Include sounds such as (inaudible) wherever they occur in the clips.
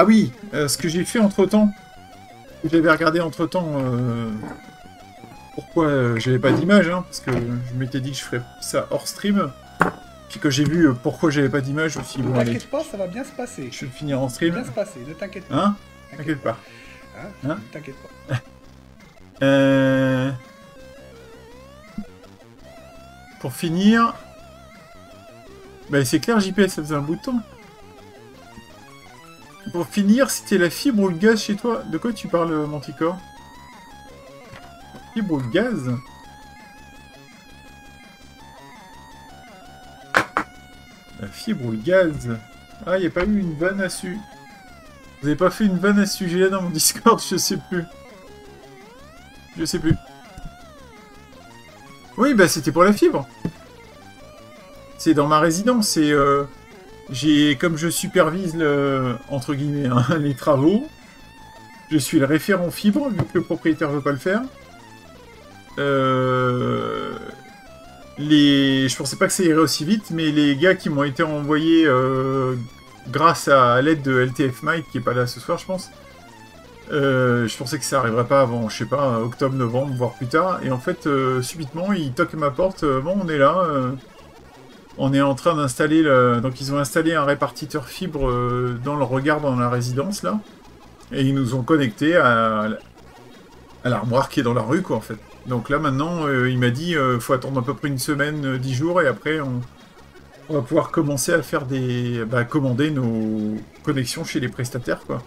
Ah oui, euh, ce que j'ai fait entre-temps, j'avais regardé entre-temps euh, pourquoi euh, j'avais pas d'image, hein, parce que je m'étais dit que je ferais ça hors stream. Puis que j'ai vu pourquoi j'avais pas d'image aussi. Ne Bon, allez, t'inquiète pas, ça va bien se passer. je vais finir en Ça va stream. bien se passer, ne t'inquiète pas. Hein? T'inquiète pas. Hein? Hein? Ne t'inquiète pas. (laughs) Euh... Pour finir... Bah c'est clair, JPS, ça faisait un bout de temps. Pour finir, c'était la fibre ou le gaz chez toi De quoi tu parles, Manticore? Fibre ou le gaz? La fibre ou le gaz? Ah, il n'y a pas eu une vanne à su... Vous avez pas fait une vanne à sujet-là dans mon (laughs) Discord Je sais plus. Je sais plus. Oui, bah c'était pour la fibre. C'est dans ma résidence. Et euh, j'ai, comme je supervise le, entre guillemets hein, les travaux, je suis le référent fibre vu que le propriétaire veut pas le faire. Euh, les, je pensais pas que ça irait aussi vite, mais les gars qui m'ont été envoyés euh, grâce à l'aide de LTF Mike qui est pas là ce soir, je pense. Euh, je pensais que ça arriverait pas avant, je sais pas, octobre, novembre, voire plus tard. Et en fait, euh, subitement, ils toquent ma porte. bon, on est là. On est en train d'installer le... Donc, ils ont installé un répartiteur fibre euh, dans le regard dans la résidence, là. Et ils nous ont connectés à, l'armoire qui est dans la rue, quoi, en fait. Donc là, maintenant, euh, il m'a dit, euh, faut attendre à peu près une semaine, dix jours, et après, on... va pouvoir commencer à faire des... Bah, commander nos connexions chez les prestataires, quoi.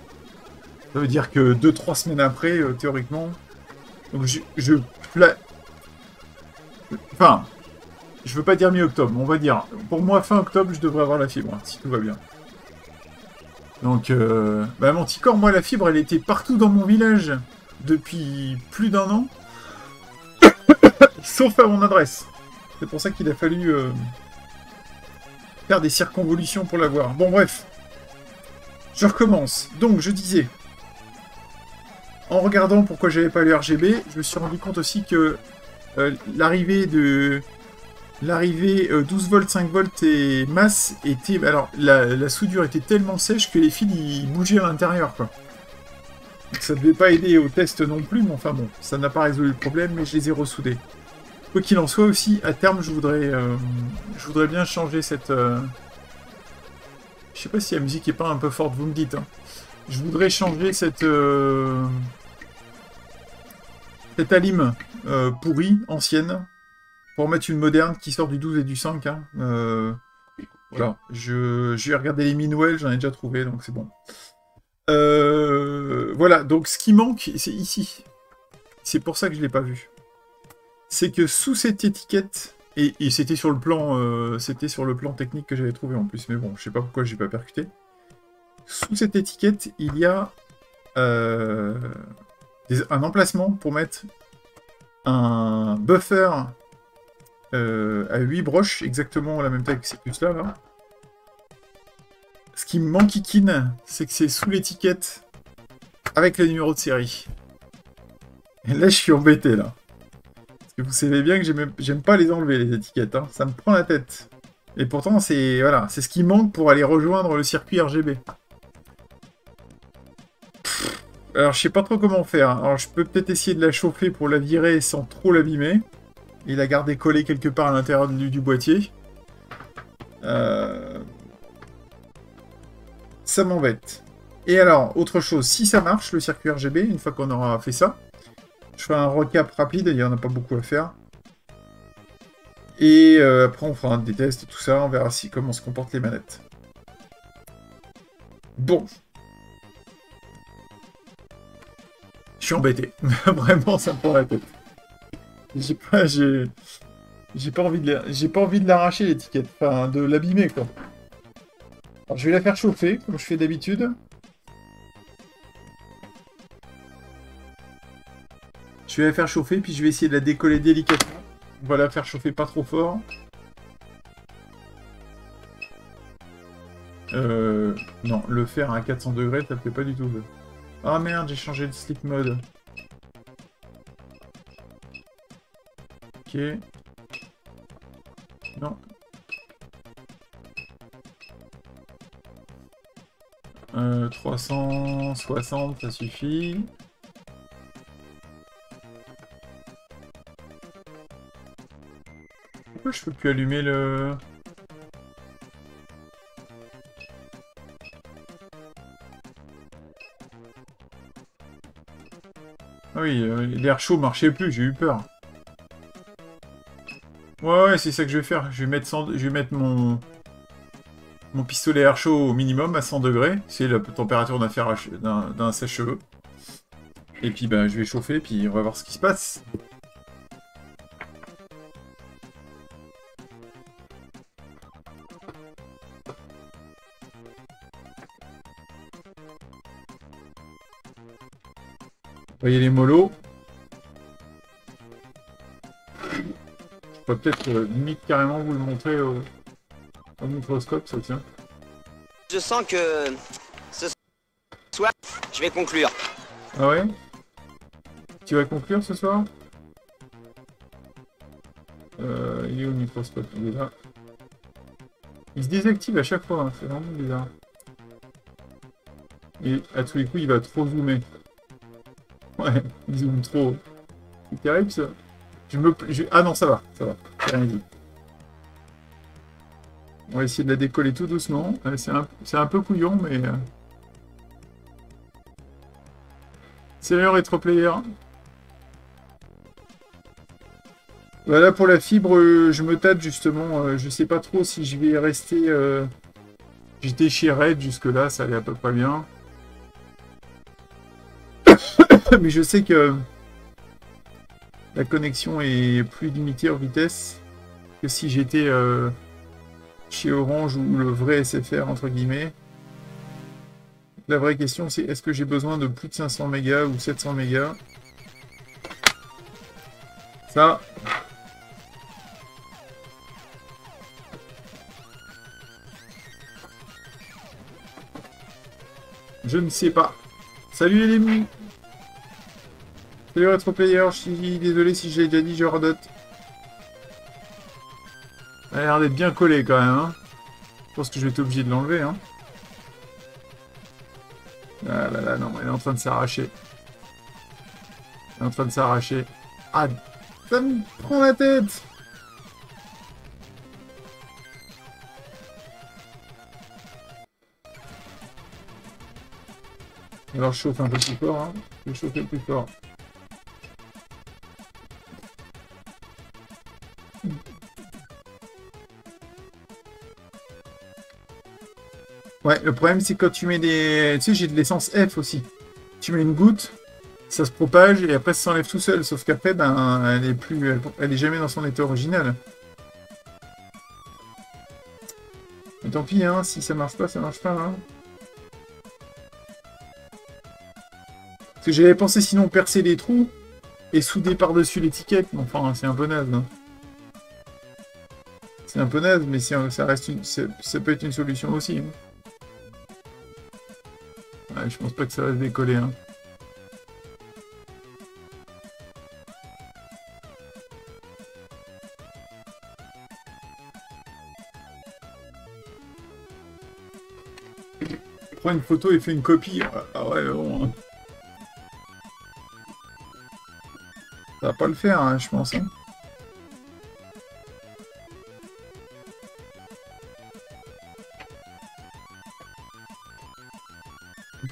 Ça veut dire que 2-3 semaines après, théoriquement. Donc je. je Enfin. Je veux pas dire mi-octobre, on va dire. Pour moi, fin octobre, je devrais avoir la fibre, si tout va bien. Donc, euh, bah, Manticore, moi, la fibre, elle était partout dans mon village depuis plus d'un an. (coughs) Sauf à mon adresse. C'est pour ça qu'il a fallu euh, faire des circonvolutions pour l'avoir. Bon, bref. Je recommence. Donc, je disais, en regardant pourquoi j'avais pas le RGB, je me suis rendu compte aussi que euh, l'arrivée de l'arrivée euh, 12 volts, 5 volts et masse était alors la, la soudure était tellement sèche que les fils ils bougeaient à l'intérieur quoi. Donc, ça devait pas aider au test non plus, mais enfin bon, ça n'a pas résolu le problème, mais je les ai ressoudés. Quoi qu'il en soit aussi, à terme, je voudrais, euh, je voudrais bien changer cette. euh, Je sais pas si la musique est pas un peu forte, vous me dites. hein. Je voudrais changer cette. euh, Cette alime euh, pourrie, ancienne, pour mettre une moderne qui sort du 12 et du 5. hein. Euh, Voilà. Je, vais regarder les Minwell, j'en ai déjà trouvé, donc c'est bon. Euh, Voilà, donc ce qui manque, c'est ici. C'est pour ça que je l'ai pas vu. C'est que sous cette étiquette, et, et c'était sur le plan, euh, c'était sur le plan technique que j'avais trouvé en plus, mais bon, je sais pas pourquoi j'ai pas percuté. Sous cette étiquette, il y a des- un emplacement pour mettre un buffer euh, à 8 broches, exactement la même taille que ces puces-là. Là. Ce qui me manquiquine, c'est que c'est sous l'étiquette avec le numéro de série. Et là, je suis embêté, là. Parce que vous savez bien que j'aime pas les enlever, les étiquettes. hein. Ça me prend la tête. Et pourtant, c'est voilà, c'est ce qui manque pour aller rejoindre le circuit RGB. Alors, je sais pas trop comment faire. Alors, je peux peut-être essayer de la chauffer pour la virer sans trop l'abîmer. Et la garder collée quelque part à l'intérieur du, boîtier. Euh, Ça m'embête. Et alors, autre chose, si ça marche, le circuit RGB, une fois qu'on aura fait ça, je ferai un recap rapide, il n'y en a pas beaucoup à faire. Et euh, après, on fera des tests tout ça, on verra si, comment se comportent les manettes. Bon. Je suis embêté. (laughs) Vraiment, ça me prend la tête. J'ai pas, j'ai, j'ai pas envie de, j'ai pas envie de l'arracher l'étiquette, enfin de l'abîmer quoi. Alors, je vais la faire chauffer comme je fais d'habitude. Je vais la faire chauffer puis je vais essayer de la décoller délicatement. On va la faire chauffer pas trop fort. Euh, non, le faire à 400 degrés, ça le fait pas du tout. Ah merde, j'ai changé de sleep mode. Ok. Non. Euh, 360, ça suffit. Je peux plus allumer le... Ah oui, euh, l'air chaud marchait plus, j'ai eu peur. Ouais, ouais, c'est ça que je vais faire. Je vais mettre, mon... mon pistolet air chaud au minimum à 100 degrés. C'est la température d'un sèche-cheveux. Et puis, ben, je vais chauffer, puis on va voir ce qui se passe. voyez les molos. Peut-être euh, limite carrément vous le montrer au, microscope, ça tient. Je sens que ce soir, je vais conclure. Ah ouais? Tu vas conclure ce soir? Euh, Il est au microscope Il est là. Il se désactive à chaque fois, hein, c'est vraiment bizarre. Et à tous les coups, il va trop zoomer. (laughs) Ouais, ils zooment trop. C'est terrible ça. Ah non, ça va, ça va. rien dit. On va essayer de la décoller tout doucement. C'est un... peu couillon, mais... Euh, Salut Retro Player. Voilà pour la fibre, euh, je me tâte justement. Euh, je sais pas trop si je vais rester... J'étais chez Red jusque là, ça allait à peu près bien. (coughs) mais je sais que la connexion est plus limitée en vitesse que si j'étais euh, chez Orange ou le vrai SFR entre guillemets. La vraie question c'est est-ce que j'ai besoin de plus de 500 mégas ou 700 mégas? Ça. Je ne sais pas. Salut les Salut Retro Player, je suis désolé si j'ai déjà dit, je redote. Elle a l'air d'être bien collé quand même. Hein. Je pense que je vais être obligé de l'enlever. Hein. Ah là là, non, elle est en train de s'arracher. Elle est en train de s'arracher. Ah, ça me prend la tête Alors je chauffe un peu plus fort, hein. je vais chauffer plus fort. Ouais, le problème c'est quand tu mets des... Tu sais, j'ai de l'essence F aussi. Tu mets une goutte, ça se propage et après ça s'enlève tout seul. Sauf qu'après, ben, elle est plus... Elle, est jamais dans son état original. Mais tant pis, hein, si ça marche pas, ça marche pas, hein. Parce que j'avais pensé sinon percer les trous et souder par-dessus l'étiquette. Mais enfin, c'est un peu naze, hein. C'est un peu naze, mais ça reste ça peut être une solution aussi. Hein je pense pas que ça va se décoller. Hein. Prends une photo et fais une copie. Ah ouais, bon. Hein. Ça va pas le faire, hein, je pense. Hein.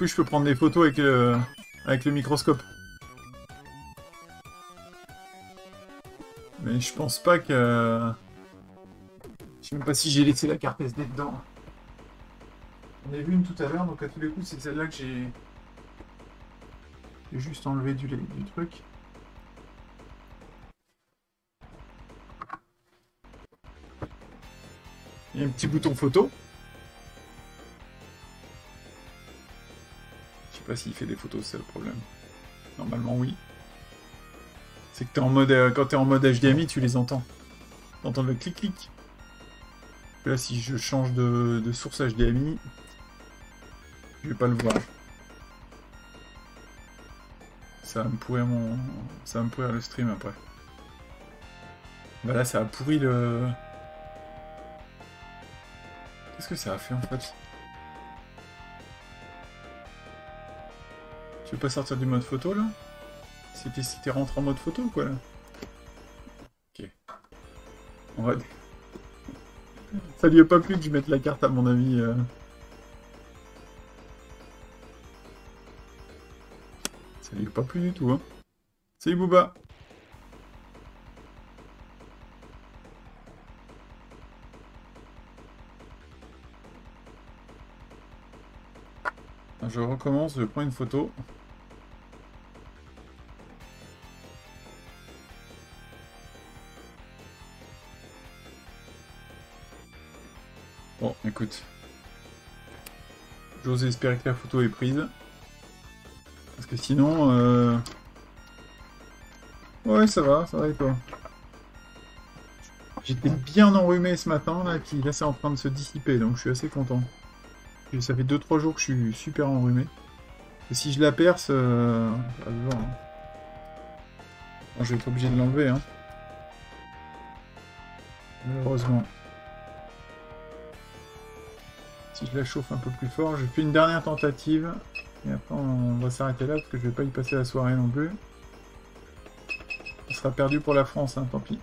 Je peux prendre des photos avec le, avec le microscope. Mais je pense pas que... Je sais même pas si j'ai laissé la carte SD dedans. On a vu une tout à l'heure, donc à tous les coups, c'est celle-là que j'ai... J'ai juste enlevé du, du truc. Il y a un petit bouton photo. S'il fait des photos, c'est le problème. Normalement, oui. C'est que es en mode, euh, quand tu es en mode HDMI, tu les entends. T'entends le clic-clic. Là, si je change de, source HDMI, je vais pas le voir. Ça va me pourrir mon... Ça va me pourrir le stream après. Bah là, ça a pourri le... Qu'est-ce que ça a fait en fait? Tu veux pas sortir du mode photo là? C'était si t'es rentré en mode photo quoi là? Ok. On va... Ça lui a pas plu que je mette la carte à mon avis. euh. Ça lui a pas plu du tout hein. Salut Booba Je recommence, je prends une photo. J'ose espérer que la photo est prise. Parce que sinon... Euh... Ouais, ça va, ça va et toi? J'étais bien enrhumé ce matin, là, qui là c'est en train de se dissiper, donc je suis assez content. Et ça fait 2-3 jours que je suis super enrhumé. Et si je la perce, euh... voir, hein. Je vais être obligé de l'enlever, hein. Malheureusement. Je la chauffe un peu plus fort, je fais une dernière tentative. Et après on va s'arrêter là parce que je vais pas y passer la soirée non plus. On sera perdu pour la France, hein, tant pis.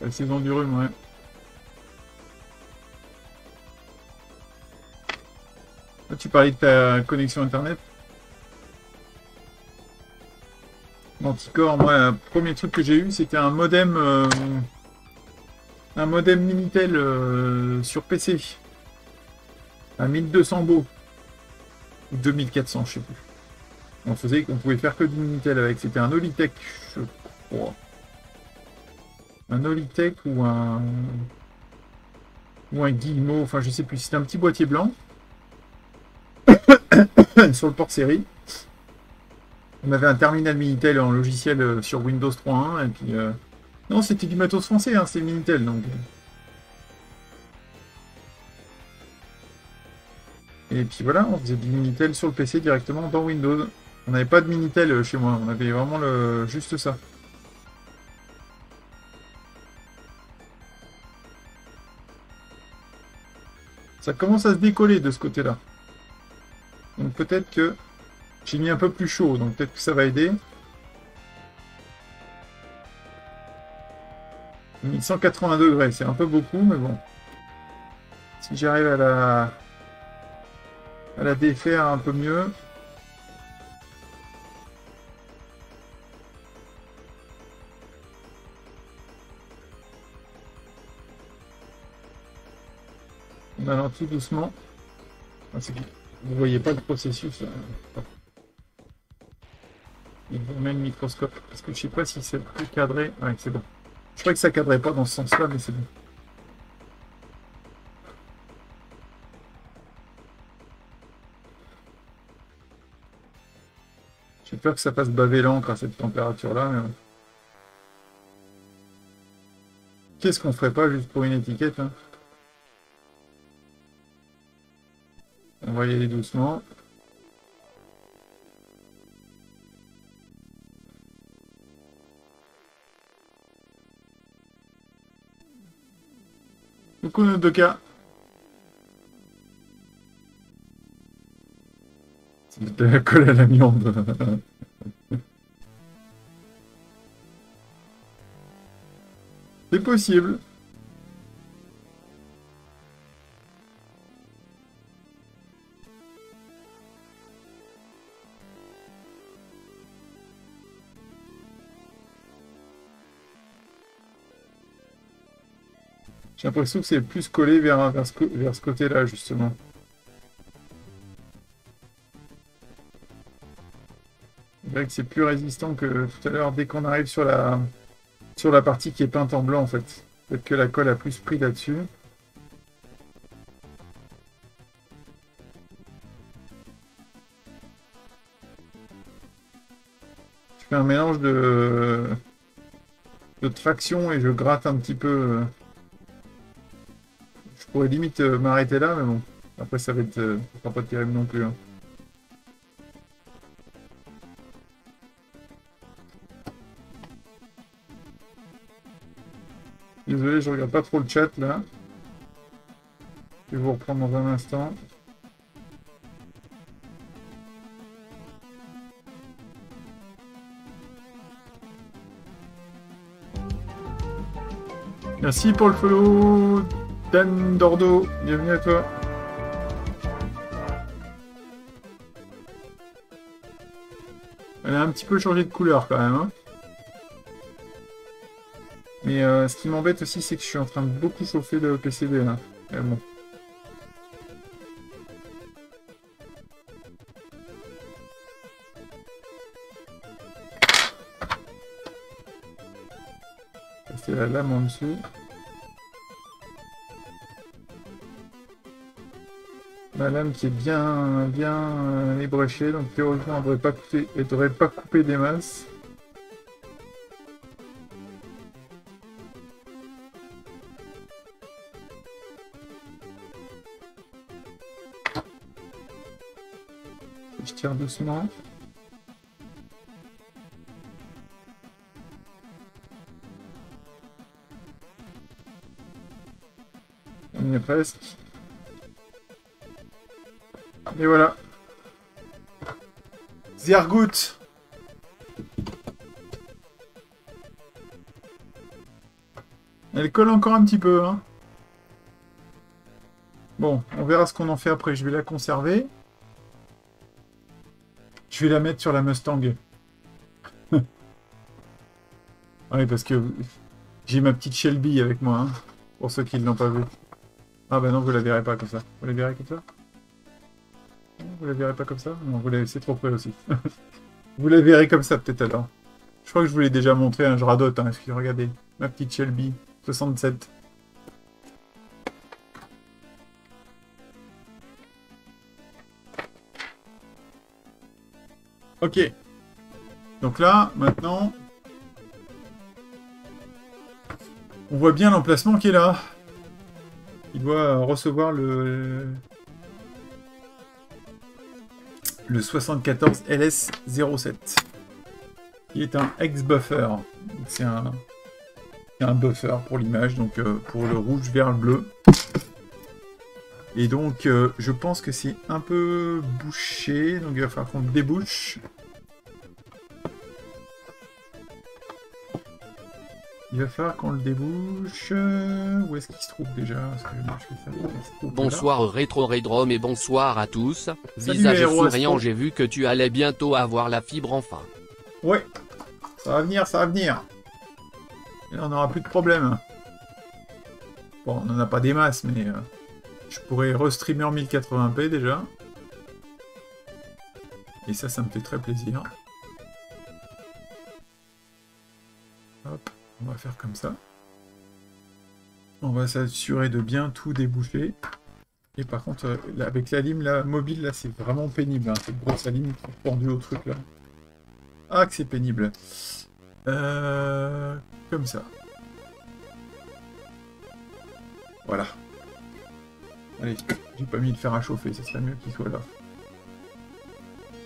La saison du rhume, ouais. Tu parlais de ta connexion internet. Moi, le premier truc que j'ai eu, c'était un modem. euh, un modem Minitel euh, sur PC. À 1200 beaux. Ou 2400, je sais plus. On faisait qu'on pouvait faire que du Minitel avec. C'était un Olitech, je crois. Un Olitech ou un. Ou un Guillemot, enfin je sais plus. C'était un petit boîtier blanc. (coughs) sur le port série. On avait un terminal Minitel en logiciel euh, sur Windows 3.1 et puis. euh, Non, c'était du matos français, hein, c'est Minitel donc. Et puis voilà, on faisait du Minitel sur le PC directement dans Windows. On n'avait pas de Minitel euh, chez moi, on avait vraiment le juste ça. Ça commence à se décoller de ce côté-là. Donc peut-être que j'ai mis un peu plus chaud, donc peut-être que ça va aider. J'ai mis 180 degrés, c'est un peu beaucoup, mais bon. Si j'arrive à la... à la défaire un peu mieux. On ralentit doucement. Ah, vous voyez pas le processus. euh. Il vous met le microscope. Parce que je sais pas si c'est plus cadré. Ouais, c'est bon. Je crois que ça cadrait pas dans ce sens-là, mais c'est bon. J'ai peur que ça fasse baver l'encre à cette température-là. mais. Qu'est-ce qu'on ferait pas juste pour une étiquette hein? On va y aller doucement. Coucou Nodoka. C'est de la colle à l'amiande. C'est possible. J'ai l'impression que c'est plus collé vers, vers ce, côté-là, justement. Je dirais que c'est plus résistant que tout à l'heure, dès qu'on arrive sur la, sur la partie qui est peinte en blanc, en fait. Peut-être que la colle a plus pris là-dessus. Je fais un mélange de, de traction et je gratte un petit peu. Pourrais limite euh, m'arrêter là, mais bon. Après, ça va être. euh, pas terrible non plus. hein. Désolé, je regarde pas trop le chat là. Je vais vous reprendre dans un instant. Merci pour le follow, Dan Dordo. Bienvenue à toi. Elle a un petit peu changé de couleur quand même. Hein. Mais euh, ce qui m'embête aussi, c'est que je suis en train de beaucoup chauffer le PCB là. Mais bon. C'est la lame en dessous. La lame qui est bien, bien euh, ébréchée, donc théoriquement elle ne devrait pas couper des masses. Je tire doucement. On y est presque. Et voilà. Zergout Elle colle encore un petit peu, hein. Bon, on verra ce qu'on en fait après. Je vais la conserver. Je vais la mettre sur la Mustang. (laughs) oui, parce que j'ai ma petite Shelby avec moi, hein, pour ceux qui ne l'ont pas vu. Ah bah non, vous la verrez pas comme ça. Vous la verrez comme ça? Verrez pas comme ça Non, vous la... c'est trop près aussi. (laughs) vous la verrez comme ça peut-être alors. Je crois que je vous l'ai déjà montré, hein, je radote, hein, regardez. Ma petite Shelby, 67. Ok. Donc là, maintenant... On voit bien l'emplacement qui est là. Il doit recevoir le... Le 74 LS07. Qui est un ex-buffer. C'est un... un buffer pour l'image, donc euh, pour le rouge vers le bleu. Et donc, euh, je pense que c'est un peu bouché, donc il va falloir qu'on débouche. Il va falloir qu'on le débouche. Où est-ce qu'il se trouve déjà Bonsoir Rétro Redrom et bonsoir à tous. Visage souriant, j'ai vu que tu allais bientôt avoir la fibre enfin. Ouais, ça va venir, ça va venir. Et là, on n'aura plus de problème. Bon, on n'en a pas des masses, mais euh, je pourrais restreamer en 1080p déjà. Et ça, ça me fait très plaisir. On va faire comme ça. On va s'assurer de bien tout déboucher. Et par contre, euh, avec la lime mobile, là, c'est vraiment pénible. Hein, cette grosse lime qui est pendue au truc, là. Ah, que c'est pénible. Euh, comme ça. Voilà. Allez, j'ai pas mis de fer à chauffer, ça serait mieux qu'il soit là.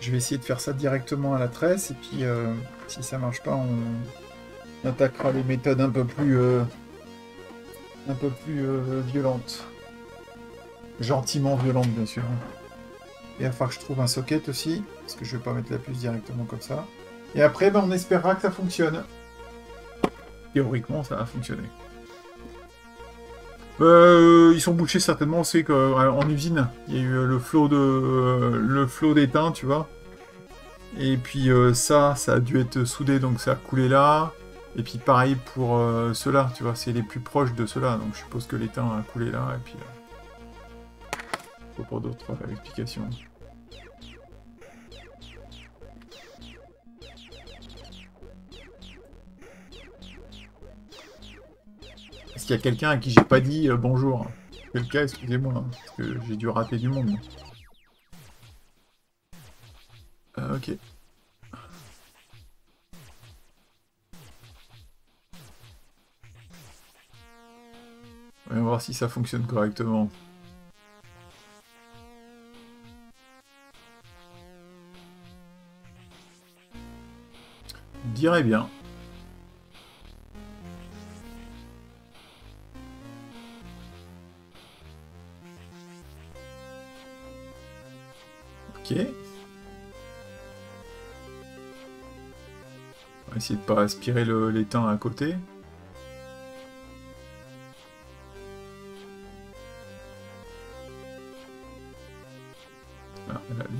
Je vais essayer de faire ça directement à la tresse, et puis euh, si ça marche pas, on, on attaquera les méthodes un peu plus, euh, un peu plus euh, violentes. Gentiment violentes, bien sûr. Et il va falloir que je trouve un socket aussi, parce que je vais pas mettre la puce directement comme ça. Et après, ben, on espérera que ça fonctionne. Théoriquement, ça va fonctionner. Euh, ils sont bouchés certainement, c'est qu'en usine, il y a eu le flot de le flot d'étain, tu vois. Et puis ça, ça a dû être soudé, donc ça a coulé là. Et puis pareil pour euh, ceux-là, tu vois, c'est les plus proches de ceux-là, donc je suppose que l'étain a coulé là, et puis... Euh, pour d'autres euh, explications. Est-ce qu'il y a quelqu'un à qui j'ai pas dit bonjour? C'est le cas, excusez-moi, hein, parce que j'ai dû rater du monde. ok. voir si ça fonctionne correctement. Dirait bien. Ok. On va essayer de pas aspirer le, à côté.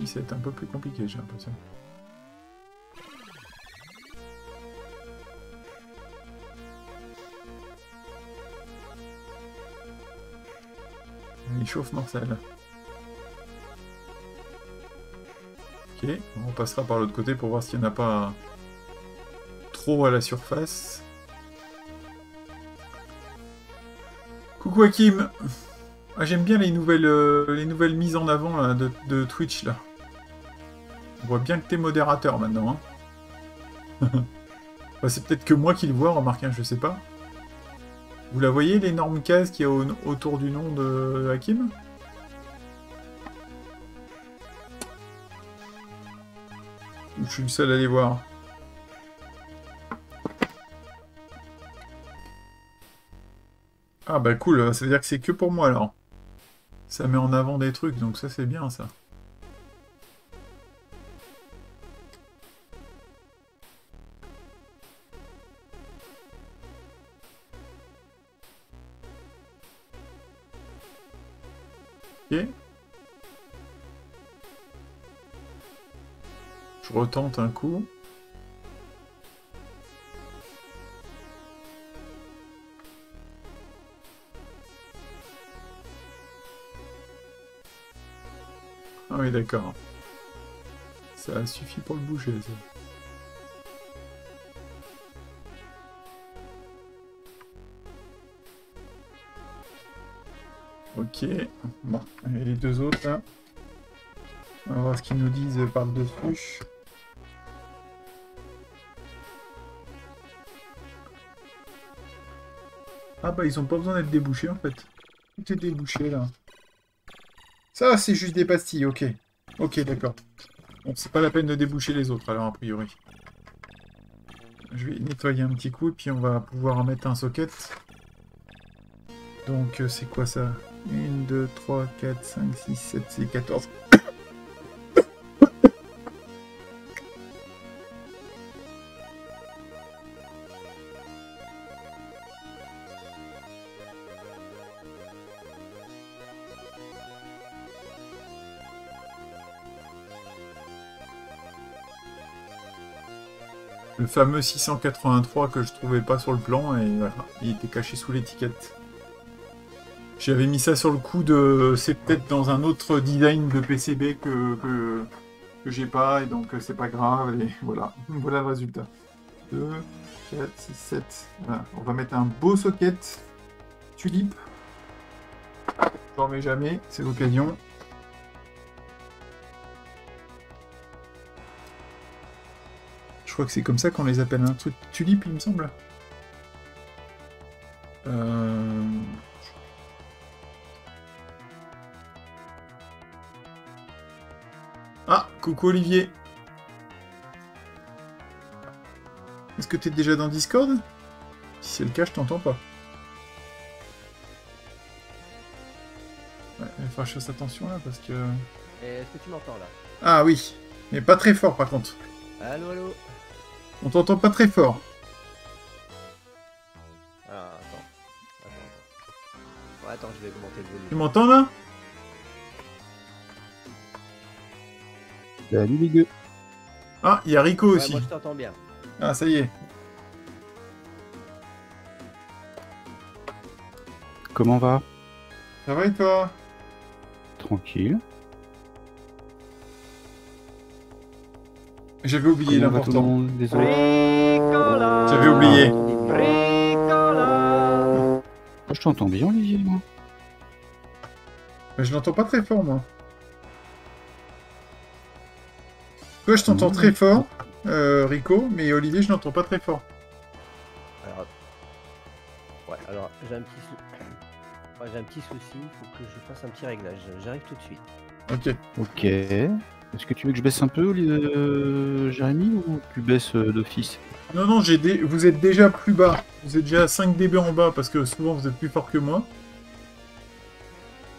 C'est un peu plus compliqué, j'ai l'impression. Il chauffe Marcel. Ok, on passera par l'autre côté pour voir s'il n'y en a pas trop à la surface. Coucou Hakim ah, J'aime bien les nouvelles, euh, les nouvelles mises en avant de, Twitch là. On voit bien que t'es modérateur maintenant. Hein. (laughs) c'est peut-être que moi qui le vois, remarquez, hein, je sais pas. Vous la voyez l'énorme case qui est autour du nom de Hakim? Je suis le seul à les voir? Ah bah cool, ça veut dire que c'est que pour moi alors. Ça met en avant des trucs, donc ça c'est bien ça. Retente un coup. Ah oui, d'accord. Ça suffit pour le bouger. Ok. Bon, et les deux autres, là. On va voir ce qu'ils nous disent par-dessus. Ah bah ils ont pas besoin d'être débouchés en fait. Tout est débouché là. Ça c'est juste des pastilles, ok. Ok d'accord. Bon c'est pas la peine de déboucher les autres alors a priori. Je vais nettoyer un petit coup et puis on va pouvoir en mettre un socket. Donc euh, c'est quoi ça? 1, 2, 3, 4, 5, 6, 7, c'est 14. Fameux 683 que je trouvais pas sur le plan et voilà, il était caché sous l'étiquette. J'avais mis ça sur le coup de... C'est peut-être dans un autre design de PCB que, que, j'ai pas et donc c'est pas grave et (laughs) voilà, (laughs) voilà le résultat. 2, 4, 6, 7. On va mettre un beau socket tulipe. J'en mets jamais, c'est l'occasion. Crois que c'est comme ça qu'on les appelle. Un truc tulipe, il me semble. Euh, ah, coucou Olivier. Est-ce que tu es déjà dans Discord? Si c'est le cas, je t'entends pas. Ouais, il va falloir que je fasse attention là parce que... Est-ce que tu m'entends là? Ah oui, mais pas très fort par contre. Allô, allô? On t'entend pas très fort. Ah, attends. Attends, attends. je vais augmenter le volume. Tu m'entends là? Salut les gars. Ah, il y a Rico aussi. Moi je t'entends bien. Ah, ça y est. Comment va? Ça va et toi? Tranquille. J'avais oublié l'important. J'avais oublié. Je t'entends bien, Olivier, moi. Mais je l'entends pas très fort, moi. Toi, je t'entends très fort, euh, Rico, mais Olivier, je l'entends pas très fort. Alors... Ouais, alors, j'ai un petit... (coughs) j'ai un petit souci, il faut que je fasse un petit réglage. J'arrive tout de suite. Ok. Ok. Est-ce que tu veux que je baisse un peu, euh, Jérémy, ou tu baisses euh, d'office? Non, non, j'ai vous êtes déjà plus bas. Vous êtes déjà à 5 dB en bas, parce que souvent vous êtes plus fort que moi.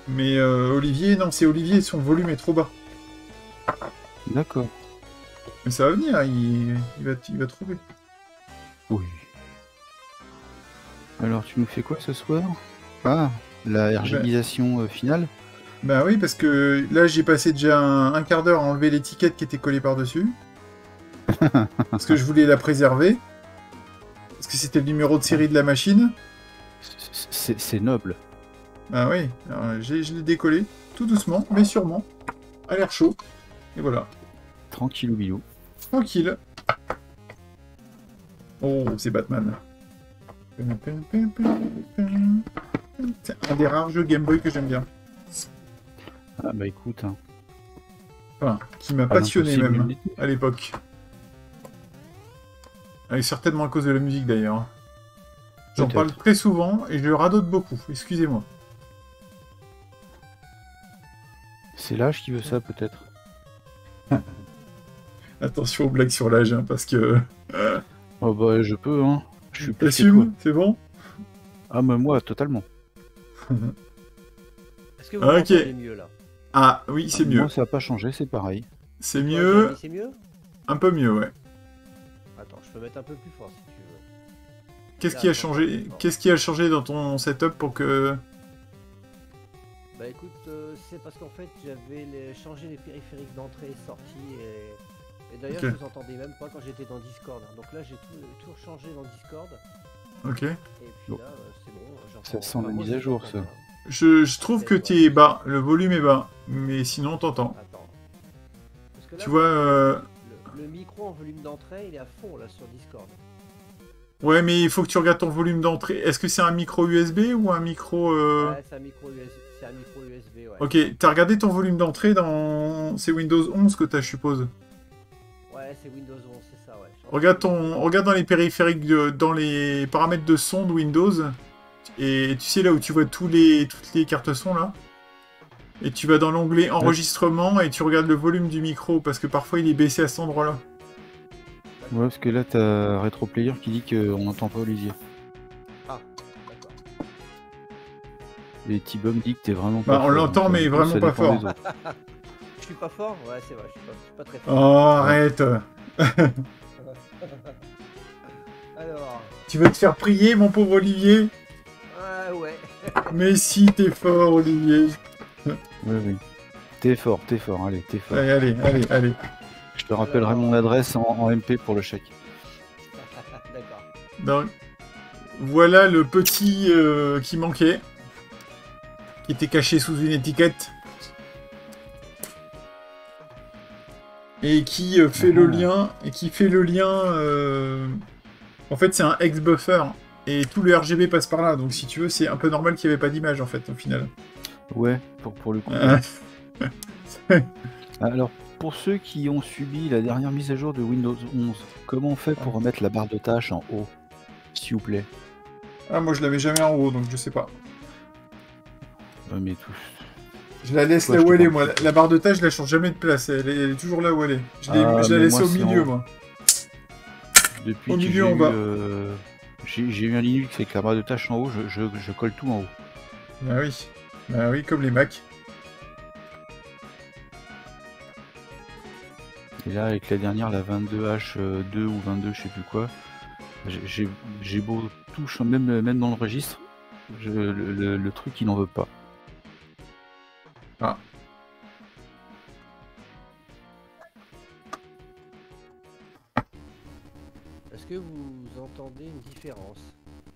Mais euh, Olivier, non, c'est Olivier, son volume est trop bas. D'accord. Mais ça va venir, il, va, il va trouver. Oui. Alors, tu nous fais quoi ce soir? Ah, la RGBisation euh, finale? Bah oui, parce que là, j'ai passé déjà un, un quart d'heure à enlever l'étiquette qui était collée par-dessus. (laughs) parce que je voulais la préserver. Parce que c'était le numéro de série de la machine. C'est noble. Ah oui, alors, je l'ai décollé, tout doucement, mais sûrement. À l'air chaud. Et voilà. Tranquille ou bilou. Tranquille. Oh, c'est Batman. C'est un des rares jeux Game Boy que j'aime bien. Ah bah écoute, hein. Enfin, qui m'a Pas passionné même, à l'époque. Et certainement à cause de la musique d'ailleurs. J'en parle très souvent et je radote beaucoup, excusez-moi. c'est l'âge qui veut ça peut-être. (laughs) Attention aux blagues sur l'âge, hein, parce que... (laughs) Oh bah je peux, hein. Je suis plus c'est bon? Ah mais moi, totalement. (laughs) Est-ce que vous Ah, ok. m'entendez mieux là? Ah oui, c'est mieux. Moi ça a pas changé, c'est pareil. C'est mieux, C'est mieux un peu mieux, ouais. Attends, je peux mettre un peu plus fort si tu veux. Qu'est-ce qui a changé. Qu'est-ce qui a changé dans ton setup pour que Bah écoute, euh, c'est parce qu'en fait j'avais les- changé les périphériques d'entrée et sortie et, et d'ailleurs je vous entendais même pas quand j'étais dans Discord. Donc là j'ai tout, tout changé dans Discord Ok. et puis Bon. là euh, c'est bon. Ça sent la mise à jour, ça. bien. Je, je trouve que t'es bas, le volume est bas, mais sinon t'entends. Tu vois, euh, le, le micro en volume d'entrée il est à fond là sur Discord. ouais, mais il faut que tu regardes ton volume d'entrée. Est-ce que c'est un micro USB ou un micro euh, Ouais, c'est un micro USB, c'est un micro USB ouais. Ok, t'as regardé ton volume d'entrée dans c'est Windows 11 que t'as, je suppose. Ouais, c'est Windows 11, c'est ça ouais. Regarde ton, regarde dans les périphériques, de- dans les paramètres de son de Windows, et tu sais là où tu vois tous les, toutes les cartes son là. Et tu vas dans l'onglet enregistrement et tu regardes le volume du micro parce que parfois il est baissé à cet endroit-là. Ouais, parce que là t'as RetroPlayer qui dit qu'on n'entend pas Olivier. Ah, d'accord. Et T-Bum dit que t'es vraiment Bah, pas on fort, l'entend, mais euh, vraiment pas fort. (laughs) Je suis pas fort? Ouais, c'est vrai, je suis pas, je suis pas très fort. Oh, arrête (laughs) Alors, Tu veux te faire prier, mon pauvre Olivier? Ah ouais. Mais si, t'es fort, Olivier. Oui, oui. T'es fort, t'es fort, allez, t'es fort. Allez, allez, allez, allez. Je te rappellerai mon adresse en, en MP pour le chèque. (laughs) D'accord. Donc, voilà le petit euh, qui manquait. Qui était caché sous une étiquette. Et qui euh, fait le Ah. lien. Et qui fait le lien. euh, En fait, c'est un ex-buffer. Et tout le RGB passe par là. Donc, si tu veux, c'est un peu normal qu'il n'y avait pas d'image, en fait, au final. Ouais, pour, pour le coup. Ah. (laughs) Alors, pour ceux qui ont subi la dernière mise à jour de Windows 11, comment on fait pour remettre la barre de tâches en haut S'il vous plaît? Ah, moi, je l'avais jamais en haut, donc je sais pas. Ouais, mais tout. Je la laisse Ouais, là où elle est, moi. La barre de tâche, je la change jamais de place. Elle est, elle est toujours là où elle est. Je, Ah, je la laisse moi, au milieu, en- moi. Depuis Au milieu, en bas. euh, j'ai eu un Linux avec la barre de tâches en haut, je, je- je colle tout en haut. Bah oui. Bah oui, comme les Mac. Et là, avec la dernière, la 22H2 ou 22, je sais plus quoi, j'ai- beau tout, ch- même, même dans le registre, je- le, le- le truc il n'en veut pas. Ah. Est-ce que vous entendez une différence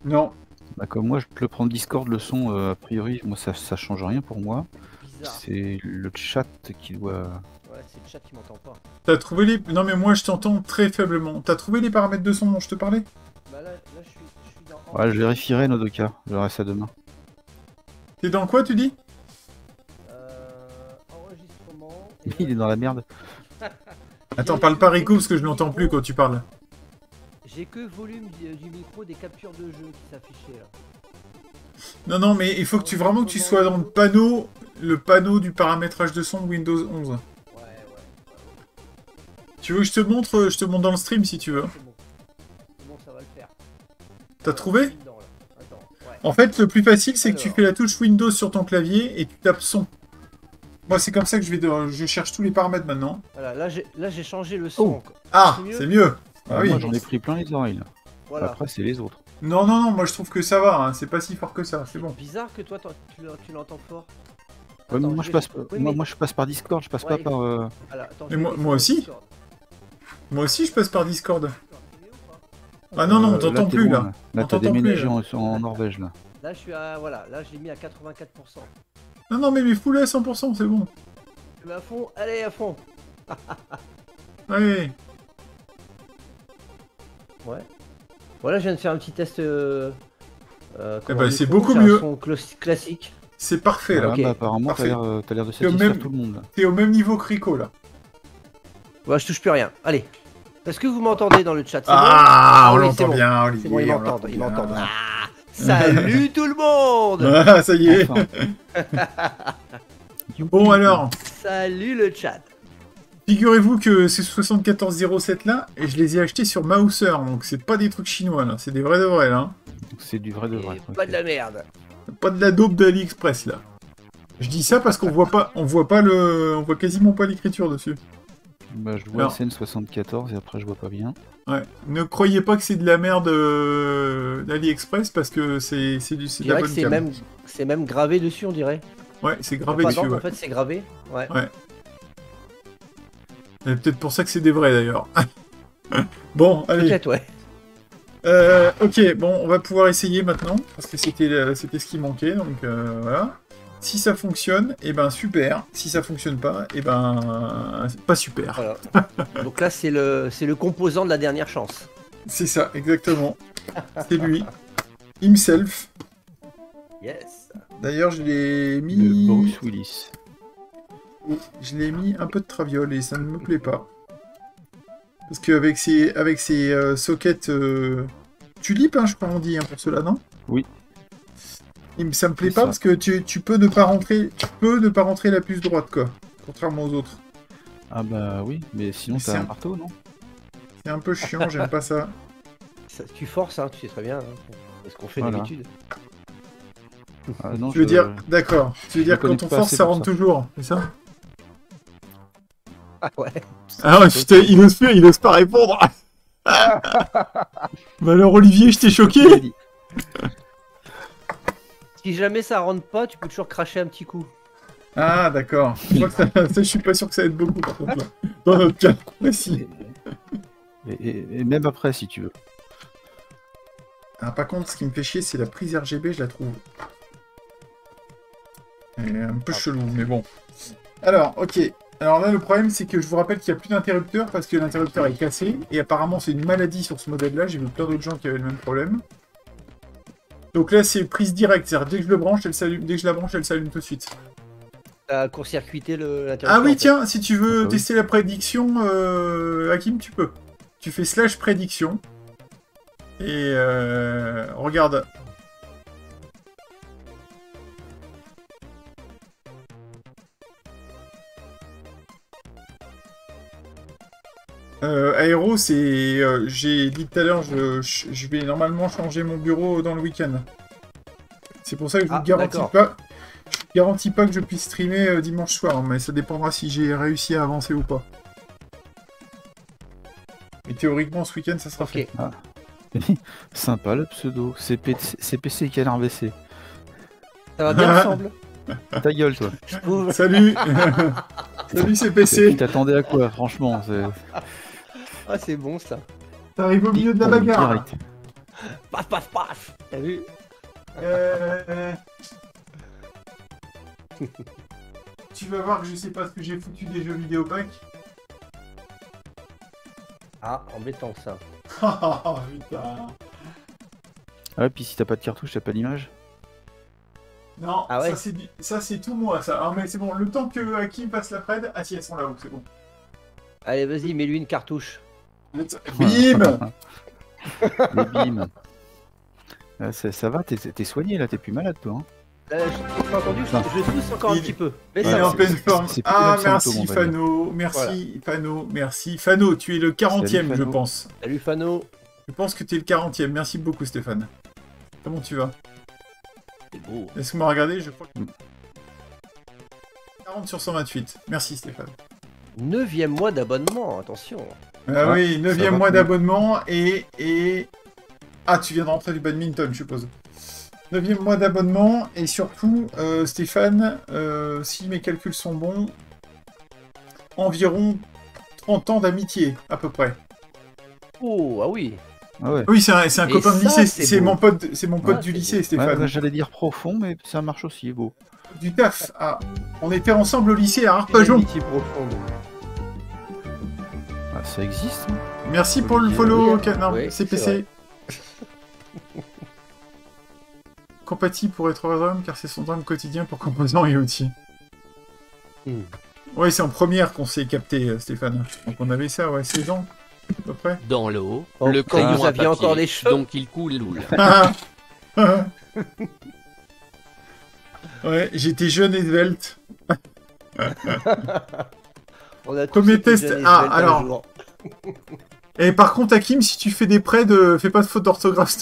Non. Bah, comme moi, je peux le prendre Discord, le son, euh, a priori, moi ça, ça change rien pour moi. C'est le chat qui doit. Ouais, c'est le chat qui m'entend pas. T'as trouvé les... Non mais moi je t'entends très faiblement. T'as trouvé les paramètres de son dont je te parlais? Bah là, là je, suis, je suis dans. Ouais, je vérifierai Nodoka, je verrai ça demain. T'es dans quoi tu dis? Euh, enregistrement. et (laughs) Il est dans la merde. Attends, parle pas Rico parce que je n'entends plus quand tu parles. J'ai que volume du, du micro des captures de jeu qui s'affichaient là. Non, non, mais il faut que tu vraiment que tu sois dans le panneau, le panneau du paramétrage de son de Windows 11. Ouais, ouais. Tu veux que je te montre Je te montre dans le stream si tu veux. C'est bon. Bon, ça va le faire. T'as trouvé Dedans, là. Attends, ouais. En fait, le plus facile, c'est que tu fais la touche Windows sur ton clavier et tu tapes son. Moi, c'est comme ça que je vais. de- Je cherche tous les paramètres maintenant. Voilà, là j'ai changé le son. Oh. Ah, c'est mieux. Ah oui. Moi j'en ai pris plein les oreilles là. Voilà. Après, c'est les autres. Non, non, non, moi je trouve que ça va, hein, c'est pas si fort que ça, c'est bon. Bizarre que toi, tu, l'entends fort. Ouais, moi, je passe, Oui, moi, mais- moi, je passe par Discord, je passe Ouais. pas par. euh, Alors, attends, Mais moi- moi aussi. Moi aussi je passe par Discord. Ah non, non, on euh, t'entend plus bon, là. Là, t'as déménagé plus, en, en Norvège là. Là, je suis à. Voilà, là, j'ai mis à 84%. Non, non, mais mais full à 100%, c'est bon. À fond, allez, à fond. Ouais. Ouais. Voilà, je viens de faire un petit test. Euh, euh, bah, on dit, c'est beaucoup mieux. son classique. C'est parfait là. Ah, bah, apparemment, Parfait. t'as l'air euh, t'as l'air de satisfaire même- tout le monde. là. T'es au même niveau que Rico là. Ouais, je touche plus rien. Allez. Est-ce que vous m'entendez dans le chat? C'est Ah, bon on oui, l'entend c'est bon. bien, C'est Olivier. bon, ils on m'entendent, l'entend ils m'entendent. Ah, salut (laughs) tout le monde Ah, ça y est. Enfin. (laughs) Bon alors, Salut le chat figurez-vous que ces 7407 là, et je les ai achetés sur Mouser, donc c'est pas des trucs chinois là, c'est des vrais de vrais là. hein. Donc, C'est du vrai de vrai. Et Pas de la merde Pas de la dope d'AliExpress là. Je dis ça parce qu'on voit pas, on voit pas le, on voit quasiment pas l'écriture dessus. Bah, je vois Alors. SN74 et après, je vois pas bien. Ouais. Ne croyez pas que c'est de la merde euh, d'AliExpress parce que c'est c'est du c'est de la bonne c'est même, c'est même gravé dessus, on dirait. Ouais, c'est gravé dessus. Ouais. En fait, c'est gravé. Ouais. Peut-être pour ça que c'est des vrais d'ailleurs. (laughs) bon, allez. Peut-être, ouais. Euh, ok, bon, on va pouvoir essayer maintenant, parce que c'était euh, c'était ce qui manquait, donc euh, voilà. Si ça fonctionne, et ben super. Si ça fonctionne pas, et ben pas super. Voilà. Donc là, c'est le, c'est le composant de la dernière chance. C'est ça, exactement. C'est lui. Himself. Yes. D'ailleurs, je l'ai Le mis. Bruce Willis. Je l'ai mis un peu de traviole et ça ne me plaît pas. Parce qu'avec ces, avec ces euh, sockets euh, tulipes, hein, je crois qu'on dit hein, pour cela, non? Oui. Me- ça me plaît pas ça. parce que tu, tu peux ne pas rentrer, tu peux ne pas rentrer la puce droite, quoi. Contrairement aux autres. Ah bah oui, mais sinon t'as c'est un un- marteau, non? C'est un peu chiant, j'aime pas ça. (laughs) Ça- tu forces, hein, tu sais très bien. hein. Ce qu'on fait Voilà. d'habitude. Ah, non, Tu veux je- dire, d'accord. Tu veux je dire quand on force, ça rentre ça. toujours, c'est ça? (laughs) ouais. Ah ouais, putain, il ose, il ose pas répondre. (laughs) bah alors Olivier, je t'ai choqué. (laughs) Si jamais ça rentre pas, tu peux toujours cracher un petit coup. Ah d'accord. Je crois que ça, ça, je suis pas sûr que ça aide beaucoup par contre là. Dans notre cas précis. Et, et- et même après, si tu veux. Ah, par contre, ce qui me fait chier, c'est la prise RGB, je la trouve. Elle est un peu chelou, mais bon. Alors, ok. Alors là, le problème, c'est que je vous rappelle qu'il n'y a plus d'interrupteur parce que l'interrupteur est cassé. Et apparemment, c'est une maladie sur ce modèle-là. J'ai vu plein d'autres gens qui avaient le même problème. Donc là, c'est prise directe. C'est-à-dire, dès que je le branche, elle s'allume. Dès que je la branche, elle s'allume tout de suite. T'as court-circuité le- l'interrupteur. Ah oui, en fait. tiens, si tu veux Ah oui. tester la prédiction, euh, Hakim, tu peux. Tu fais slash prédiction. Et euh, regarde. Euh, Aéro, c'est. euh, J'ai dit tout à l'heure, je, vais normalement changer mon bureau dans le week-end. C'est pour ça que je vous Ah, garantis pas. Je vous garantis pas que je puisse streamer euh, dimanche soir, mais ça dépendra si j'ai réussi à avancer ou pas. Mais théoriquement, ce week-end, ça sera fait. (laughs) Sympa le pseudo. CP CPC Canard WC. Ça va bien ensemble. (laughs) Ta gueule, toi. Salut (laughs) Salut, c'est Tu PC t'attendais à quoi, franchement Ah, c'est bon ça. T'arrives au milieu de la Oh, bagarre direct. Paf, paf, paf. T'as vu Euh, Tu vas voir que je sais pas ce que j'ai foutu des jeux vidéo pack. Ah, embêtant ça. Ah (laughs) putain Ah, puis si t'as pas de cartouche, t'as pas d'image Non, Ah ouais ça c'est du- ça c'est tout moi ça. Ah mais c'est bon, le temps que Hakim passe la prête, ah si elles sont là-haut, c'est bon. Allez, vas-y, mets-lui une cartouche. (laughs) Le Bim bimes. Ah, ça, ça va, t'es soigné là, t'es plus malade toi. Hein Là, je pas entendu, je, je tousse encore un petit peu. Mais Il est en pleine forme. Ah merci. Fano, merci Fano, merci. Fano, tu es le 40e Salut, je Fano. pense. Salut Fano. Je pense que tu es le 40e. Merci beaucoup Stéphane. Comment tu vas? C'est beau. Laisse-moi regarder, je crois que... Mm. 40 sur 128. Merci Stéphane. Neuvième mois d'abonnement, attention. Ah Ah, oui, ça 9 va mois d'abonnement et, et Ah, tu viens de rentrer du badminton, je suppose. 9 mois d'abonnement, et surtout, euh, Stéphane, euh, si mes calculs sont bons, environ 30 ans d'amitié, à peu près. Oh, ah oui. Ah ouais. Oui, c'est un, c'est un Et copain de lycée, c'est mon pote, c'est mon pote Ah, du lycée, Stéphane. bah, J'allais dire profond, mais ça marche aussi, beau. Du taf. Ah, on était ensemble au lycée à Arpajon. amitié profonde. Ah, ça existe. hein. Merci pour le follow, Canard, c'est CPC. (laughs) Compatible pour être homme, car c'est son drame quotidien pour composants et outils. Hmm. Ouais, c'est en première qu'on s'est capté, euh, Stéphane. Donc on avait ça, ouais, 16 ans, à peu près. Dans l'eau, le crayon vous aviez encore les cheveux. donc il coule loul. (laughs) Ah, ah. ouais, j'étais jeune et svelte. (laughs) On a Premier test. Ah, alors. Et par contre, Hakim, si tu fais des prêts, de... fais pas de faute d'orthographe.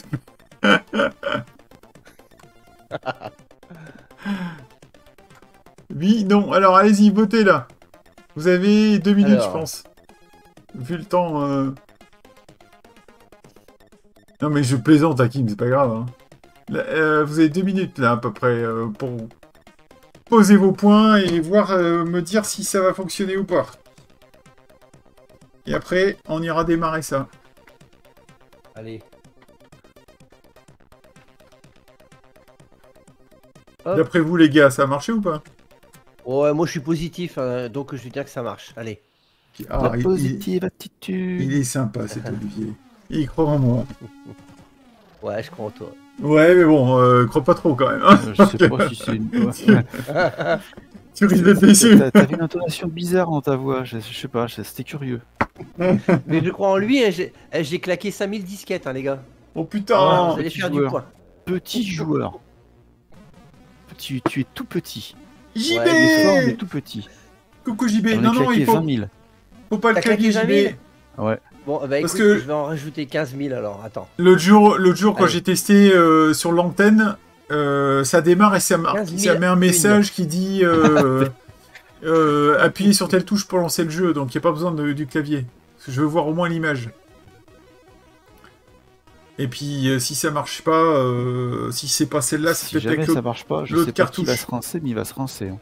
oui, non. Alors, allez-y, votez là. Vous avez deux minutes, Alors. je pense. Vu le temps. euh. Non, mais je plaisante, Hakim, c'est pas grave. hein. Là, euh, vous avez deux minutes, là, à peu près, euh, pour poser vos points et voir, me dire si ça va fonctionner ou pas. Et après, on ira démarrer ça. Allez. D'après vous, les gars, ça a marché ou pas? Ouais, moi je suis positif, hein, donc je vais dire que ça marche. Allez. Ah, La il, il- positive attitude. il est sympa, cet Olivier. Il croit en moi. (laughs) Ouais, je crois en toi. Ouais, mais bon, euh, crois pas trop quand même. hein. Je sais pas si c'est une. (laughs) Tu risques d'être déçu. T'as- T'avais une intonation bizarre dans ta voix, je, je sais pas, c'était curieux. (laughs) Mais je crois en lui, hein, j'ai eh, j'ai claqué 5000 disquettes, hein, les gars. Oh putain Ah, vous allez petit faire du joueur. point. Petit joueur. Tu, tu es tout petit. JB Ouais, mais tout petit. Coucou JB. Non, non, il faut, 20 000. faut pas le claquer, 20 JB. 000 Ouais. Bon, bah Parce écoute, que- je vais en rajouter 15 000 alors, attends. L'autre jour, jour quand j'ai testé euh, sur l'antenne, euh, ça démarre et ça, mar- 15 000 ça met un message qui dit euh, (laughs) euh, appuyez sur telle touche pour lancer le jeu, donc il n'y a pas besoin de- du clavier. Parce que je veux voir au moins l'image. Et puis euh, si ça marche pas, euh, si c'est pas celle-là, c'est Si peut-être jamais avec ça marche pas, je sais pas qui va cartouche. se rincer, mais il va se rincer. hein.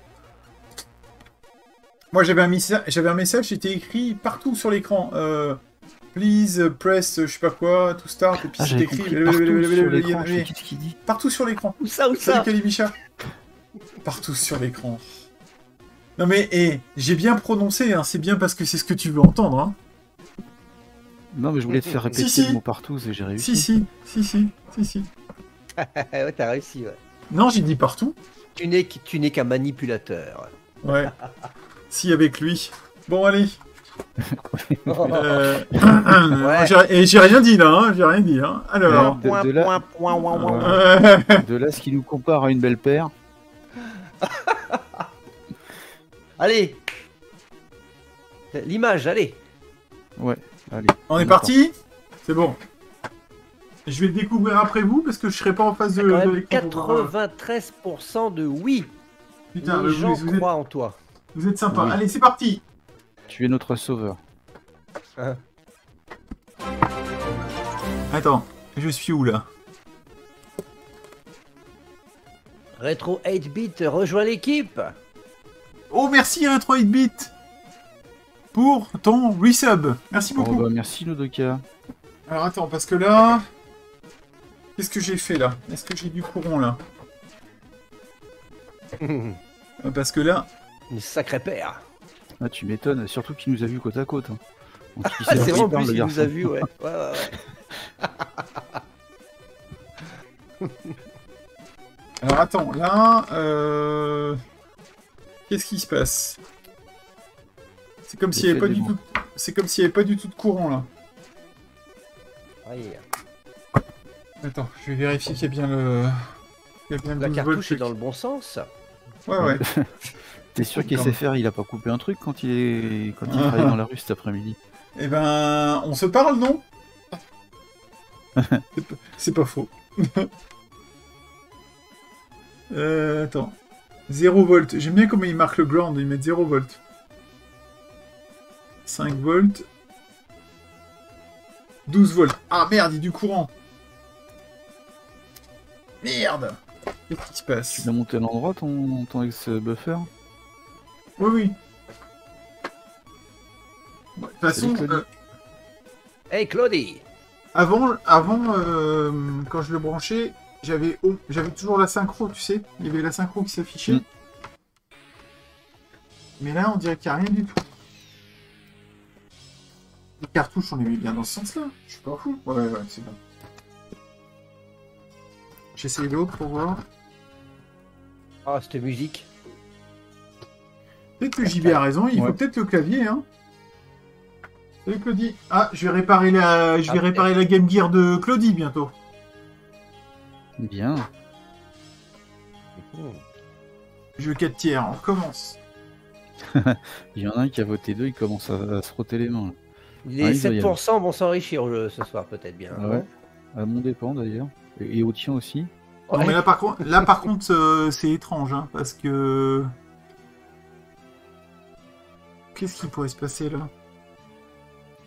Moi j'avais un, j'avais un message, c'était écrit partout sur l'écran. euh, Please press, je sais pas quoi, to start, et puis Ah, c'était écrit partout sur l'écran. Où ça, où Salut ça? Kalibicha Partout sur l'écran. Non mais, eh, j'ai bien prononcé, hein, c'est bien parce que c'est ce que tu veux entendre. Hein. Non, mais je voulais te faire répéter Si, si. le mot partout et j'ai réussi. Si, si, si, si, si, si. (laughs) ouais, t'as réussi, ouais. Non, j'ai dit partout. Tu n'es tu n'es qu'un manipulateur. Ouais. (laughs) si, avec lui. Bon, allez. (laughs) Euh... (clears throat) Ouais. Et j'ai rien dit là, hein, j'ai rien dit. Hein. Alors... de- point, de là- euh, De là, ce qui nous compare à une belle paire. Allez L'image, allez Ouais, allez. On est parti C'est bon. Je vais le découvrir après vous parce que je serai pas en face de, Quand de même l'écran pour voir. 93% de oui Putain, Les gens vous êtes, croient en toi. vous êtes sympa. Oui. Allez, c'est parti Tu es notre sauveur. Attends, je suis où là? Retro 8-bit rejoint l'équipe Oh, merci Retro 8-bit pour ton resub. Merci Oh, beaucoup. bah, merci Nodoka. Alors attends, parce que là... Qu'est-ce que j'ai fait là? Est-ce que j'ai du courant là? Une (laughs) Euh, Parce que là... sacrée paire Ah, tu m'étonnes, surtout qu'il nous a vus côte à côte. hein. Ah, (laughs) c'est vrai, en plus, il nous a vu, ouais. (laughs) ouais, ouais, ouais. Alors attends, là... Euh... Qu'est-ce qui se passe C'est comme s'il n'y avait pas du tout... C'est comme s'il n'y avait pas du tout de courant là. Attends, je vais vérifier qu'il y a bien le... Il y a bien le La 12 cartouche est dans le bon sens. Ouais, ouais. (laughs) T'es sûr Comme- qu'SFR il a pas coupé un truc quand il est quand il travaillait (laughs) dans la rue cet après-midi Eh ben, on se parle, non (laughs) C'est pas- C'est pas faux. euh, attends. 0 volts. J'aime bien comment ils marquent le ground. Ils mettent 0 volts. 5 volts. 12 volts. Ah merde, il y a du courant. Merde Qu'est-ce qui se passe Tu l'as monté à l'endroit ton, ton ex-buffer Oui, oui. De toute façon, Salut, Claudie. euh, Hey Claudie avant, avant euh, quand je le branchais, j'avais oh, j'avais toujours la synchro, tu sais. Il y avait la synchro qui s'affichait. Mm. Mais là, on dirait qu'il n'y a rien du tout. Les cartouches, on les met bien dans ce sens-là. Je suis pas fou. Ouais, ouais, c'est bon. J'essaye l'autre pour voir. Ah, cette musique. Peut-être que JB a raison, il Ouais. faut peut-être le clavier, hein. Salut Claudie. Ah, je vais réparer la, je vais Ah, réparer la Game Gear de Claudie bientôt. Bien. Hmm. Jeu 4 tiers, on recommence. (laughs) Il y en a un qui a voté 2, il commence à, à se frotter les mains. Les Ah, il doit y 7% vont s'enrichir ce soir, peut-être bien. Ah ouais À mon dépend d'ailleurs. Et, et au tien aussi. Non, Ouais. mais là par contre, là, par contre euh, c'est étrange, hein, parce que... Qu'est-ce qui pourrait se passer là?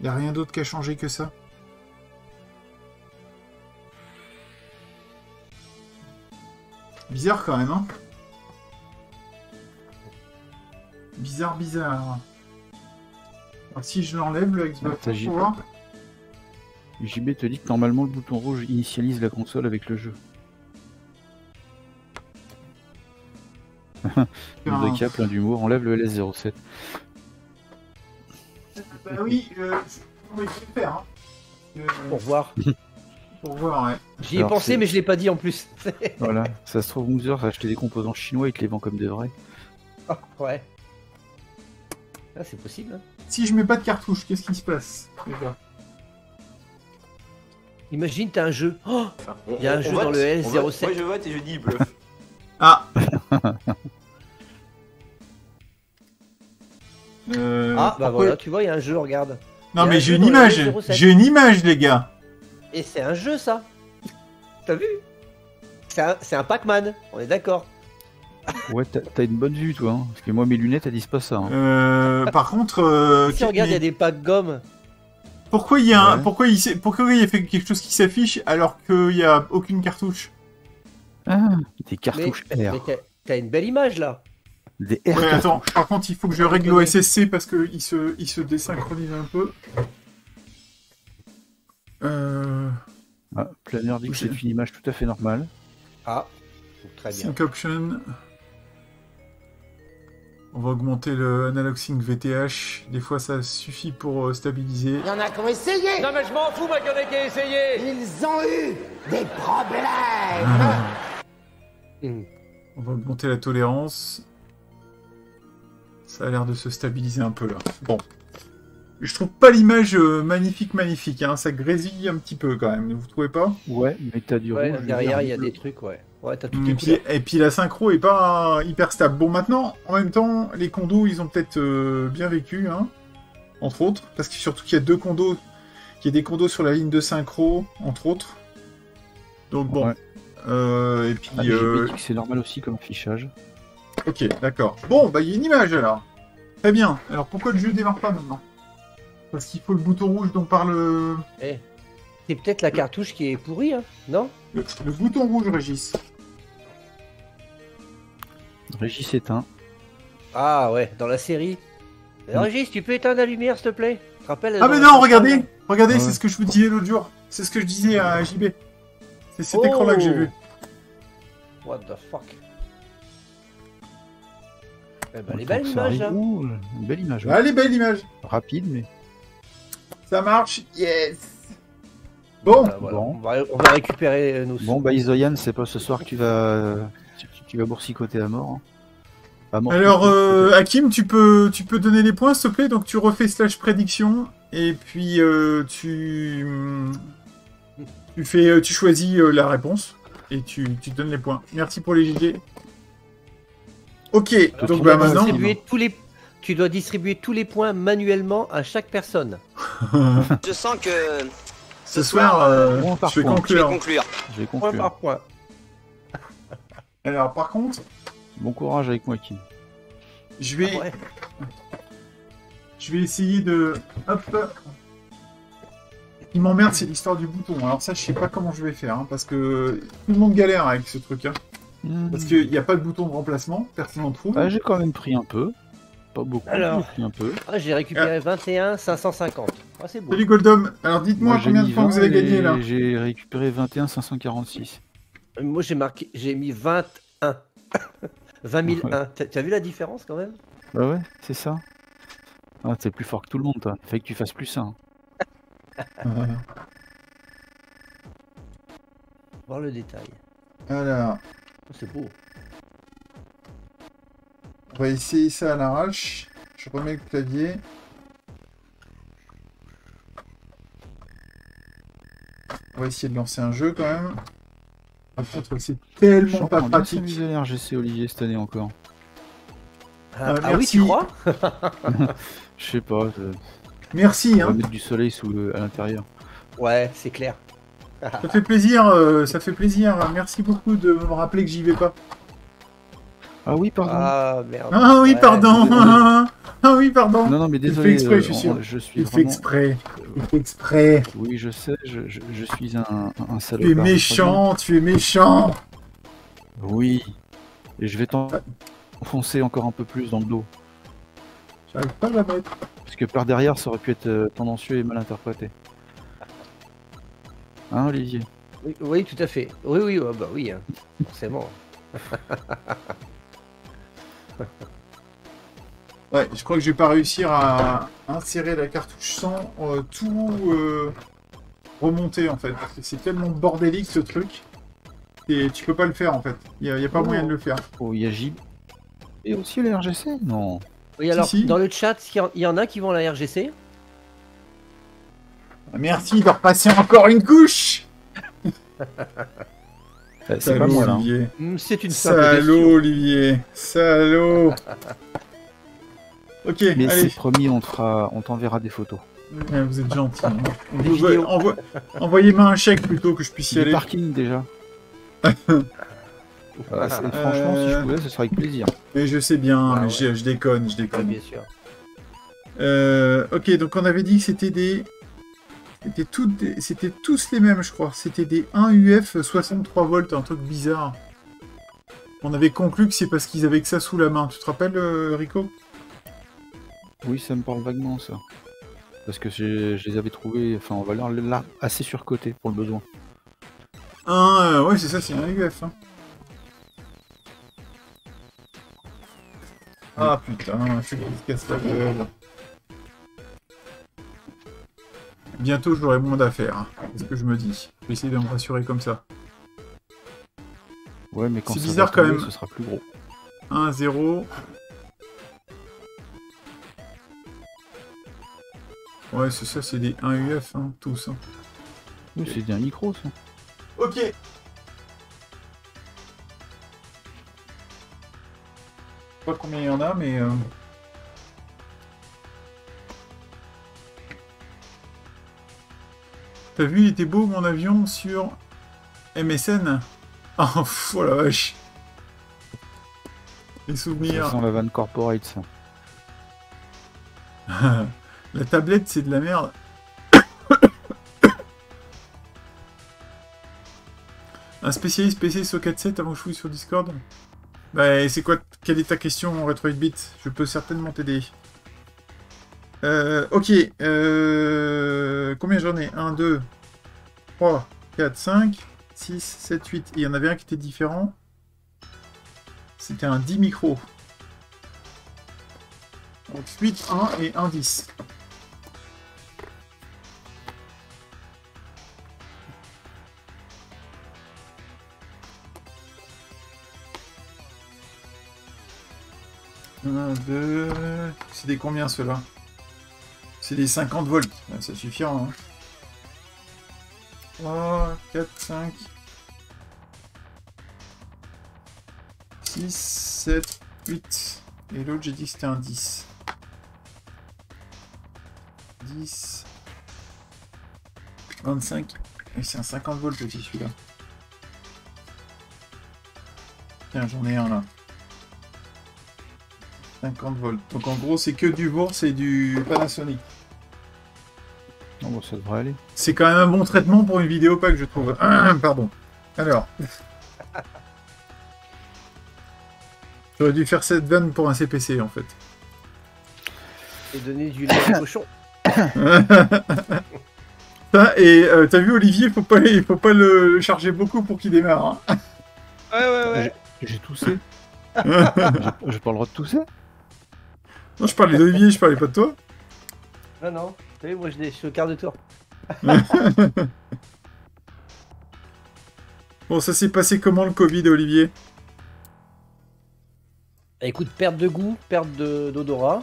Il a rien d'autre qui a changé que ça? Bizarre quand même, hein Bizarre, bizarre. Alors, si je l'enlève, le Xbox, pour voir. JB te dit que normalement le bouton rouge initialise la console avec le jeu. (laughs) Le cas plein d'humour, enlève le LS07. Bah oui, euh, je vais le faire. Hein. Euh, Pour voir. (laughs) pour voir, ouais. J'y ai Alors, pensé, c'est- mais je l'ai pas dit en plus. (laughs) Voilà, ça se trouve Moser va acheter des composants chinois et te les vend comme des vrais. Ah, ouais. Ah, c'est possible. hein. Si je mets pas de cartouche, qu'est-ce qui se passe déjà Imagine, t'as un jeu. Oh Il y a un on jeu vote, dans le on vote. LS07. Moi je vote et je dis bluff. (laughs) Ah (laughs) Euh, ah, bah pourquoi- voilà, tu vois, il y a un jeu, regarde. Non il y a mais un j'ai jeu une dans le image, 07. j'ai une image les gars. Et c'est un jeu, ça. T'as vu? C'est un, c'est un Pac-Man, on est d'accord. Ouais, t'as t'as une bonne vue toi, hein, parce que moi mes lunettes elles disent pas ça. hein. Euh, par contre, euh, (laughs) Si regarde, il y a mais des packs gomme. pourquoi il y a un- Ouais. pourquoi il s'est- pourquoi il y a fait quelque chose qui s'affiche alors qu'il y a aucune cartouche? Ah, des cartouches Mais R. t'as- t'as une belle image là. Des R. Ouais, attends. Par contre, il faut que je règle l'OSSC parce que il se il se désynchronise un peu. Euh, Ah, Planner dit que c'est une image tout à fait normale. Ah, très bien. Sync option. On va augmenter le analog sync VTH. Des fois, ça suffit pour euh, stabiliser. Il y en a qui ont essayé. Non mais je m'en fous, moi, qu'il y en ait qui a essayé. Ils ont eu des problèmes. Hmm. On va augmenter la tolérance. Ça a l'air de se stabiliser un peu là. Bon. Je trouve pas l'image euh, magnifique, magnifique. Hein. Ça grésille un petit peu quand même. Vous trouvez pas? Ouais, mais t'as du Ouais, rouge. derrière, il y a bleu. des trucs, ouais. Ouais, t'as toutes et les puis, et puis la synchro est pas hyper stable. Bon, maintenant, en même temps, les condos, ils ont peut-être euh, bien vécu, hein, entre autres, parce que surtout qu'il y a deux condos, qu'il y a des condos sur la ligne de synchro, entre autres. Donc bon, Ouais. Euh, et puis, Ah, JB euh, c'est normal aussi comme affichage. ok, d'accord. Bon, bah il y a une image alors. Très bien. Alors pourquoi le jeu démarre pas maintenant? Parce qu'il faut le bouton rouge dont parle le, Eh, C'est peut-être la cartouche qui est pourrie, hein Non? le, le bouton rouge, Régis. Régis éteint. Ah ouais, dans la série. Eh, Régis, tu peux éteindre la lumière, s'il te plaît? Tu te rappelles Ah mais non, regardez, regardez, Ouais. c'est ce que je vous disais l'autre jour. C'est ce que je disais à JB. C'est cet écran-là que j'ai vu. What the fuck? Eh ben, les belles images, là. Ouh, une belle image. ouais. Allez, belle image. Rapide, mais Ça marche? Yes. Bon. Voilà, voilà. Bon. On, va, on va récupérer euh, nos sous. bon, bah Isoyan, c'est pas ce soir que tu vas, tu, tu vas boursicoter à mort. hein. À mort. Alors, euh, (laughs) Hakim, tu peux, tu peux donner les points, s'il te plaît? Donc, tu refais slash prédiction et puis euh, tu, tu fais, euh, tu choisis euh, la réponse et tu, tu donnes les points. Merci pour les GG. Ok. Alors, donc, bah maintenant. tous les... tu dois distribuer tous les points manuellement à chaque personne. (laughs) Je sens que Ce soir, euh, je vais je conclure. Je vais Point conclure. par point. (laughs) Alors, par contre, Bon courage avec moi, Kim. je vais, Ouais. je vais essayer de, hop, qui m'emmerde, c'est l'histoire du bouton. Alors ça, je sais pas comment je vais faire, hein, parce que tout le monde galère avec ce truc. Hein. Hmm. Parce qu'il n'y a pas de bouton de remplacement, personne n'en trouve. Ah, j'ai quand même pris un peu. Pas beaucoup, Alors. un peu. Ah, j'ai récupéré 21 550. Ah, c'est beau. Salut Goldom, alors dites-moi combien de temps vous 20 avez gagné là J'ai récupéré 21 546. Euh, Moi, j'ai marqué, j'ai mis 21. 20 001. Ouais. T'as- T'as vu la différence quand même? Bah ouais, c'est ça. Ah, t'es plus fort que tout le monde, toi. Fait que tu fasses plus ça. hein. (laughs) Voir le détail. Alors, Oh, c'est beau. On va essayer ça à l'arrache. Je remets le clavier. On va essayer de lancer un jeu quand même. Par contre, c'est tellement pas on a bien pratique. à l'RGC Olivier cette année encore. Ah, Ah, ah oui, tu crois (laughs) Je sais pas, je- Merci, on va hein. mettre du soleil sous le- à l'intérieur. Ouais, c'est clair. ça fait plaisir, euh, ça fait plaisir. Merci beaucoup de me rappeler que j'y vais pas. Ah oui, pardon. Ah merde. Ah oui, Ouais, pardon. désolé. (laughs) Ah oui, pardon. non, non, mais il fait désolé. exprès, euh, je suis sûr. on- je suis Il fait exprès. Il fait exprès. Oui, je sais, je, je, je suis un, un, un Tu salopard. es je méchant, tu es méchant. Oui. Et je vais t'enfoncer encore un peu plus dans le dos. J'arrive pas à la mettre. Parce que par derrière, ça aurait pu être euh, tendancieux et mal interprété. Hein, Olivier? Oui, oui, tout à fait. Oui, oui, oh, bah oui, hein. forcément. (laughs) Ouais, je crois que je vais pas réussir à insérer la cartouche sans euh, tout euh, remonter en fait. Parce que c'est tellement bordélique ce truc. Et tu peux pas le faire en fait. Il y a, pas Oh. moyen de le faire. Oh, il y a J. Et aussi les RGC Non. Oui, alors, si. dans le chat, il y en- a qui vont à la RGC Merci de repasser encore une couche (laughs) C'est pas moi là. hein. Olivier. Hmm, C'est une Salaud. Olivier. Salaud Ok, Mais c'est promis, on te fera, on t'enverra des photos. Ouais, vous êtes gentil. hein. Vous- Envoyez-moi un chèque plutôt que je puisse y Du aller. parking déjà. (laughs) Ah, Franchement, si je Euh. pouvais, ce serait avec plaisir. Mais je sais bien, Ah mais ouais. je, je déconne, je Ouais, déconne. bien sûr. Euh, ok, donc on avait dit que c'était des... C'était tous les mêmes, je crois. C'était des 1 UF 63 volts, un truc bizarre. On avait conclu que c'est parce qu'ils avaient que ça sous la main. Tu te rappelles, euh, Rico? Oui, ça me parle vaguement ça. Parce que je les avais trouvés, enfin, en valeur là, assez surcotés pour le besoin. Un, euh, ouais, c'est ça, c'est un UF. hein. Ah putain, je qu'il se casse la gueule. Bientôt, j'aurai moins d'affaires. hein. C'est ce que je me dis. Je vais essayer de me rassurer comme ça. Ouais, mais quand C'est ça bizarre va quand même. ce sera plus gros. 1, 0. Ouais, c'est ça, c'est des 1 UF, hein, tous. hein. Oui, c'est un micro ça. Ok. Je sais pas combien il y en a, mais... euh, T'as vu, il était beau mon avion sur MSN (laughs) Oh, oh la vache Les Ça souvenirs sent la vanne corporate ça. (laughs) La tablette, c'est de la merde. (coughs) Un spécialiste PC Socket 7 avant que je fouille sur Discord Bah, c'est quoi Quelle est ta question, Retroidbit Je peux certainement t'aider. Euh, ok. Euh, combien j'en ai? 1, 2, 3, 4, 5, 6, 7, 8. Et il y en avait un qui était différent. C'était un 10 micro. Donc 8, 1 et 1, 10. Un, deux... Des combien ceux-là? C'est des 50 volts. Ça suffira. Hein. 3, 4, 5, 6, 7, 8. Et l'autre, j'ai dit que c'était un 10. 10, 25. Et c'est un 50 volts petit celui-là. Tiens, j'en ai un là. 50 volts. Donc en gros, c'est que du Bourse et du Panasonic. Bon, ça devrait aller. C'est quand même un bon traitement pour une vidéo pack, je trouve. Pardon. Alors. (laughs) J'aurais dû faire cette vanne pour un CPC en fait. Et donner du lait au cochon. (laughs) Ça, et euh, t'as vu Olivier, faut pas, il faut pas le charger beaucoup pour qu'il démarre. hein. Ouais, ouais, ouais. J'ai toussé. (laughs) J'ai j'ai pas le droit de tousser Non, je parlais d'Olivier, je parlais pas de toi. Non, non. Moi, je suis au quart de tour. (laughs) Bon, ça s'est passé comment le Covid, Olivier? Écoute, perte de goût, perte d'odorat.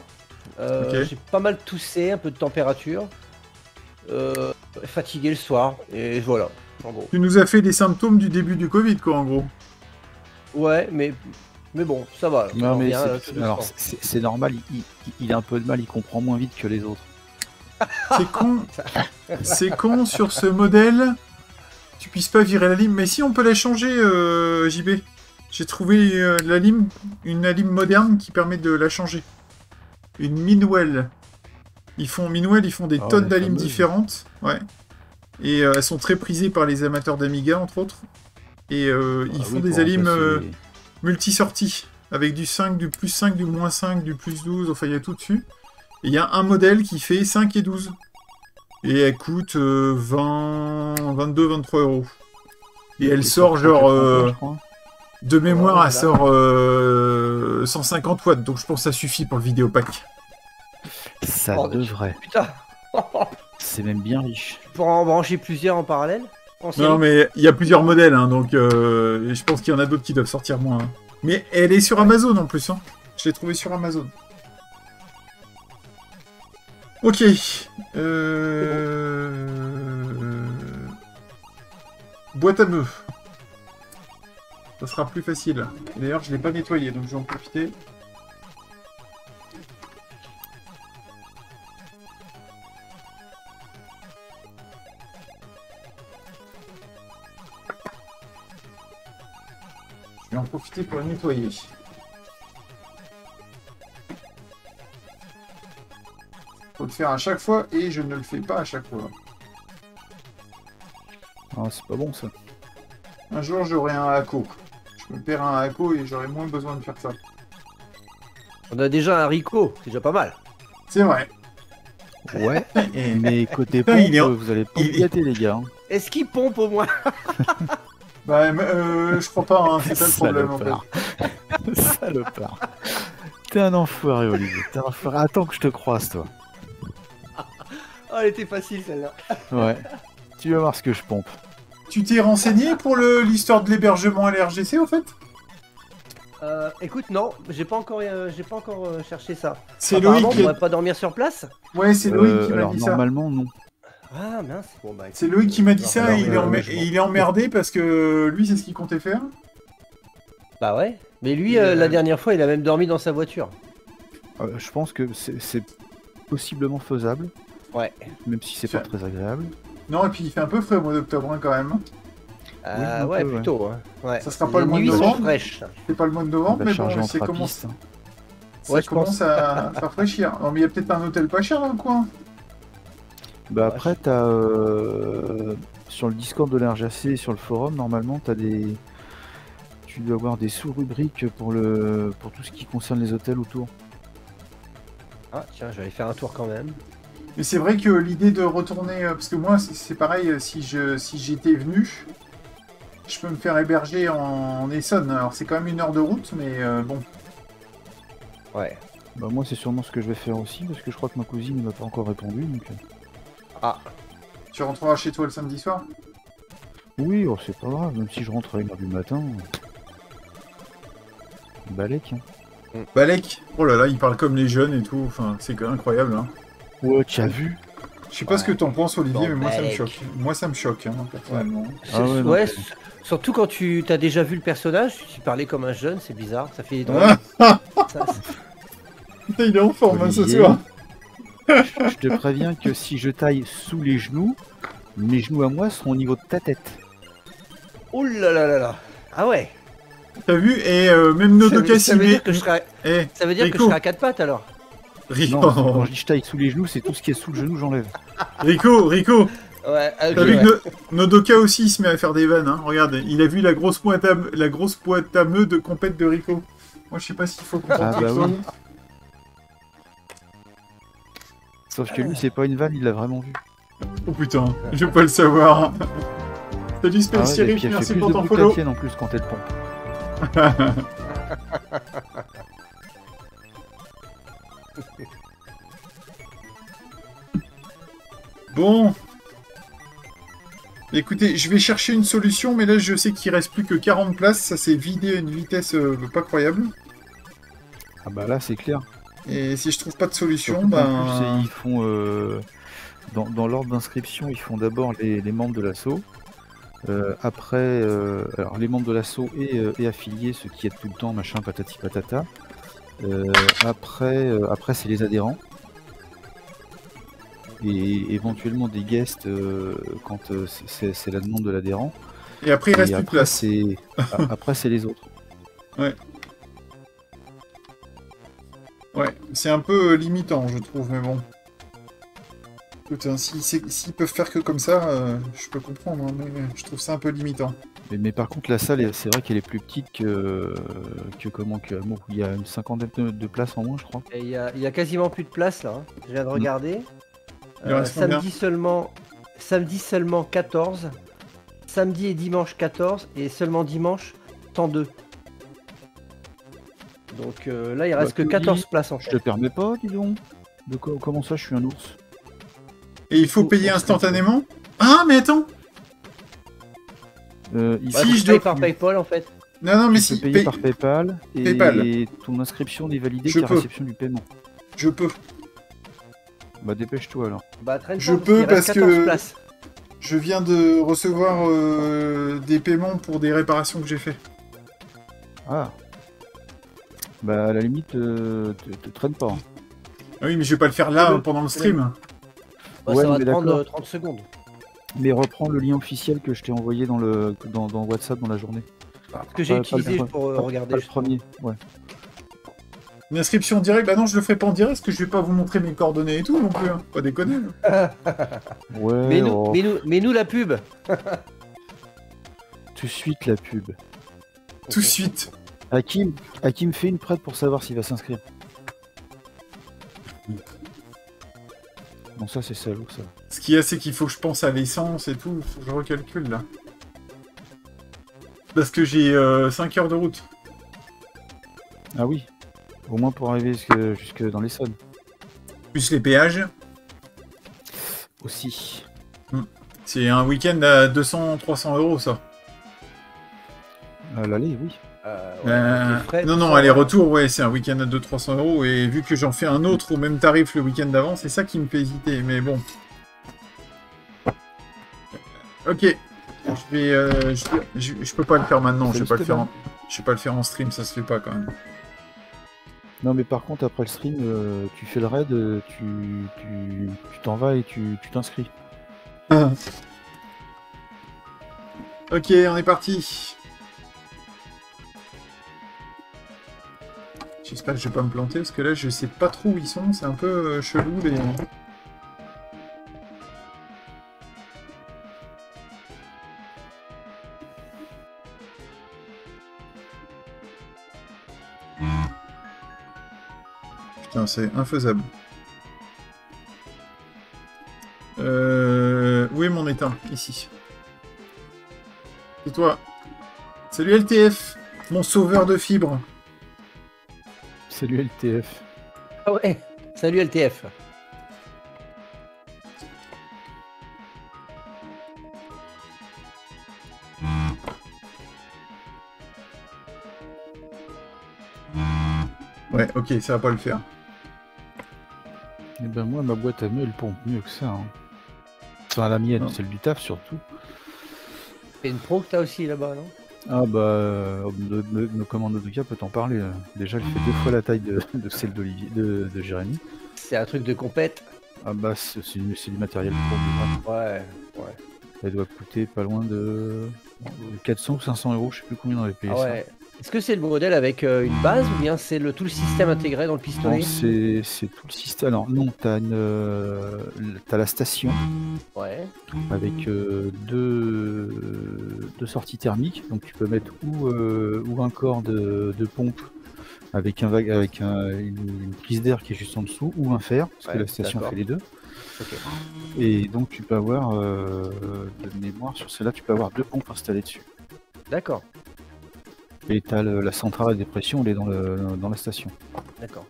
Euh. J'ai pas mal toussé, un peu de température. Euh, fatigué le soir. Et voilà, en gros. Tu nous as fait les symptômes du début du Covid, quoi, en gros. Ouais, mais, mais bon, ça va. Euh, c'est c'est normal, il, il- il a un peu de mal, il comprend moins vite que les autres. C'est con. C'est con sur ce modèle. Tu puisses pas virer la lime. Mais si on peut la changer, euh, JB. J'ai trouvé euh, la lime, une lime moderne qui permet de la changer. Une Minwell. Ils font Minwell, ils font des Ah, tonnes d'alimes différentes. Ouais. Et euh, elles sont très prisées par les amateurs d'Amiga, entre autres. Et ils Ah font oui, des alimes multi-sorties. Avec du 5, du plus 5, du moins 5, du plus 12. Enfin, il y a tout dessus. Il y a un modèle qui fait 5 et 12. Et elle coûte euh, 20, 22, 23 euros. Et elle sort genre... 30, euh, de mémoire, elle sort euh, 150 watts. Donc je pense que ça suffit pour le vidéopack. Ça Oh, devrait. Putain (laughs) C'est même bien riche. Pour en brancher plusieurs en parallèle en Non, mais il y a plusieurs modèles, hein, donc euh, je pense qu'il y en a d'autres qui doivent sortir moins. hein. Mais elle est sur Amazon en plus. Hein. Je l'ai trouvée sur Amazon. Ok. Euh... Boîte à bœuf. Ça sera plus facile. D'ailleurs, je l'ai pas nettoyé, donc je vais en profiter. Je vais en profiter pour le nettoyer. Faut le faire à chaque fois et je ne le fais pas à chaque fois. Ah, c'est pas bon ça. Un jour j'aurai un Hako. Je me perds un Hako et j'aurai moins besoin de faire ça. On a déjà un Rico, c'est déjà pas mal. C'est vrai. Ouais, (laughs) mais côté pompe, il est en- vous allez pas il gâter les gars. hein. Est-ce qu'il pompe au moins (laughs) Bah, euh, je crois pas, hein, c'est ça le problème en fait. Salopard. (laughs) Salopard. T'es un enfoiré, Olivier. T'es un enfoiré. Attends que je te croise, toi. Oh, elle était facile celle-là. Ouais. Tu vas voir ce que je pompe. Tu t'es renseigné pour l'histoire de l'hébergement à l'RGC en fait? Euh, écoute, non, j'ai pas encore, euh, j'ai pas encore euh, cherché ça. C'est Loïc on qui... pourrait pas dormir sur place Ouais, c'est Loïc Euh, qui m'a dit ça. normalement, non. Ah mince, bon bah. C'est Loïc qui m'a dit ça et il, est emmerdé- je et il est emmerdé parce que lui c'est ce qu'il comptait faire. Bah ouais. Mais lui, euh, euh, la dernière fois, il a même dormi dans sa voiture. Euh, je pense que c'est possiblement faisable, Ouais. même si c'est pas très agréable. Non, et puis il fait un peu frais au mois d'octobre hein, quand même. Ah un ouais, peu, plutôt. hein. Ouais. Ça sera pas le mois de novembre. C'est pas le mois de novembre, mais bon, c'est comment ça Ouais, je commence à faire fraîchir. Non, mais il y a peut-être un hôtel pas cher dans le coin. Bah après, t'as euh, sur le Discord de l'RGAC et sur le forum, normalement, t'as des. Tu dois avoir des sous-rubriques pour le pour tout ce qui concerne les hôtels autour. Ah tiens, je vais aller faire un tour quand même. Mais c'est vrai que l'idée de retourner, euh, parce que moi c'est- pareil, euh, si je si j'étais venu, je peux me faire héberger en, en Essonne. Alors c'est quand même une heure de route, mais euh, bon. Ouais. Bah moi, c'est sûrement ce que je vais faire aussi, parce que je crois que ma cousine ne m'a pas encore répondu. Donc... Ah, Tu rentreras chez toi le samedi soir? Oui, oh, c'est pas grave, même si je rentre à 1h du matin. Balek. Hein. Balek? Oh là là, il parle comme les jeunes et tout, enfin c'est quand même incroyable. Hein. Ouais, tu as vu Je sais pas ce que t'en penses Olivier, Bon, mais moi ça me choque. Moi ça me choque, hein, personnellement. Ah ouais, surtout quand tu as déjà vu le personnage, tu parlais comme un jeune, c'est bizarre, ça fait drôle. Ah, (laughs) Ça, il est en forme hein, ce soir. Je te préviens que si je taille sous les genoux, mes genoux à moi seront au niveau de ta tête. Oh là là là là. Ah ouais. T'as vu? Et euh, même veut, Nodoka ça veut Sibé. dire que je serai, Eh, ça veut dire que je serai à quatre pattes alors. Rico, Non, quand je dis je taille sous les genoux, c'est tout ce qui est sous le genou, j'enlève. Rico, Rico, Ouais, ok, t'as vu ouais. que No- Nodoka aussi il se met à faire des vannes, hein. Regarde, il a vu la grosse pointe à, la grosse pointe à meux de compète de Rico. Moi je sais pas s'il faut qu'on Ah bah oui. Sauf que lui, c'est pas une vanne, il l'a vraiment vu. Oh putain, je veux pas le savoir. Salut Ah ouais, Space fait merci plus pour de ton follow. en plus quand elle pompe. (laughs) (laughs) Bon. Écoutez, je vais chercher une solution, mais là je sais qu'il reste plus que 40 places, ça s'est vidé à une vitesse euh, pas croyable. Ah bah là, c'est clair. Et si je trouve pas de solution, Surtout plus, ben... ils font euh, dans, dans l'ordre d'inscription, ils font d'abord les, les membres de l'assaut. Euh, après, alors les membres de l'assaut et, et affiliés, ceux qui aident tout le temps, machin, patati patata. Euh, après, euh, après c'est les adhérents. Et éventuellement des guests euh, quand euh, c'est- la demande de l'adhérent. Et après il reste plus de place. (laughs) après c'est les autres. Ouais, c'est un peu limitant, je trouve, mais bon. Écoute, hein, si- s'ils peuvent faire que comme ça, euh, je peux comprendre, hein, mais je trouve ça un peu limitant. Mais, mais par contre, la salle, est- c'est vrai qu'elle est plus petite que, que comment que Amour. Il y a une cinquantaine de, de places en moins, je crois. Il y, a, il y a quasiment plus de place là. hein. Je viens de regarder. Mm. Il Euh, samedi seulement, samedi seulement 14. Samedi et dimanche 14 et seulement dimanche 102. Donc euh, là il reste que Bah, 14 Cody, places en Je fait. te permets pas, dis donc. De quoi, comment ça, je suis un ours? Et il faut payer instantanément? Ah, mais attends euh, il si tu je dois- par PayPal en fait. Non, non, mais tu peux si, payer paye- par PayPal et PayPal. ton inscription n'est validée qu'à réception du paiement. je peux. Bah dépêche-toi alors. Bah traîne Je parce peux parce 14 que- places. Je viens de recevoir euh, des paiements pour des réparations que j'ai fait. Ah. Bah à la limite, euh, te, te traîne pas. hein. Ah oui, mais je vais pas le faire là Oui, euh, pendant le stream. Bah, Ouais, ça va mais prendre d'accord. euh, 30 secondes. Mais reprends le lien officiel que je t'ai envoyé dans le dans, dans WhatsApp dans la journée. Ce que j'ai pas utilisé pour euh, pas- regarder. Pas le premier, ouais. Une inscription en direct Bah non, je le ferai pas en direct parce que je vais pas vous montrer mes coordonnées et tout non plus. hein. Pas déconner. (laughs) Ouais, Mais nous, oh, mais nous, mais nous la pub. (laughs) tout de suite la pub. Tout de suite. Hakim, Hakim fait une prête pour savoir s'il va s'inscrire. (laughs) Bon ça c'est salaud ça. Ce qu'il y a, c'est qu'il faut que je pense à l'essence et tout. Faut que je recalcule là. Parce que j'ai 5 heures de route. Ah oui. Au moins pour arriver jusque, jusque dans les Sonnes. Plus les péages. Aussi. C'est un week-end à 200-300 euros ça. À l'aller, oui. Euh, Euh, frais, non, non, aller-retour, ouais, c'est un week-end à 200-300 euros. Et vu que j'en fais un autre au même tarif le week-end d'avant, c'est ça qui me fait hésiter. Mais bon. Ok. Je vais. euh, je, je- je peux pas le faire maintenant. Je vais pas le faire. En, je vais pas le faire en stream. Ça se fait pas quand même. Non mais par contre après le stream, euh, tu fais le raid, tu tu tu t'en vas et tu tu t'inscris. Ok, on est parti. Je vais pas me planter parce que là je sais pas trop où ils sont. C'est un peu euh, chelou les. Putain, c'est infaisable. Euh... Où est mon éteint Ici. C'est toi? Salut LTF, mon sauveur de fibres. Salut LTF. Ah ouais. Salut LTF. Ouais, ok, ça va pas le faire. Eh ben moi ma boîte à meux elle pompe mieux que ça. Hein. Enfin la mienne, Non. celle du taf surtout. C'est une pro que t'as aussi là-bas, non? Ah bah euh, de, de, de commande de cas peut t'en parler. euh. Déjà elle fait deux fois la taille de, de celle d'Olivier de, Jérémy. C'est un truc de compète. Ah bah c'est du, c'est du matériel pro. Ouais. Elle doit coûter pas loin de de 400 ou 500 euros, je sais plus combien dans les pays. Ah ouais. Est-ce que c'est le modèle avec euh, une base ou bien c'est le tout le système intégré dans le Non, pistolet c'est c'est tout le système. Alors, non, t'as euh, la station Ouais. avec euh, deux, deux sorties thermiques. Donc, tu peux mettre ou, euh, ou un corps de, de pompe avec, un, vague- avec un- une, une prise d'air qui est juste en dessous, ou un fer, parce Ouais, que la station fait les deux. Et donc, tu peux avoir, euh, de mémoire, sur celle-là, tu peux avoir deux pompes installées dessus. D'accord. Et t'as la centrale à dépression, elle est dans, le, dans la station. D'accord.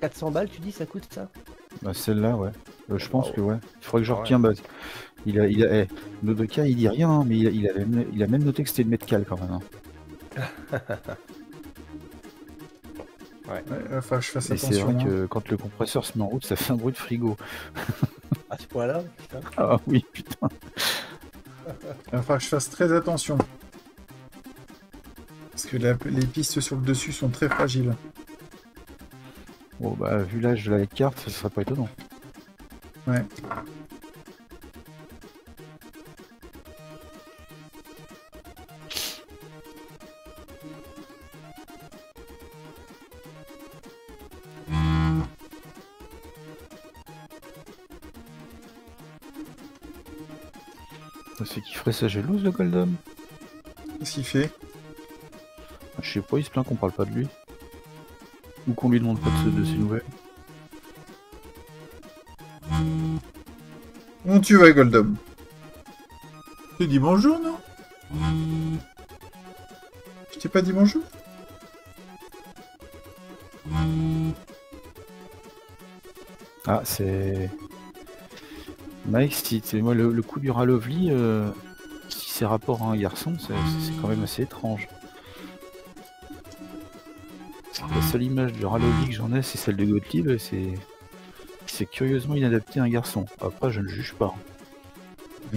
400 balles, tu dis, ça coûte ça? Bah, celle-là, ouais. Euh, je pense que ouais. Il faudrait que je Ah retiens. Bah, il a, il a, eh, Nodoka, il dit rien, mais il a, il, même, il a même noté que c'était le Metcal quand même. hein. (laughs) Ouais, enfin, je fasse Et c'est attention. vrai hein. que quand le compresseur se met en route, ça fait un bruit de frigo. À ce point-là putain. (laughs) Ah oui, putain. Il va falloir que je fasse très attention. Parce que la- les pistes sur le dessus sont très fragiles. Bon, bah, vu l'âge de la carte, ça serait pas étonnant. Ouais. Ferait sa jalouse, le Goldum Qu'est-ce qu'il fait? Je sais pas, il se plaint qu'on parle pas de lui. Ou qu'on lui demande pas de, de ses nouvelles. Où tu vas, Goldum Tu dis bonjour, non? Je t'ai pas dit bonjour? Ah, c'est. Mike, si c'est moi le, le coup du Ralovli, euh, si c'est rapport à un garçon, c'est quand même assez étrange. La seule image du Ralovli que j'en ai, c'est celle de Gottlieb, et c'est c'est curieusement inadapté à un garçon. Après, je ne juge pas. (laughs)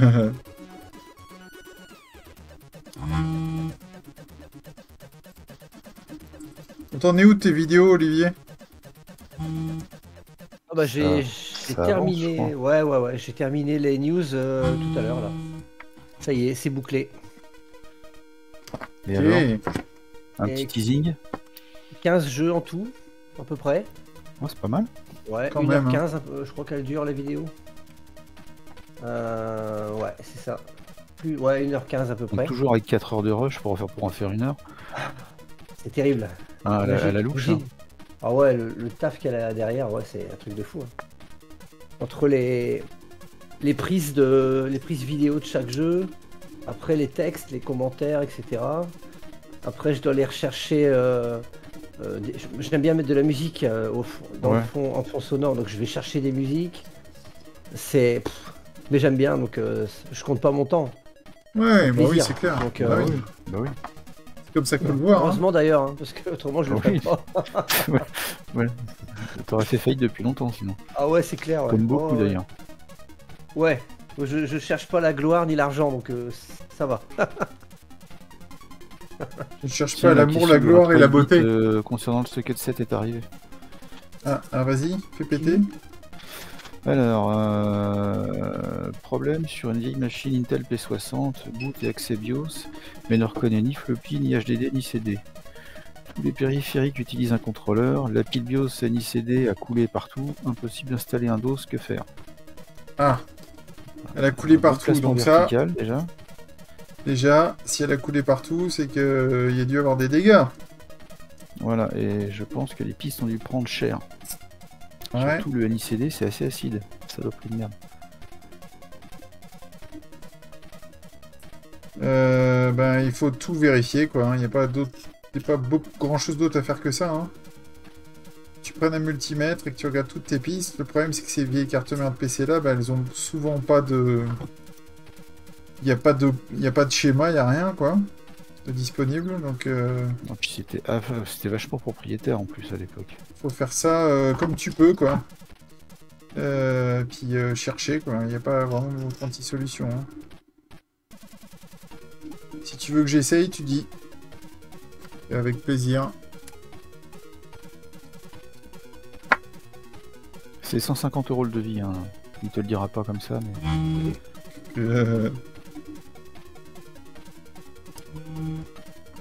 T'en es où de tes vidéos, Olivier? Ah bah j'ai avance, terminé. ouais ouais ouais, j'ai terminé les news euh, tout à l'heure là. Ça y est, c'est bouclé. Et alors, un Et- petit teasing 15 jeux en tout, à peu près. Ouais, C'est pas mal. Ouais, Quand 1h15, même, hein. un peu, je crois qu'elle dure la vidéo. Euh, ouais, c'est ça. Plus, ouais, 1h15 à peu Donc, près. toujours avec 4 heures de rush pour en, faire, pour en faire une heure. (laughs) C'est terrible. Ah, à la, à la louche. Hein. Ah ouais, le, le taf qu'elle a derrière, ouais, c'est un truc de fou. hein. Entre les les prises de les prises vidéo de chaque jeu, après les textes, les commentaires, etc. Après, je dois aller rechercher. euh, euh, des- J'aime bien mettre de la musique euh, au fond, dans le Ouais. fond, en fond sonore, donc je vais chercher des musiques. C'est, mais j'aime bien, donc euh, je compte pas mon temps. Ouais, bah oui, c'est clair. Donc, Bah oui, Bah oui. C'est comme ça faut le voir. hein. Heureusement d'ailleurs, hein, parce que autrement je le Oui. ferais pas. (laughs) T'aurais fait faillite depuis longtemps sinon. Ah ouais, c'est clair. ouais. Comme beaucoup Oh, ouais. d'ailleurs. Ouais, je, je cherche pas la gloire ni l'argent, donc euh, ça va. (laughs) Je ne cherche pas l'amour, la gloire et la beauté. euh, concernant le Socket 7 est arrivé. Ah, ah, vas-y, fais péter. Alors, euh, problème sur une vieille machine Intel P60, boot et accès BIOS, mais ne reconnaît ni floppy, ni HDD, ni CD. Tous les périphériques utilisent un contrôleur, la pile BIOS ni CD a coulé partout, impossible d'installer un DOS, que faire? Ah, elle a coulé partout, donc ça, déjà. déjà, si elle a coulé partout, c'est qu'il y a dû avoir des dégâts. Voilà, et je pense que les pistes ont dû prendre cher. Ouais. Surtout le NICD, c'est assez acide. Ça doit de merde. Euh, ben, il faut tout vérifier, quoi. hein. Il n'y a pas d'autre... Il n'y a pas beaucoup... grand-chose d'autre à faire que ça, hein. Tu prends un multimètre et que tu regardes toutes tes pistes. Le problème, c'est que ces vieilles cartes mères de PC là, ben, elles ont souvent pas de... Il n'y a, pas de... y a pas de schéma, il n'y a rien, quoi. De disponible, donc... euh, puis c'était ah, c'était vachement propriétaire en plus à l'époque. faut faire ça euh, comme tu peux, quoi. Euh, puis euh, chercher, quoi. Il n'y a pas vraiment 36 solutions. hein. Si tu veux que j'essaye, tu dis. Et avec plaisir. C'est 150 euros le devis, hein. il te le dira pas comme ça, mais Euh,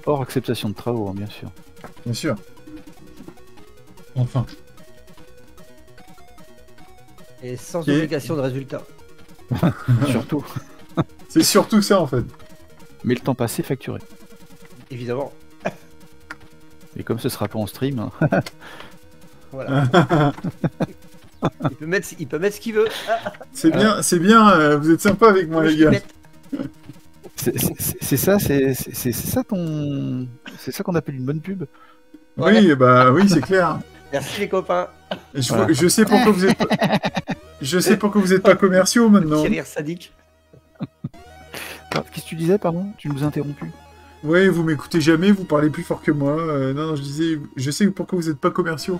Hors acceptation de travaux, hein, bien sûr. Bien sûr. Enfin. Et sans obligation de résultat. (laughs) Surtout. (laughs) C'est surtout ça en fait. Mais le temps passé facturé. Évidemment. Et comme ce sera pas en stream, hein, (laughs) Voilà. (laughs) il, peut mettre, il peut mettre ce qu'il veut. C'est bien, c'est bien, euh, vous êtes sympa avec moi les gars. c'est ça, c'est ça ton, c'est ça qu'on appelle une bonne pub? Oui, bah oui, c'est clair. Merci les copains. Je, Voilà. je sais pourquoi vous êtes Je sais pourquoi vous êtes pas commerciaux maintenant. Rire sadique. Qu'est-ce que tu disais, pardon? Tu nous as interrompu. Ouais, vous m'écoutez jamais, vous parlez plus fort que moi. Euh, non, non, je disais, je sais pourquoi vous êtes pas commerciaux.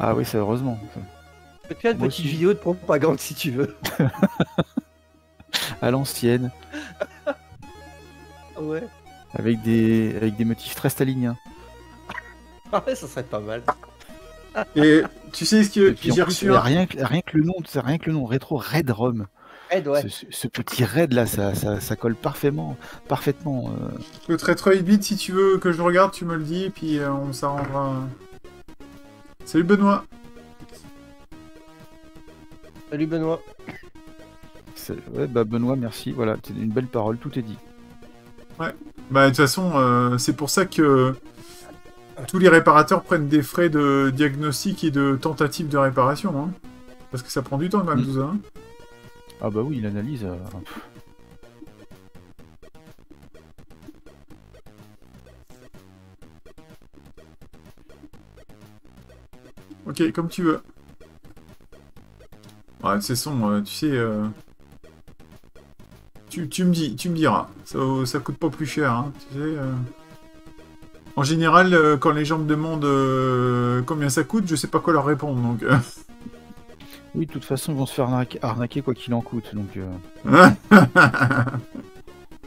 Ah oui, c'est heureusement. Je peux te faire une Moi petite aussi. vidéo de propagande si tu veux. (laughs) À l'ancienne, Ouais. avec des, avec des motifs très staliniens. (laughs) Ah ouais, ça serait pas mal. Et tu sais ce que j'ai plus, reçu un- rien, que, rien que le nom, c'est rien que le nom, rétro Red Rom. Aide, ouais. Ce, petit raid là, ça, ça, ça colle parfaitement, parfaitement. euh. le 8 bits, si tu veux que je le regarde, tu me le dis, et puis euh, on s'arrangera. Salut Benoît. Salut Benoît. c'est- ouais, bah Benoît, merci. Voilà, c'est une belle parole, tout est dit. Bah de toute façon, euh, c'est pour ça que tous les réparateurs prennent des frais de diagnostic et de tentative de réparation. Hein. Parce que ça prend du temps quand même Mm. tout ça. hein. Ah bah oui, l'analyse. euh, Ok, comme tu veux. Ouais, c'est son, euh, tu sais. euh, Tu, tu me dis, tu me diras. Ça, ça coûte pas plus cher, hein, tu sais. euh. En général, euh, quand les gens me demandent euh, combien ça coûte, je sais pas quoi leur répondre, donc. euh. (laughs) Oui, de toute façon, ils vont se faire arnaquer, arnaquer quoi qu'il en coûte. Donc, euh, (laughs)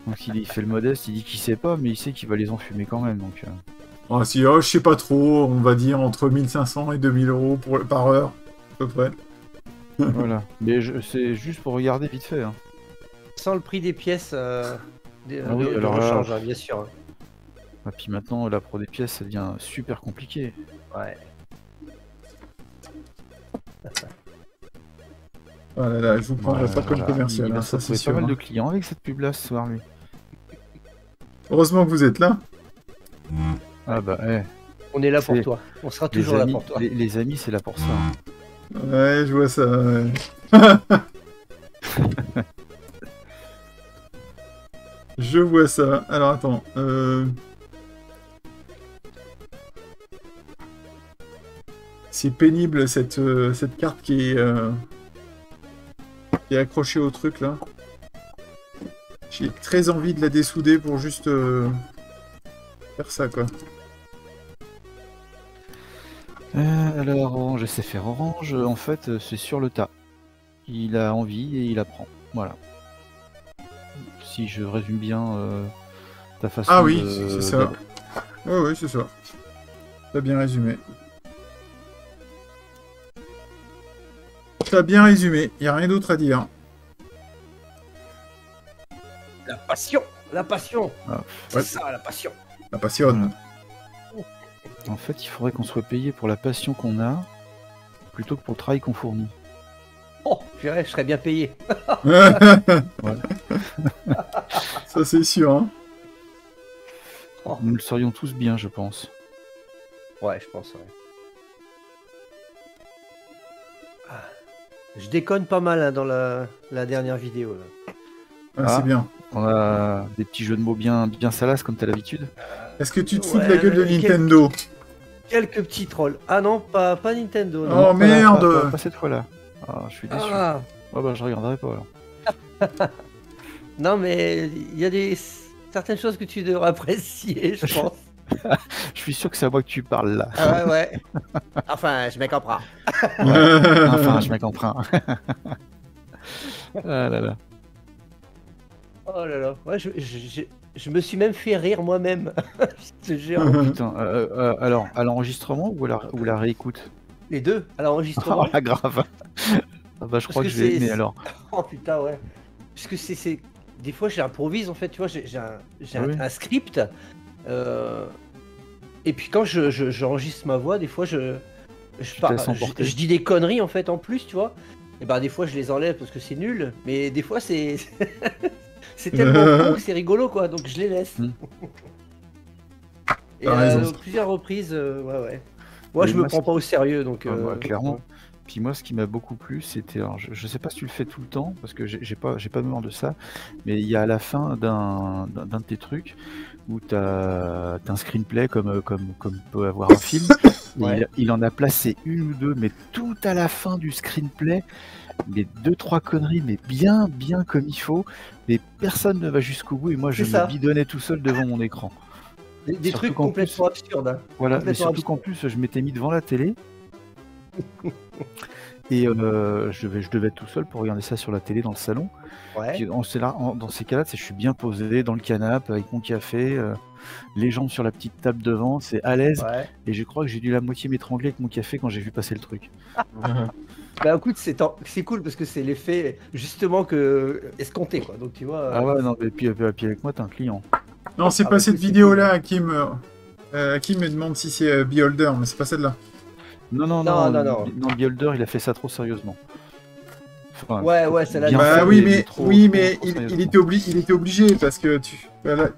donc il, il fait le modeste, il dit qu'il sait pas, mais il sait qu'il va les enfumer quand même. Donc, euh. Ah, si, oh, je sais pas trop, on va dire entre 1500 et 2000 euros pour, par heure, à peu près. (laughs) voilà. Mais je- c'est juste pour regarder vite fait. Hein. Sans le prix des pièces euh, de, Ah oui, de- de alors là- rechange, hein, bien sûr. Et puis maintenant, là, pour des pièces, ça devient super compliqué. Ouais. Ah là là, je vous prendrai Voilà, pas comme voilà. commercial, hein, a ça c'est sûr. pas mal hein. de clients avec cette pub là ce soir, lui. Heureusement que vous êtes là. Ah bah, eh. On est là pour toi. On sera toujours là amis, pour toi. les, les amis, c'est là pour ça. hein. Ouais, je vois ça. ouais. (laughs) je vois ça. Alors attends. euh, C'est pénible cette, euh, cette carte qui est, euh, qui est accrochée au truc là. J'ai très envie de la dessouder pour juste euh, faire ça quoi. Euh, alors, Orange sait faire Orange, en fait, euh, c'est sur le tas. Il a envie et il apprend. Voilà. Si je résume bien euh, ta façon Ah oui, de- c'est ça. d'ab- Ouais, ouais, c'est ça. T'as bien résumé. T'as bien résumé, y a rien d'autre à dire. La passion La passion Ah, C'est ça, la passion La passionne. En fait, il faudrait qu'on soit payé pour la passion qu'on a plutôt que pour le travail qu'on fournit. Oh, je dirais, je serais bien payé. (laughs) (laughs) Ça c'est sûr. Hein. Nous le serions tous bien, je pense. Ouais, je pense, ouais. Ah. Je déconne pas mal hein, dans la, la dernière vidéo. Là. Ah, Ah. C'est bien. On a des petits jeux de mots bien, bien salaces comme t'as l'habitude. Est-ce que tu te fous de la gueule de Nintendo Quelques petits trolls. Ah non, pas, pas Nintendo. Oh, Non. merde pas, pas- pas cette fois-là. Ah, je suis déçu. Ah, Ouais, bah, je regarderai pas alors. (laughs) non, mais il y a des certaines choses que tu devrais apprécier, je (laughs) pense. Je suis sûr que c'est à moi que tu parles là. ah ouais, ouais. (laughs) Enfin, je me comprends. enfin, je m'en ah là là. Oh là là. Ouais, je, je, je, je me suis même fait rire moi-même. (laughs) je te jure. Putain, euh, euh, alors, à l'enregistrement ou à la, ou la réécoute? Les deux, à l'enregistrement. Oh (laughs) la grave Ah bah je crois que, que je vais aimer alors. (laughs) Oh putain, ouais. Parce que c'est- des fois j'improvise en fait, tu vois, j'ai un, j'ai un- script. euh, et puis quand je, je- j'enregistre ma voix, des fois je, je, par- je, je dis des conneries en fait en plus, tu vois. Et ben des fois je les enlève parce que c'est nul, mais des fois c'est c'est tellement (laughs) con que c'est rigolo quoi, donc je les laisse. Hmm. Et T'as euh, plusieurs reprises, euh, ouais ouais. Moi Mais je me moi, prends pas au sérieux donc. Ah, moi, euh, clairement. Puis moi, ce qui m'a beaucoup plu, c'était, alors, je, je sais pas si tu le fais tout le temps, parce que j'ai pas, j'ai pas mémoire de ça, mais il y a à la fin d'un, d'un, de tes trucs où tu as, un screenplay comme, comme, comme peut avoir un film. (laughs) et Ouais. il, il en a placé une ou deux, mais tout à la fin du screenplay, les deux trois conneries, mais bien, bien comme il faut. Mais personne ne va jusqu'au bout, et moi, je me bidonnais tout seul devant mon écran. Des, trucs complètement absurdes. hein. Voilà, mais surtout qu'en plus, je m'étais mis devant la télé. (laughs) Et euh, je, devais, je devais être tout seul pour regarder ça sur la télé dans le salon. Ouais. Puis, en- c'est là, en- dans ces cas-là, je suis bien posé dans le canapé avec mon café, euh, les jambes sur la petite table devant, c'est à l'aise. Ouais. Et je crois que j'ai dû la moitié m'étrangler avec mon café quand j'ai vu passer le truc. (laughs) Bah écoute, c'est en- c'est cool parce que c'est l'effet justement que escompté quoi. Donc tu vois. Ah ouais, non, mais puis, puis- puis avec moi, t'es un client. Non, c'est Ah, pas bah, cette vidéo-là, Hakim. euh, euh, Hakim me demande si c'est euh, Beholder, mais c'est pas celle-là. Non, non, Non, non, non, non. Beholder, il a fait ça trop sérieusement. Enfin, Ouais, ouais, celle-là, bien Bah fait, oui, mais trop- oui, trop- mais trop il, il était obli- il était obligé parce que tu. voilà.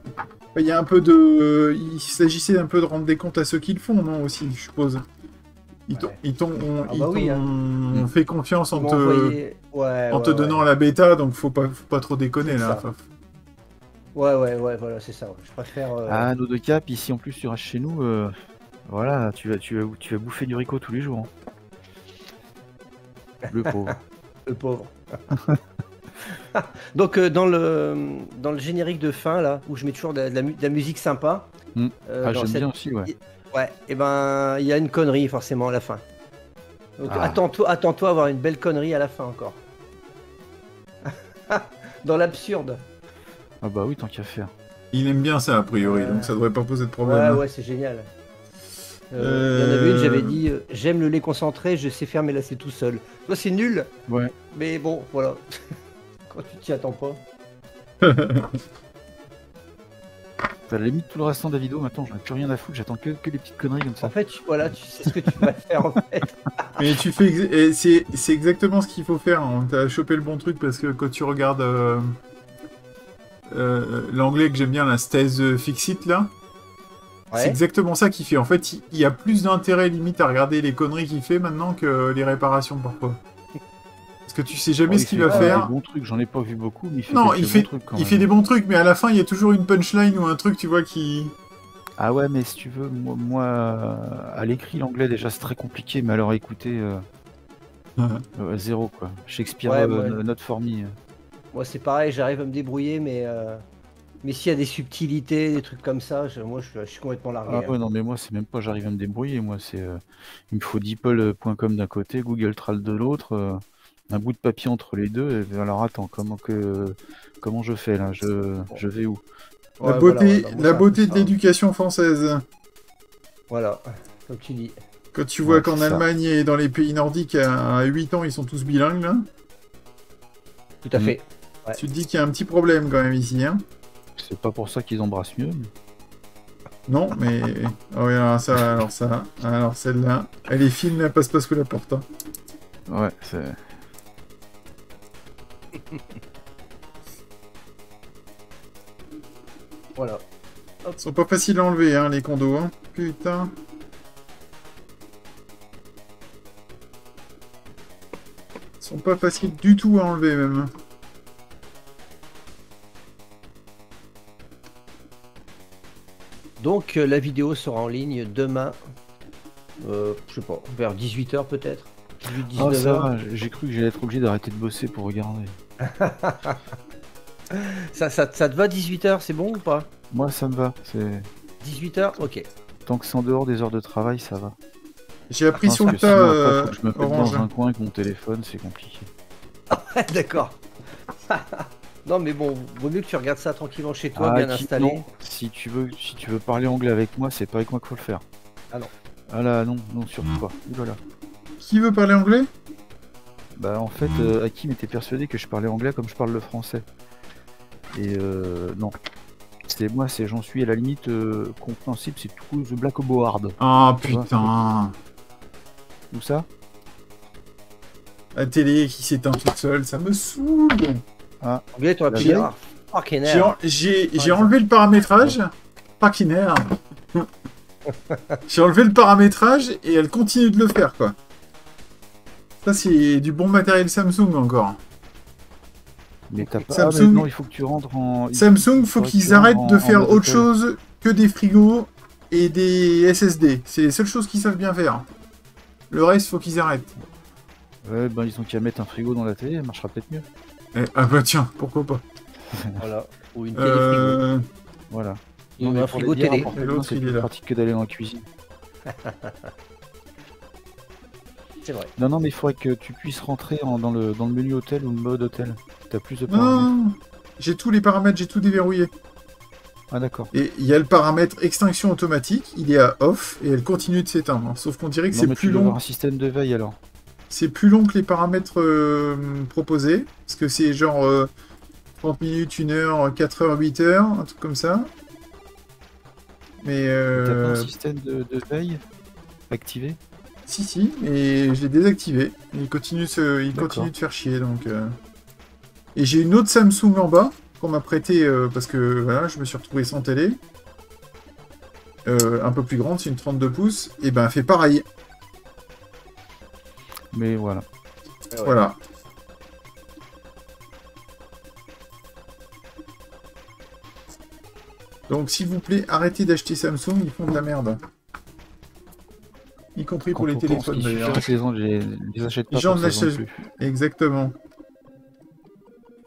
Il y a un peu de. Il s'agissait un peu de rendre des comptes à ceux qui le font, non Aussi, je suppose. Ils t'ont Ouais. ils t'ont- on- Ah bah oui, Mm. fait confiance en Ils te, envoyé- Ouais, en ouais, te ouais. donnant la bêta, donc faut pas, faut pas trop déconner là. ça. Ouais, ouais, ouais, voilà, c'est ça. ouais. Je préfère. euh, Ah, nos deux caps, ici en plus tu restes chez nous, euh, voilà, tu vas, tu, vas, tu vas bouffer du ricot tous les jours. hein. (laughs) Le pauvre. Le pauvre. (laughs) Donc euh, dans le dans le générique de fin là, où je mets toujours de la, de la mu- de la musique sympa. Hmm. euh, ah, j'aime cette- bien aussi, ouais. Ouais, et ben il y a une connerie forcément à la fin. Donc Ah. attends-toi, attends-toi à avoir une belle connerie à la fin encore. (laughs) dans l'absurde. Ah bah oui, tant qu'à faire. il aime bien ça a priori, Euh, donc ça devrait pas poser de problème. Ouais, hein. ouais, c'est génial. Euh, Il y en avait une, j'avais dit euh, j'aime le lait concentré, je sais faire mes lacets tout seul. Toi, c'est nul, Ouais. mais bon, voilà. (laughs) Quand tu t'y attends pas. (laughs) T'as la limite tout le restant de la vidéo, maintenant j'en ai plus rien à foutre, j'attends que, que les petites conneries comme ça. En fait, tu- voilà, tu sais ce que tu vas (laughs) faire en fait. (laughs) Mais tu fais. ex- et C'est c'est exactement ce qu'il faut faire. hein. T'as chopé le bon truc parce que quand tu regardes euh, euh, l'anglais que j'aime bien, la Stays Fixit là, c'est exactement ça qu'il fait. En fait, il il y a plus d'intérêt limite à regarder les conneries qu'il fait maintenant que les réparations parfois. Parce que tu sais jamais Oh, ce il qu'il fait va des faire. bons trucs, j'en ai pas vu beaucoup, mais il fait Non, il bons fait, trucs quand il même. fait des bons trucs, mais à la fin, il y a toujours une punchline ou un truc, tu vois, qui. Ah ouais, mais si tu veux, moi, moi, à l'écrit, l'anglais déjà c'est très compliqué, mais alors écoutez, euh, (laughs) euh, zéro quoi. Shakespeare, Ouais, euh, ouais. not for me. Moi, c'est pareil, j'arrive à me débrouiller, mais euh, mais s'il y a des subtilités, des trucs comme ça, je- moi, je, je suis complètement largué. Ah hein. ouais, non, mais moi, c'est même pas j'arrive à me débrouiller. Moi, c'est. euh, il me faut deeple.com d'un côté, Google Trad de l'autre, euh, un bout de papier entre les deux. Et ben, alors, attends, comment que. Comment je fais là? Je, je vais où? Ouais, la voilà, beauté, ouais, moi, la ça- beauté de ça- l'éducation française. Voilà, comme tu dis. Quand tu vois Ouais, qu'en. Allemagne et dans les pays nordiques, à 8 ans, ils sont tous bilingues, là, Tout à Mm. fait. Ouais. tu te dis qu'il y a un petit problème quand même ici, hein. C'est pas pour ça qu'ils embrassent mieux. mais- Non, mais. Oh, oui, alors ça, alors ça. Alors celle-là. Elle est fine, mais elle passe pas sous la porte. hein. Ouais, c'est. (laughs) Voilà. Ils sont pas faciles à enlever, hein, les condos, hein. Putain. Ils sont pas faciles du tout à enlever, même. Donc, euh, la vidéo sera en ligne demain, euh, je sais pas, vers 18h peut-être. 18, Ah, 19h. ça va, j'ai cru que j'allais être obligé d'arrêter de bosser pour regarder. (laughs) ça, ça, ça te va 18h, c'est bon ou pas? Moi, ça me va. C'est 18h Ok. Tant que c'est en dehors des heures de travail, ça va. J'ai appris sur que le tas, euh, je me mette dans un coin avec mon téléphone, c'est compliqué. (laughs) D'accord. (laughs) non, mais bon, vaut mieux que tu regardes ça tranquillement chez toi, Ah, bien qui- installé. non, si tu veux, si tu veux parler anglais avec moi, c'est pas avec moi qu'il faut le faire. Ah non. Ah là, non, non, surtout pas. Oulala. Qui veut parler anglais? Bah en fait, euh, Hakim était persuadé que je parlais anglais comme je parle le français. Et euh, non. C'est moi, c'est j'en suis à la limite euh, compréhensible, c'est tout The Black Board. Ah putain Où ça? La télé qui s'éteint toute seule, ça me saoule Anglais, t'aurais pu dire. ah, J'ai enlevé le paramétrage. Hell. (laughs) J'ai enlevé le paramétrage et elle continue de le faire, quoi. Ça, c'est du bon matériel Samsung encore. Mais t'as pas. Samsung- Ah, mais non, il faut que tu rentres en. Samsung, faut qu'ils arrêtent en- de en faire autre hôtel. chose que des frigos et des SSD. C'est les seules choses qu'ils savent bien faire. Le reste, faut qu'ils arrêtent. Ouais, ben ils ont qu'à mettre un frigo dans la télé, elle marchera peut-être mieux. Eh, ah bah tiens, pourquoi pas. (laughs) Voilà. Ou une télé frigo. Euh... Voilà. Ou Non, mais un frigo télé. l'autre, c'est il plus est là. pratique que d'aller dans la cuisine. (laughs) C'est vrai. Non, non, mais il faudrait que tu puisses rentrer en- dans, le, dans le menu hôtel ou le mode hôtel. T'as plus de paramètres. Non, j'ai tous les paramètres, j'ai tout déverrouillé. Ah, d'accord. Et il y a le paramètre extinction automatique, il est à off et elle continue de s'éteindre. Sauf qu'on dirait que c'est plus dois avoir long. un système de veille alors. C'est plus long que les paramètres euh, proposés. Parce que c'est genre euh, 30 minutes, 1 heure, 4 heures, 8 heures, un truc comme ça. Mais T'as pas euh, un système de, de veille activé? Si si, et je l'ai désactivé. Il continue, se- il continue de faire chier donc. euh. Et j'ai une autre Samsung en bas qu'on m'a prêté euh, parce que voilà, je me suis retrouvé sans télé. Euh, un peu plus grande, c'est une 32 pouces, et ben elle fait pareil. Mais voilà. Voilà. Donc s'il vous plaît, arrêtez d'acheter Samsung, ils font de la merde. Y compris pour les téléphones d'ailleurs. que les gens les, pas plus. Exactement.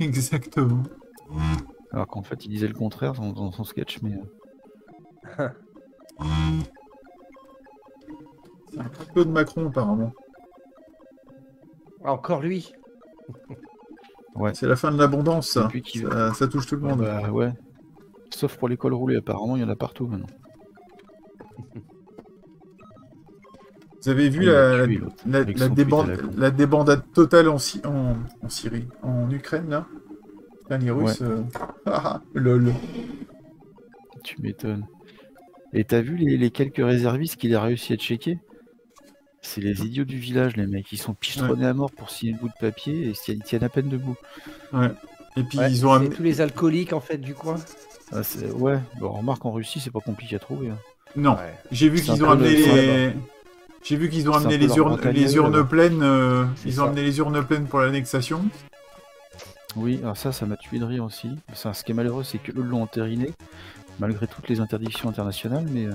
Exactement. Alors qu'en fait, il disait le contraire dans, dans son sketch, mais... euh, (laughs) C'est un Claude Macron apparemment. Ah, Encore lui. C'est la fin de l'abondance ça. Ça. ça touche tout le monde. Bah ouais. Sauf pour l'école roulée, apparemment, il y en a partout maintenant. (laughs) Vous avez vu Il a la, tué la, débandade totale en, en, en Syrie, en Ukraine là Putain, Les Russes. euh, (laughs) ah, lol. Tu m'étonnes. Et t'as vu les, les quelques réservistes qu'il a réussi à checker? C'est les idiots du village, les mecs. Ils sont pichetronnés à mort pour signer le bout de papier et ils tiennent à peine debout. Et puis Ouais, ils ont c'est amené. tous les alcooliques en fait du coin. Ah, ouais, bon, remarque en Russie, c'est pas compliqué à trouver. hein. Non, Ouais. j'ai vu qu'ils ont amené le- les. J'ai vu qu'ils ont amené les urnes, les urnes pleines. euh, ils ont ça. amené les urnes pleines pour l'annexation. Oui, alors ça, ça m'a tué de rire aussi. Ça, ce qui est malheureux, c'est qu'eux l'ont entériné, malgré toutes les interdictions internationales, mais euh,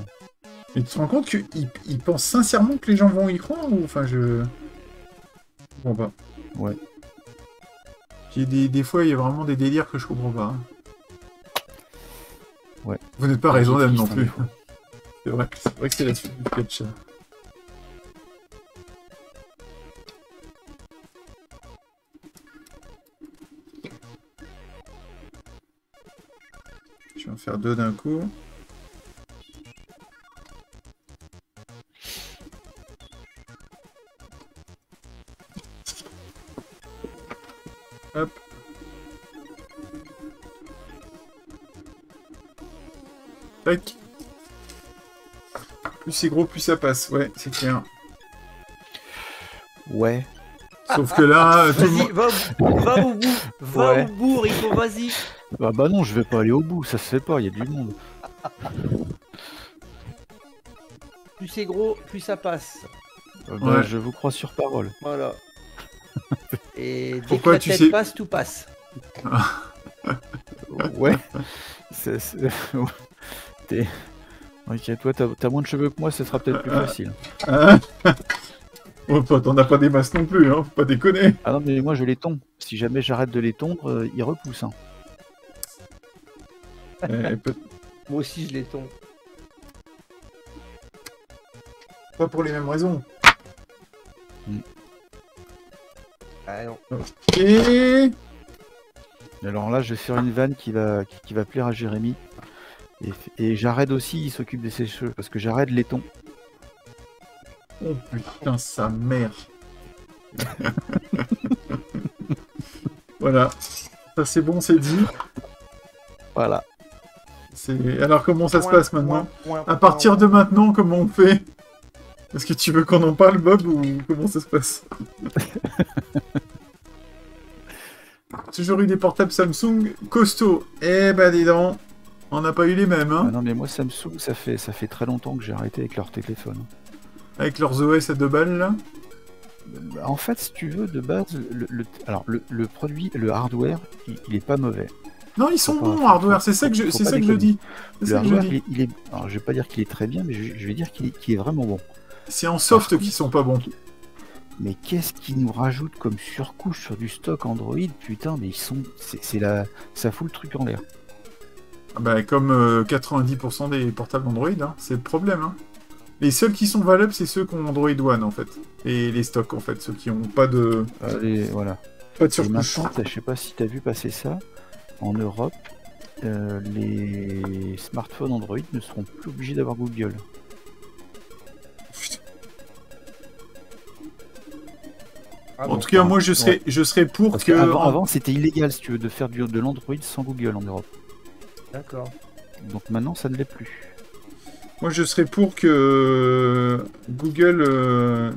Mais tu te rends compte qu'ils ils pensent sincèrement que les gens vont y croire ou enfin je. Je comprends pas. Ouais. Des, des fois il y a vraiment des délires que je comprends pas. hein. Ouais. Vous n'êtes pas raisonnable non triste, plus. hein, (laughs) C'est vrai, c'est vrai que c'est la suite du sketch. Faire deux d'un coup. Hop. Tac. Plus c'est gros, plus ça passe. Ouais, c'est clair. ouais. Sauf que là, tout le Vas-y, monde... va, au- va au bout. Va Ouais. au bout, Rico, vas-y. Bah, bah non, je vais pas aller au bout, ça se fait pas, il y a du monde. Plus c'est gros, plus ça passe. Euh, bah, Ouais. Je vous crois sur parole. Voilà. (laughs) Et dès Pourquoi que la tu tête sais- passe, tout passe. (laughs) Ouais. C'est- c'est- (laughs) T'es- Ok, toi, t'as t'as moins de cheveux que moi, ce sera peut-être plus Ah. facile. Hein Oh, toi, t'en as pas des masses non plus, hein. Faut pas déconner. Ah non, mais moi, je les tondre. Si jamais j'arrête de les tondre, euh, ils repoussent. hein. Peut- Moi aussi, je les tombe. pas pour les mêmes raisons. Ah non. Et... Alors là, je vais faire une vanne qui va, qui, qui va plaire à Jérémy. Et, et Jared aussi, il s'occupe de ses cheveux, parce que Jared les tond. Oh putain, sa mère. (laughs) voilà. Ça c'est bon, c'est dit. Voilà. C'est... Alors comment ça se passe maintenant À partir de maintenant, comment on fait Est-ce que tu veux qu'on en parle, Bob, ou comment ça se passe (laughs) Toujours eu des portables Samsung costauds. Eh ben dis donc, on n'a pas eu les mêmes, hein Ah non mais moi Samsung, ça fait, ça fait très longtemps que j'ai arrêté avec leur téléphone. Avec leurs OS à deux balles, là Bah, En fait, si tu veux, de base, le, le- alors le, le produit, le hardware, il, il est pas mauvais. Non, ils sont bons, hardware, c'est ça que je, c'est ça que je dis. C'est Le ça que je hardware, dis. il, il est, alors je vais pas dire qu'il est très bien, mais je, je vais dire qu'il est, vraiment bon. C'est en soft qu'ils sont pas bons. Mais qu'est-ce qu'ils nous rajoutent comme surcouche sur du stock Android Putain, mais ils sont, c'est la, ça fout le truc en l'air. Bah, comme euh, 90% des portables Android, hein, c'est le problème. Hein. Les seuls qui sont valables, c'est ceux qui ont Android One, en fait. Et les stocks, en fait, ceux qui ont pas de, Allez, voilà. pas de surcouche. t'as- je sais pas si tu as vu passer ça, en Europe, euh, les smartphones Android ne seront plus obligés d'avoir Google. Putain. Ah, En tout cas, moi, je serais, je serais pour Parce que... avant, c'était illégal, si tu veux, de faire du, de l'Android sans Google en Europe. D'accord. Donc maintenant, ça ne l'est plus. Moi, je serais pour que Google euh,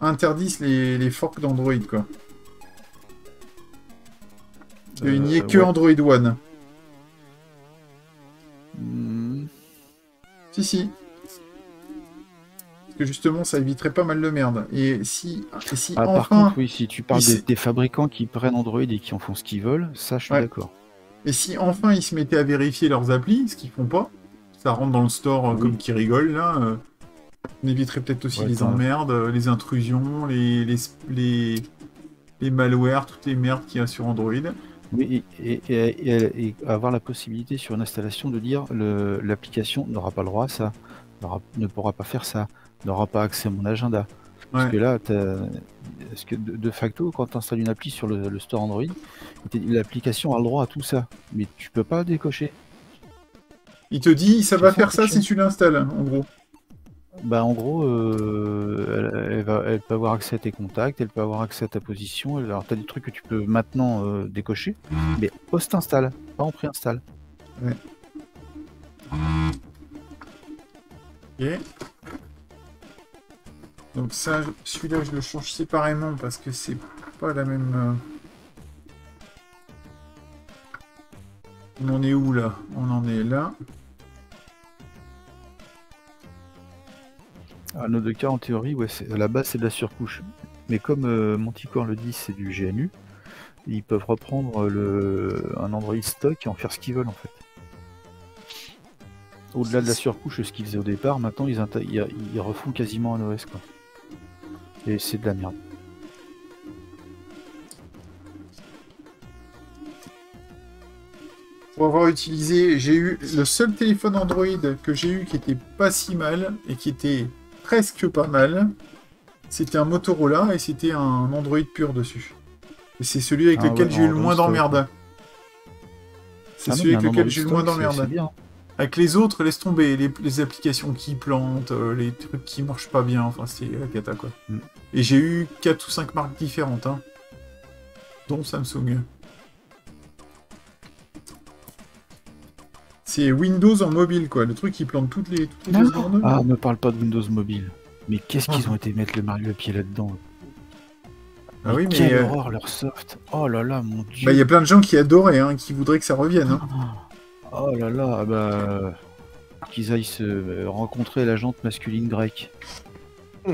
interdise les, les forks d'Android, quoi. Il n'y ait Euh, que ouais. Android One. Hmm, Si, si. Parce que justement, ça éviterait pas mal de merde. Et si, et si Ah, par enfin, contre, oui, si tu parles des, fabricants qui prennent Android et qui en font ce qu'ils veulent, ça, je suis Ouais. d'accord. et si enfin ils se mettaient à vérifier leurs applis, ce qu'ils font pas, ça rentre dans le store euh, Oui. comme qui rigole là. euh, on éviterait peut-être aussi Ouais, les emmerdes, euh, les intrusions, les, les, les, les malwares, toutes les merdes qu'il y a sur Android. Oui, et, et- et- et- et avoir la possibilité sur une installation de dire l'application n'aura pas le droit à ça, ne pourra pas faire ça, n'aura pas accès à mon agenda. Parce que là, parce que de, de facto, quand tu installes une appli sur le, le store Android, l'application a le droit à tout ça, mais tu peux pas décocher. Il te dit, ça va faire ça si tu l'installes, en gros. Bah en gros, euh, elle, elle va, elle peut avoir accès à tes contacts, elle peut avoir accès à ta position. Alors t'as des trucs que tu peux maintenant euh, décocher, mais post-install, pas en pré-install. Ok. Donc ça, celui-là, je le change séparément parce que c'est pas la même... euh, On en est où là? On en est là. À nos deux cas, en théorie, ouais, à la base c'est de la surcouche. Mais comme euh, Manticore le dit, c'est du GNU, ils peuvent reprendre le, un Android stock et en faire ce qu'ils veulent en fait. Au-delà de la surcouche, ce qu'ils faisaient au départ, maintenant ils, ils refont quasiment un OS quoi. Et c'est de la merde. Pour avoir utilisé, j'ai eu le seul téléphone Android que j'ai eu qui était pas si mal et qui était presque pas mal. C'était un Motorola et c'était un Android pur dessus. Et c'est celui avec Ah lequel ouais, j'ai eu le moins stock, d'emmerde. C'est Ah celui avec lequel j'ai eu le moins stock, c'est- d'emmerde. c'est bien. Avec les autres, laisse tomber. Les, les applications qui plantent, euh, les trucs qui marchent pas bien, enfin c'est la cata quoi. Mm. Et j'ai eu 4 ou 5 marques différentes, hein. Dont Samsung. C'est Windows en mobile quoi, le truc qui plante toutes les, toutes les deux. Ah, ne parle pas de Windows Mobile. Mais qu'est-ce qu'ils ont été mettre le, mar- le pied là-dedans Ah oui, mais Quelle euh, horreur leur soft Oh là là, mon dieu bah, il y a plein de gens qui adoraient, hein, qui voudraient que ça revienne. hein. Oh là là, ah bah... Qu'ils aillent se euh, rencontrer la jante masculine grecque.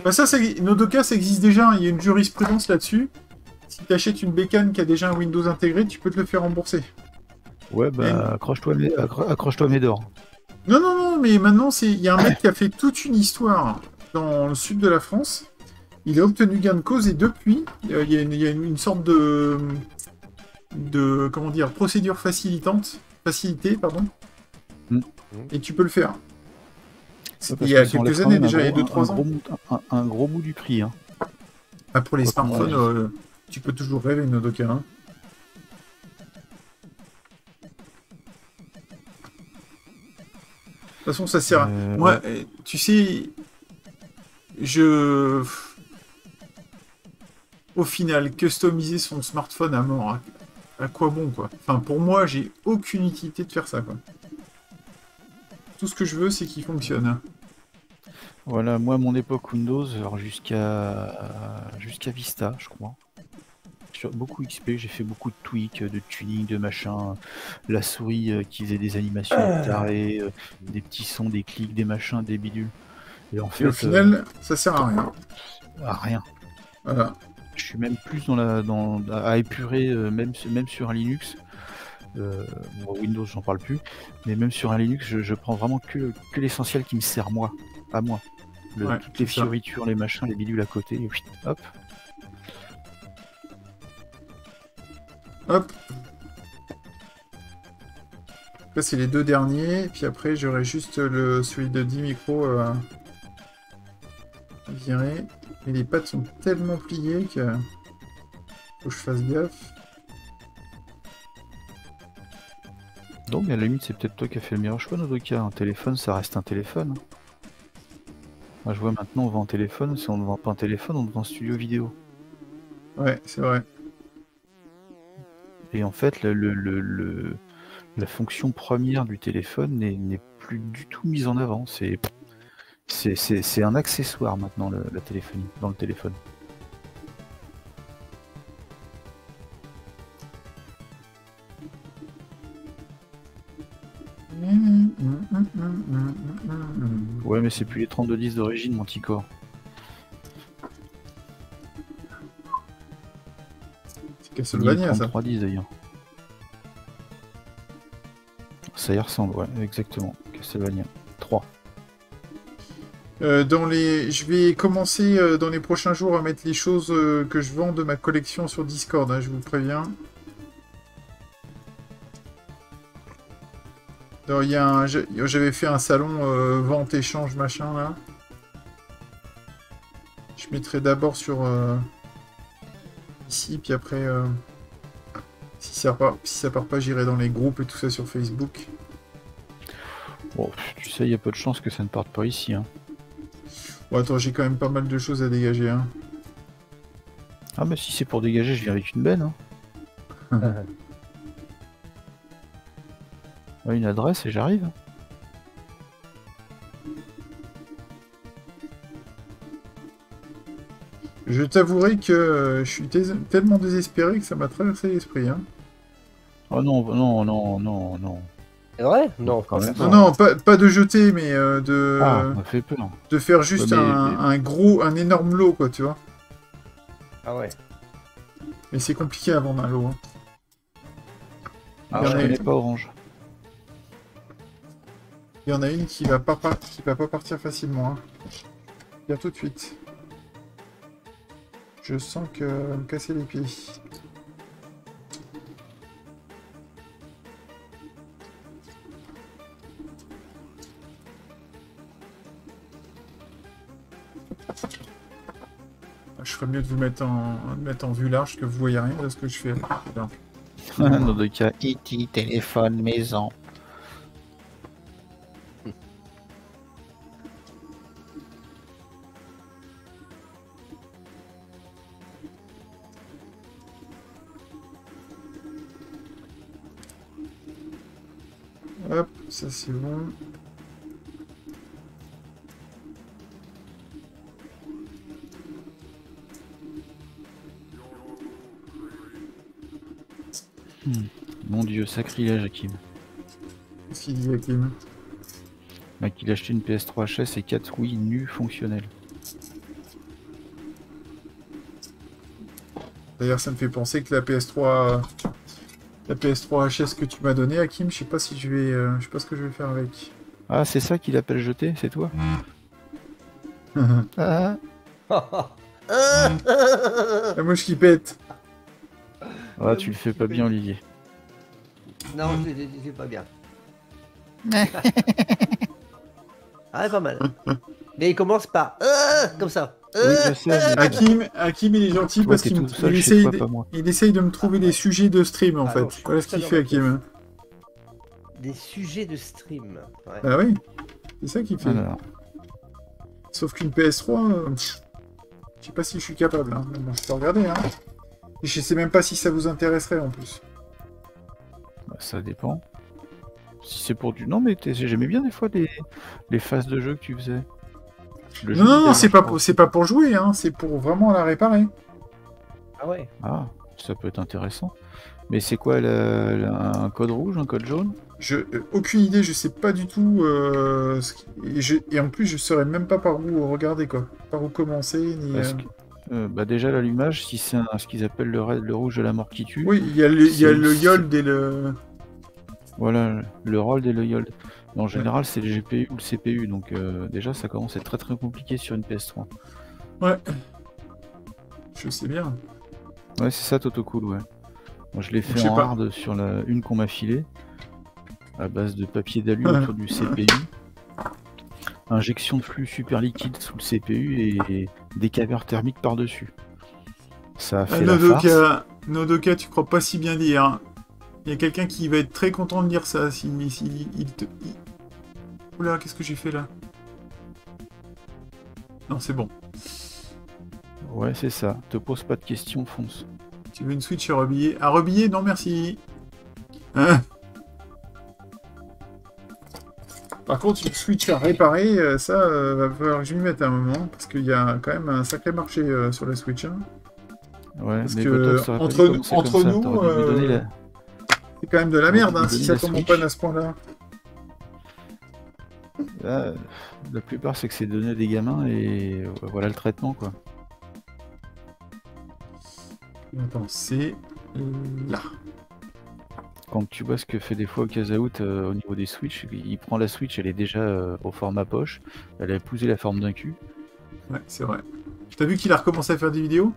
Bah ça, c'est- Nodoka, ça existe déjà, hein. il y a une jurisprudence là-dessus. Si tu achètes une bécane qui a déjà un Windows intégré, tu peux te le faire rembourser. Ouais, bah accroche-toi accroche-toi Médor. Non, non, non, mais maintenant, c'est il y a un mec qui a fait toute une histoire dans le sud de la France. Il a obtenu gain de cause et depuis, euh, il y a, une, il y a une- une sorte de, de comment dire, procédure facilitante, facilitée, pardon. Hmm. Et tu peux le faire. Ouais, il y a quelques années déjà, il y a gros- 2-3 un ans. un, un gros bout du prix. Hein. Ah, pour les smartphones, euh, tu peux toujours rêver, Nodoka. Hein. Toute façon, ça sert à... Euh, Moi, euh, tu sais, je... Au final, customiser son smartphone à mort, à quoi bon, quoi? Enfin, pour moi, j'ai aucune utilité de faire ça, quoi. Tout ce que je veux, c'est qu'il fonctionne. Voilà, moi, mon époque Windows, alors jusqu'à jusqu'à Vista, je crois. Sur beaucoup XP, j'ai fait beaucoup de tweaks, de tuning, de machin. La souris euh, qui faisait des animations tarées, euh, des petits sons, des clics, des machins, des bidules. Et en fait, Et au final, ça sert à rien. euh, à rien. Voilà. Je suis même plus dans la, dans, à épurer, euh, même, même sur un Linux. Euh, Windows, j'en parle plus. Mais même sur un Linux, je, je prends vraiment que, que l'essentiel qui me sert moi, à moi. Le- Ouais, toutes les ça. fioritures, les machins, les bidules à côté, et puis, hop. Hop. Là, c'est les deux derniers. Puis après, j'aurai juste le, celui de 10 micros euh, à virer. Et les pattes sont tellement pliées que faut que je fasse gaffe. Donc, à la limite, c'est peut-être toi qui as fait le meilleur choix, Nodoka. Un téléphone, ça reste un téléphone. Moi, je vois maintenant, on vend un téléphone. Si on ne vend pas un téléphone, on vend un studio vidéo. Ouais, c'est vrai. Et en fait, le, le- le- le- la fonction première du téléphone n'est plus du tout mise en avant. C'est c'est- c'est- c'est un accessoire maintenant, le- la téléphonie, dans le téléphone. Ouais, mais c'est plus les 3210 d'origine, mon petit corps. Castlevania, ça. 3310 d'ailleurs. Ça y ressemble, ouais, exactement. Castlevania 3. Euh, dans les... Je vais commencer euh, dans les prochains jours à mettre les choses euh, que je vends de ma collection sur Discord, hein, je vous préviens. Il y a un- J'avais fait un salon vente-échange machin là. Je mettrai d'abord sur ici, puis après, euh, si, ça part, si ça part pas, j'irai dans les groupes et tout ça sur Facebook. Bon, tu sais, il y a peu de chances que ça ne parte pas ici. Hein. Bon, attends, j'ai quand même pas mal de choses à dégager. Hein. Ah, mais si c'est pour dégager, je viens avec une benne. Hein. Ouais, (laughs) une adresse et j'arrive. Je t'avouerai que euh, je suis tellement désespéré que ça m'a traversé l'esprit. Hein. Oh non, non, non, non, non. C'est vrai? Non, Quand même. Non, non, pas, pas de jeter, mais euh, de, Ah, ça m'a fait peur. de faire juste Ouais, mais- un, mais- un gros, un énorme lot, quoi, tu vois. Ah ouais. Mais c'est compliqué à vendre un lot. hein. Ah, Il y je en a- connais pas Orange. Il y en a une qui va pas, par- qui va pas partir facilement. Hein. Viens tout de suite. Je sens que va me casser les pieds. Je ferais mieux de vous mettre en, de mettre en vue large que vous voyez rien de ce que je fais. Dans deux cas, E.T. téléphone, maison. C'est bon. Mon dieu, sacrilège, Hakim. Qu'est-ce qu'il dit, Hakim? Il a acheté une PS3 HS et 4 Wii nus fonctionnels. D'ailleurs, ça me fait penser que la PS3, la PS3 HS que tu m'as donnée, Hakim, je sais pas si je vais, euh, je sais pas ce que je vais faire avec. Ah, c'est ça qu'il appelle jeter, c'est toi (laughs) Ah, La mouche qui pète. ah, tu le fais pas bien, Olivier. Non, je l'ai- je l'ai pas bien. (laughs) ah, pas mal. Mais il commence par euh, comme ça. Oui, Euh, je sais, mais Hakim, Hakim, il est gentil parce qu'il il essaye, il essaye de me trouver des sujets de stream en Ah fait. non, voilà ce qu'il fait, Hakim. Des sujets de stream. Ouais. Bah oui, c'est ça qu'il fait. Alors, Sauf qu'une PS3, euh, je sais pas si je suis capable. Hein. bon, je peux regarder. Hein. Et je sais même pas si ça vous intéresserait en plus. Bah, ça dépend. Si c'est pour du. Non, mais j'aimais bien des fois les, les phases de jeu que tu faisais. Le Non, non, c'est pas, pour- c'est pas pour jouer, hein, c'est pour vraiment la réparer. Ah ouais. Ah, ça peut être intéressant. Mais c'est quoi la- la- un code rouge, un code jaune? Je, euh, aucune idée, je sais pas du tout. euh, ce qui- et, je- et en plus, je saurais même pas par où regarder, quoi. Par où commencer, ni. Parce euh, que, euh, bah déjà l'allumage, si c'est ce qu'ils appellent le, le rouge de la mort qui tue. Oui, il y a le, il y a le Yold et le. Voilà, le roll et le yold. Mais en général, c'est le GPU ou le CPU, donc euh, déjà ça commence à être très très compliqué sur une PS3. Ouais. Je sais bien. Ouais, c'est ça, Toto Cool, ouais. Moi, je l'ai fait en pas. hard sur la une qu'on m'a filée, à base de papier d'alu autour du CPU, injection de flux super liquide sous le CPU et des caveurs thermiques par-dessus. Ça a Ah, fait la farce. Nodoka, Nodoka, tu crois pas si bien dire. Il y a quelqu'un qui va être très content de lire ça si, si il te. il- Oula, qu'est-ce que j'ai fait là? Non, c'est bon. Ouais, c'est ça. Te pose pas de questions, fonce. Tu veux une Switch à rebiller? À rebiller? Non, merci. Hein? Par contre, une Switch à réparer, euh, ça, euh, va falloir que je m'y mette un moment, parce qu'il y a quand même un sacré marché euh, sur la Switch. hein. Ouais, Parce mais que entre- entre ça, nous, la- C'est quand même de la merde, hein, si ça tombe en panne à ce point-là. Là, la plupart, c'est que c'est donné à des gamins et euh, voilà le traitement, quoi. Attends, c'est là. Quand tu vois ce que fait des fois Okazaout euh, au niveau des Switch, il prend la Switch, elle est déjà euh, au format poche, elle a épousé la forme d'un cul. Ouais, c'est vrai. T'as vu qu'il a recommencé à faire des vidéos?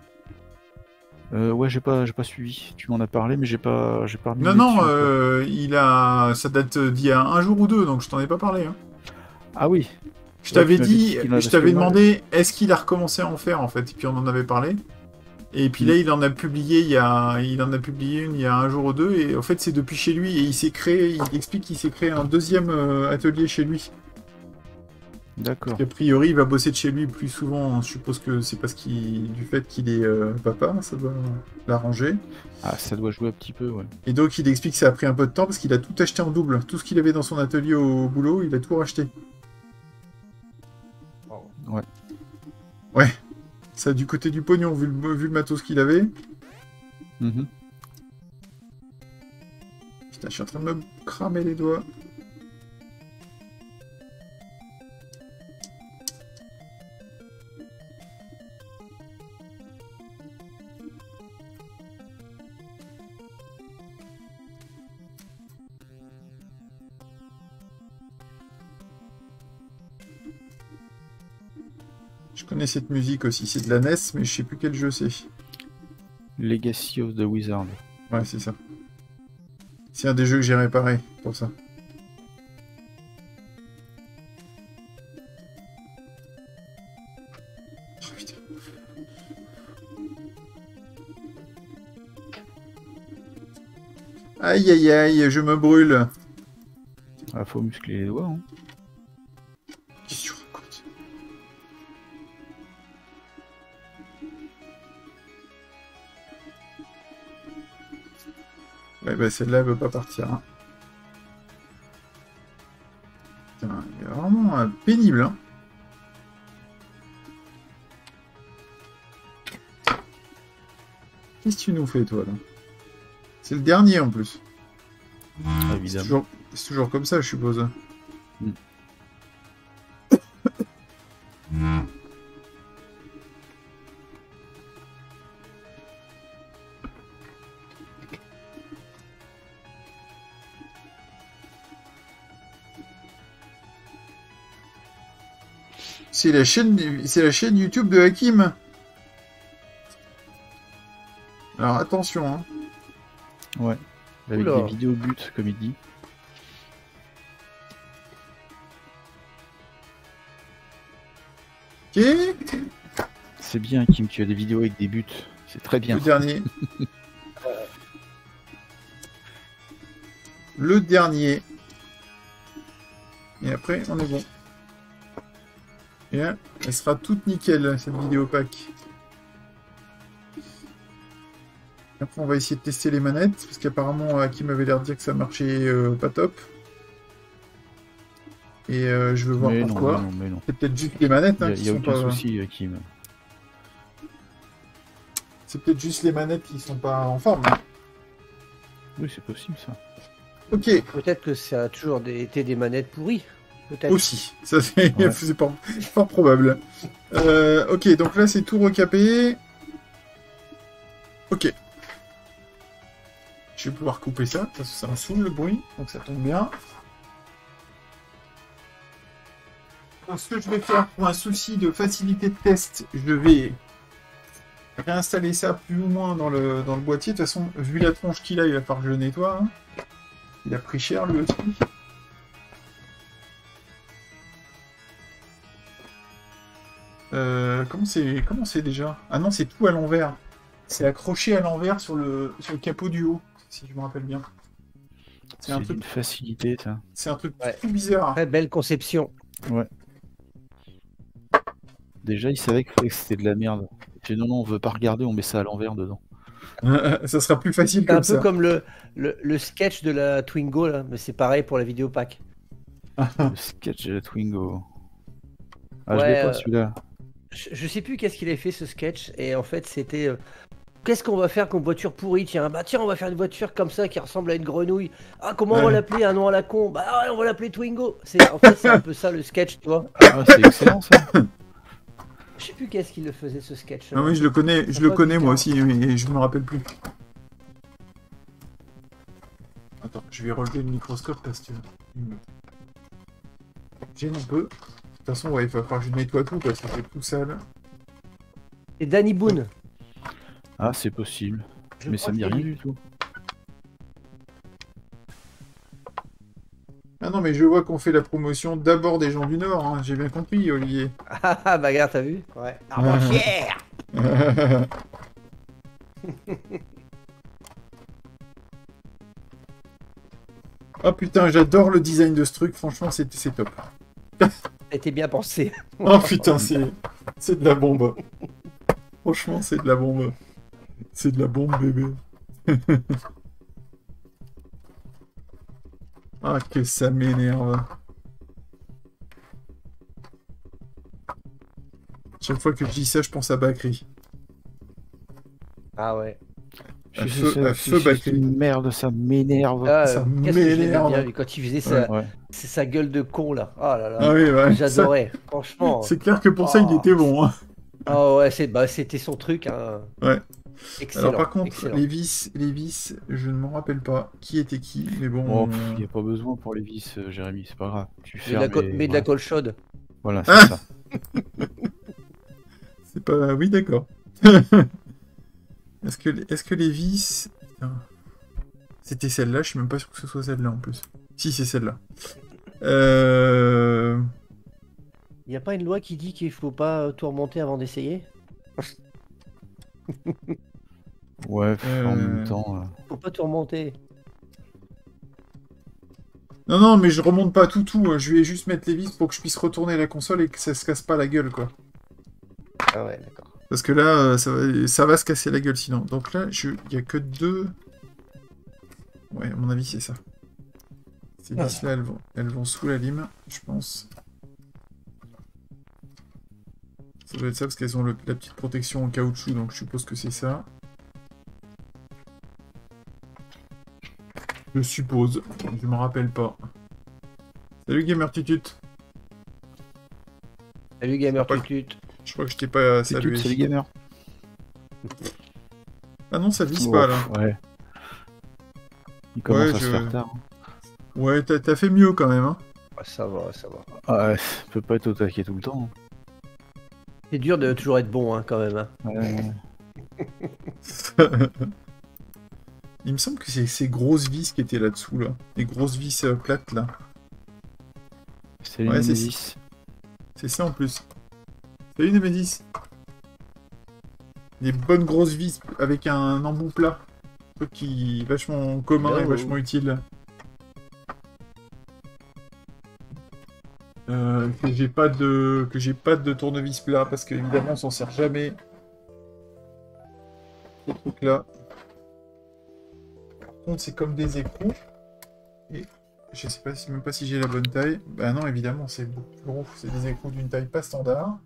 Euh, ouais, j'ai pas, j'ai pas suivi. Tu m'en as parlé, mais j'ai pas, j'ai pas Non, non, dessus, euh, il a. Ça date d'il y a un jour ou deux, donc je t'en ai pas parlé. hein. Ah oui. Je Ouais, t'avais dit, je t'avais demandé, est-ce qu'il a recommencé à en faire en fait Et puis on en avait parlé. Et puis Mm. là, il en a publié, il y a, il en a publié une il y a un jour ou deux. Et en fait, c'est depuis chez lui. Et il s'est créé, il explique qu'il s'est créé un deuxième euh, atelier chez lui. D'accord. A priori, il va bosser de chez lui plus souvent. Je suppose que c'est parce qu'il, du fait qu'il est euh, papa, ça doit l'arranger. Ah, ça doit jouer un petit peu, ouais. Et donc, il explique que ça a pris un peu de temps parce qu'il a tout acheté en double. Tout ce qu'il avait dans son atelier au boulot, il a tout racheté. Ouais. Ouais. Ça, du côté du pognon, vu le, vu le matos qu'il avait. Mhm. Putain, je suis en train de me cramer les doigts. Je connais cette musique aussi, c'est de la NES, mais je sais plus quel jeu c'est. Legacy of the Wizard. Ouais, c'est ça. C'est un des jeux que j'ai réparé pour ça. Aïe aïe aïe, je me brûle. Ah, faut muscler les doigts, hein. Ouais, bah celle-là, elle veut pas partir. hein. Putain, il est vraiment euh, pénible. Hein. Qu'est-ce que tu nous fais, toi, là? C'est le dernier, en plus. Évidemment. toujours, c'est toujours comme ça, je suppose. C'est la chaîne, c'est la chaîne YouTube de Hakim. Alors attention, hein. Ouais. Avec Oula. des vidéos but, comme il dit. Ok. C'est bien, Kim, tu as des vidéos avec des buts. C'est très bien. Le dernier. (laughs) Le dernier. Et après, on est bon. Et là, elle sera toute nickel, cette vidéo pack. Après, on va essayer de tester les manettes, parce qu'apparemment, Hakim avait l'air de dire que ça marchait euh, pas top. Et euh, je veux voir mais non, pourquoi. mais non, mais non. C'est peut-être juste les manettes hein, y a, qui il y a sont aucun pas. souci, euh, Kim. C'est peut-être juste les manettes qui sont pas en forme. Oui, c'est possible ça. Ok, Peut-être que ça a toujours été des manettes pourries. Peut-être. aussi. Ça, c'est Ouais. (laughs) fort probable. Euh, ok, donc là, c'est tout recapé. Ok. Je vais pouvoir couper ça, parce que ça me saoule le bruit, donc ça tombe bien. Donc, ce que je vais faire pour un souci de facilité de test, je vais réinstaller ça plus ou moins dans le, dans le boîtier. De toute façon, vu la tronche qu'il a, il va falloir que je le nettoie. hein. Il a pris cher lui aussi. Euh, comment c'est comment c'est déjà? Ah non, c'est tout à l'envers. C'est accroché à l'envers sur le sur le capot du haut, si je me rappelle bien. C'est un une truc facilité, ça. c'est un truc Ouais. tout bizarre. Très belle conception. Déjà, il savait que c'était de la merde. Et puis non, non, on veut pas regarder, on met ça à l'envers dedans. (laughs) ça sera plus facile C'est un comme peu ça. comme le, le, le sketch de la Twingo, là, mais c'est pareil pour la vidéo pack. Le sketch de la Twingo. Ah, je Ouais, l'ai pas euh, celui-là. Je, je sais plus qu'est-ce qu'il avait fait ce sketch, et en fait c'était. euh, Qu'est-ce qu'on va faire comme voiture pourrie? Tiens, bah tiens, on va faire une voiture comme ça qui ressemble à une grenouille. Ah, comment on va l'appeler Un nom à la con? Bah ouais, on va l'appeler Twingo. C'est en fait c'est un peu ça le sketch, tu vois. Ah, c'est excellent ça. (laughs) Je sais plus qu'est-ce qu'il le faisait ce sketch. Ah oui, je le connais, je le connais moi aussi, mais je me rappelle plus. Attends, je vais relever le microscope parce que me gêne un peu. De toute façon, ouais, il va falloir que je nettoie tout parce que c'est tout sale. Et Danny Boone. Ah, c'est possible. Je Mais ça me dit rien lui. du tout. Ah non, mais je vois qu'on fait la promotion d'abord des gens du Nord, hein, j'ai bien compris, Olivier. (laughs) Ah ah, bagarre, t'as vu? Ouais. Armand (laughs) fier (laughs) oh putain, j'adore le design de ce truc, franchement, c'est top. Été bien pensé. (laughs) Oh putain, c'est c'est de la bombe. Franchement, c'est de la bombe. C'est de la bombe, bébé. (laughs) ah, que ça m'énerve. Chaque fois que je dis ça, je pense à Bakri. Ah ouais. Sais, feu- c'est- feu Bakri. une merde, ça m'énerve. Ah, Ça m'énerve. quand il faisait sa, Ouais. c'est sa gueule de con là. Oh là là. Ah oui, ouais. J'adorais, franchement. C'est clair que pour ça, il Oh. était bon. hein. Ah ouais, c'est, bah, c'était son truc. Hein. Ouais. Excellent. Alors par contre, excellent. les vis, les vis, je ne m'en rappelle pas qui était qui, mais bon. Oh, euh, il n'y a pas besoin pour les vis, euh, Jérémy, c'est pas grave. Tu Mais de, mais de la colle chaude. Voilà, (laughs) c'est Ah ça. C'est pas. Oui, d'accord. (laughs) est-ce que, est-ce que les vis. C'était celle-là, je suis même pas sûr que ce soit celle-là en plus. Si, c'est celle-là. Euh... Il n'y a pas une loi qui dit qu'il faut pas euh, tout remonter avant d'essayer? (laughs) Ouais, en Euh, même temps. euh, Faut pas tout remonter. Non, non, mais je remonte pas tout, tout. hein. Je vais juste mettre les vis pour que je puisse retourner la console et que ça se casse pas la gueule, quoi. Ah ouais, d'accord. Parce que là, euh, ça va, ça va se casser la gueule sinon. Donc là, il y a que deux. Ouais, à mon avis, c'est ça. Ces Ah. vis-là, elles vont, elles vont sous la lime, je pense. Ça doit être ça parce qu'elles ont le- la petite protection en caoutchouc, donc je suppose que c'est ça. Je suppose. Je me rappelle pas. Salut Gamer Tutut. Salut gamer pas- tutut. Je crois que je t'ai pas salué. les gamers. Ah non, ça vise Oh, pas là. Ouais. Il commence Ouais, à se faire tard. Ouais, t'as fait mieux quand même. Hein. Ah, ça va, ça va. Ah, ouais, ça peut pas être au taquet tout le temps. C'est dur de toujours être bon hein, quand même. hein. Ouais. (laughs) Il me semble que c'est ces grosses vis qui étaient là-dessous, là. Les grosses vis euh, plates, là. C'est les Ouais. C'est ça en plus. Salut Nemesis. Des bonnes grosses vis avec un embout plat. Un truc qui est vachement commun et vachement utile. Euh, que j'ai pas de que j'ai pas de tournevis plat parce qu'évidemment on s'en sert jamais. Ces trucs là. contre, c'est comme des écrous. Et je sais pas si même pas si j'ai la bonne taille. Bah non, évidemment, c'est beaucoup plus gros. C'est des écrous d'une taille pas standard.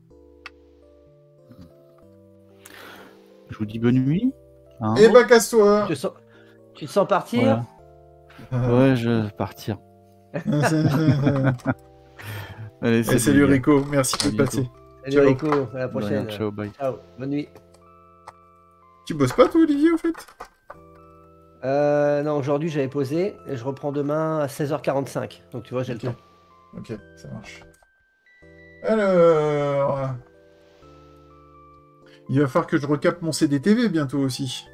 Je vous dis bonne nuit. hein. Et bah casse-toi Tu te sens, tu te sens partir? Voilà. Ouais, je vais partir. (laughs) Allez, Et salut Rico, merci de passer. Salut Ciao. Rico, à la prochaine. ciao, bye. Ciao, bonne nuit. Tu bosses pas toi Olivier au fait? Euh, non, aujourd'hui j'avais posé et je reprends demain à 16h45. Donc tu vois, j'ai le temps. Ok, ça marche. Alors... Il va falloir que je recapte mon CDTV bientôt aussi.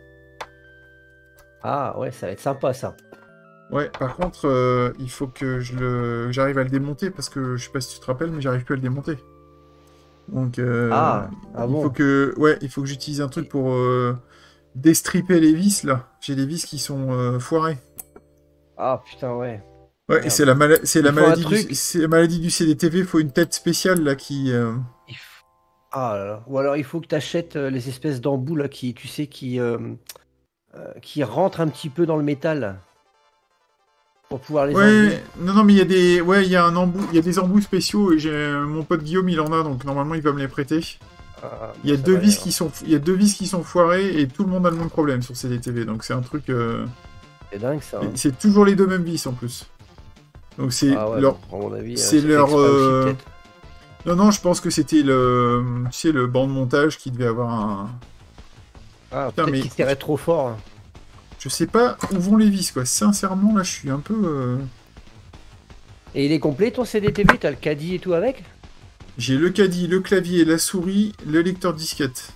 Ah ouais, ça va être sympa ça. Ouais, par contre, euh, il faut que je le, j'arrive à le démonter parce que je sais pas si tu te rappelles, mais j'arrive plus à le démonter. Donc, euh, Ah, ah il bon faut que, ouais, il faut que j'utilise un truc pour euh, déstripper les vis là. J'ai des vis qui sont euh, foirées. Ah putain, ouais. Ouais, c'est la, mala- c'est la maladie, du... c'est la maladie du CDTV. Il faut une tête spéciale là qui. Euh, Ah là là. Ou alors il faut que tu achètes les espèces d'embouts là qui, tu sais, qui, euh, euh, qui rentrent un petit peu dans le métal. Pour pouvoir les. Ouais, non, non, mais il y a des, ouais, il y a un embout, il y a des embouts spéciaux et j'ai mon pote Guillaume, il en a, donc normalement il va me les prêter. Ah, Il y a deux vis qui sont, il y a deux vis qui sont foirées et tout le monde a le même problème sur CDTV, donc c'est un truc, euh. C'est dingue ça. hein. c'est toujours les deux mêmes vis en plus. Donc c'est Ah ouais, leur, euh, c'est leur, non non, je pense que c'était le, tu sais, le banc de montage qui devait avoir un, Ah, putain, peut-être mais- qu'il serrait trop fort. hein. je sais pas où vont les vis quoi. Sincèrement là, je suis un peu, euh, Et il est complet ton CDTV T'as le caddie et tout avec? J'ai le caddie, le clavier, la souris, le lecteur disquette.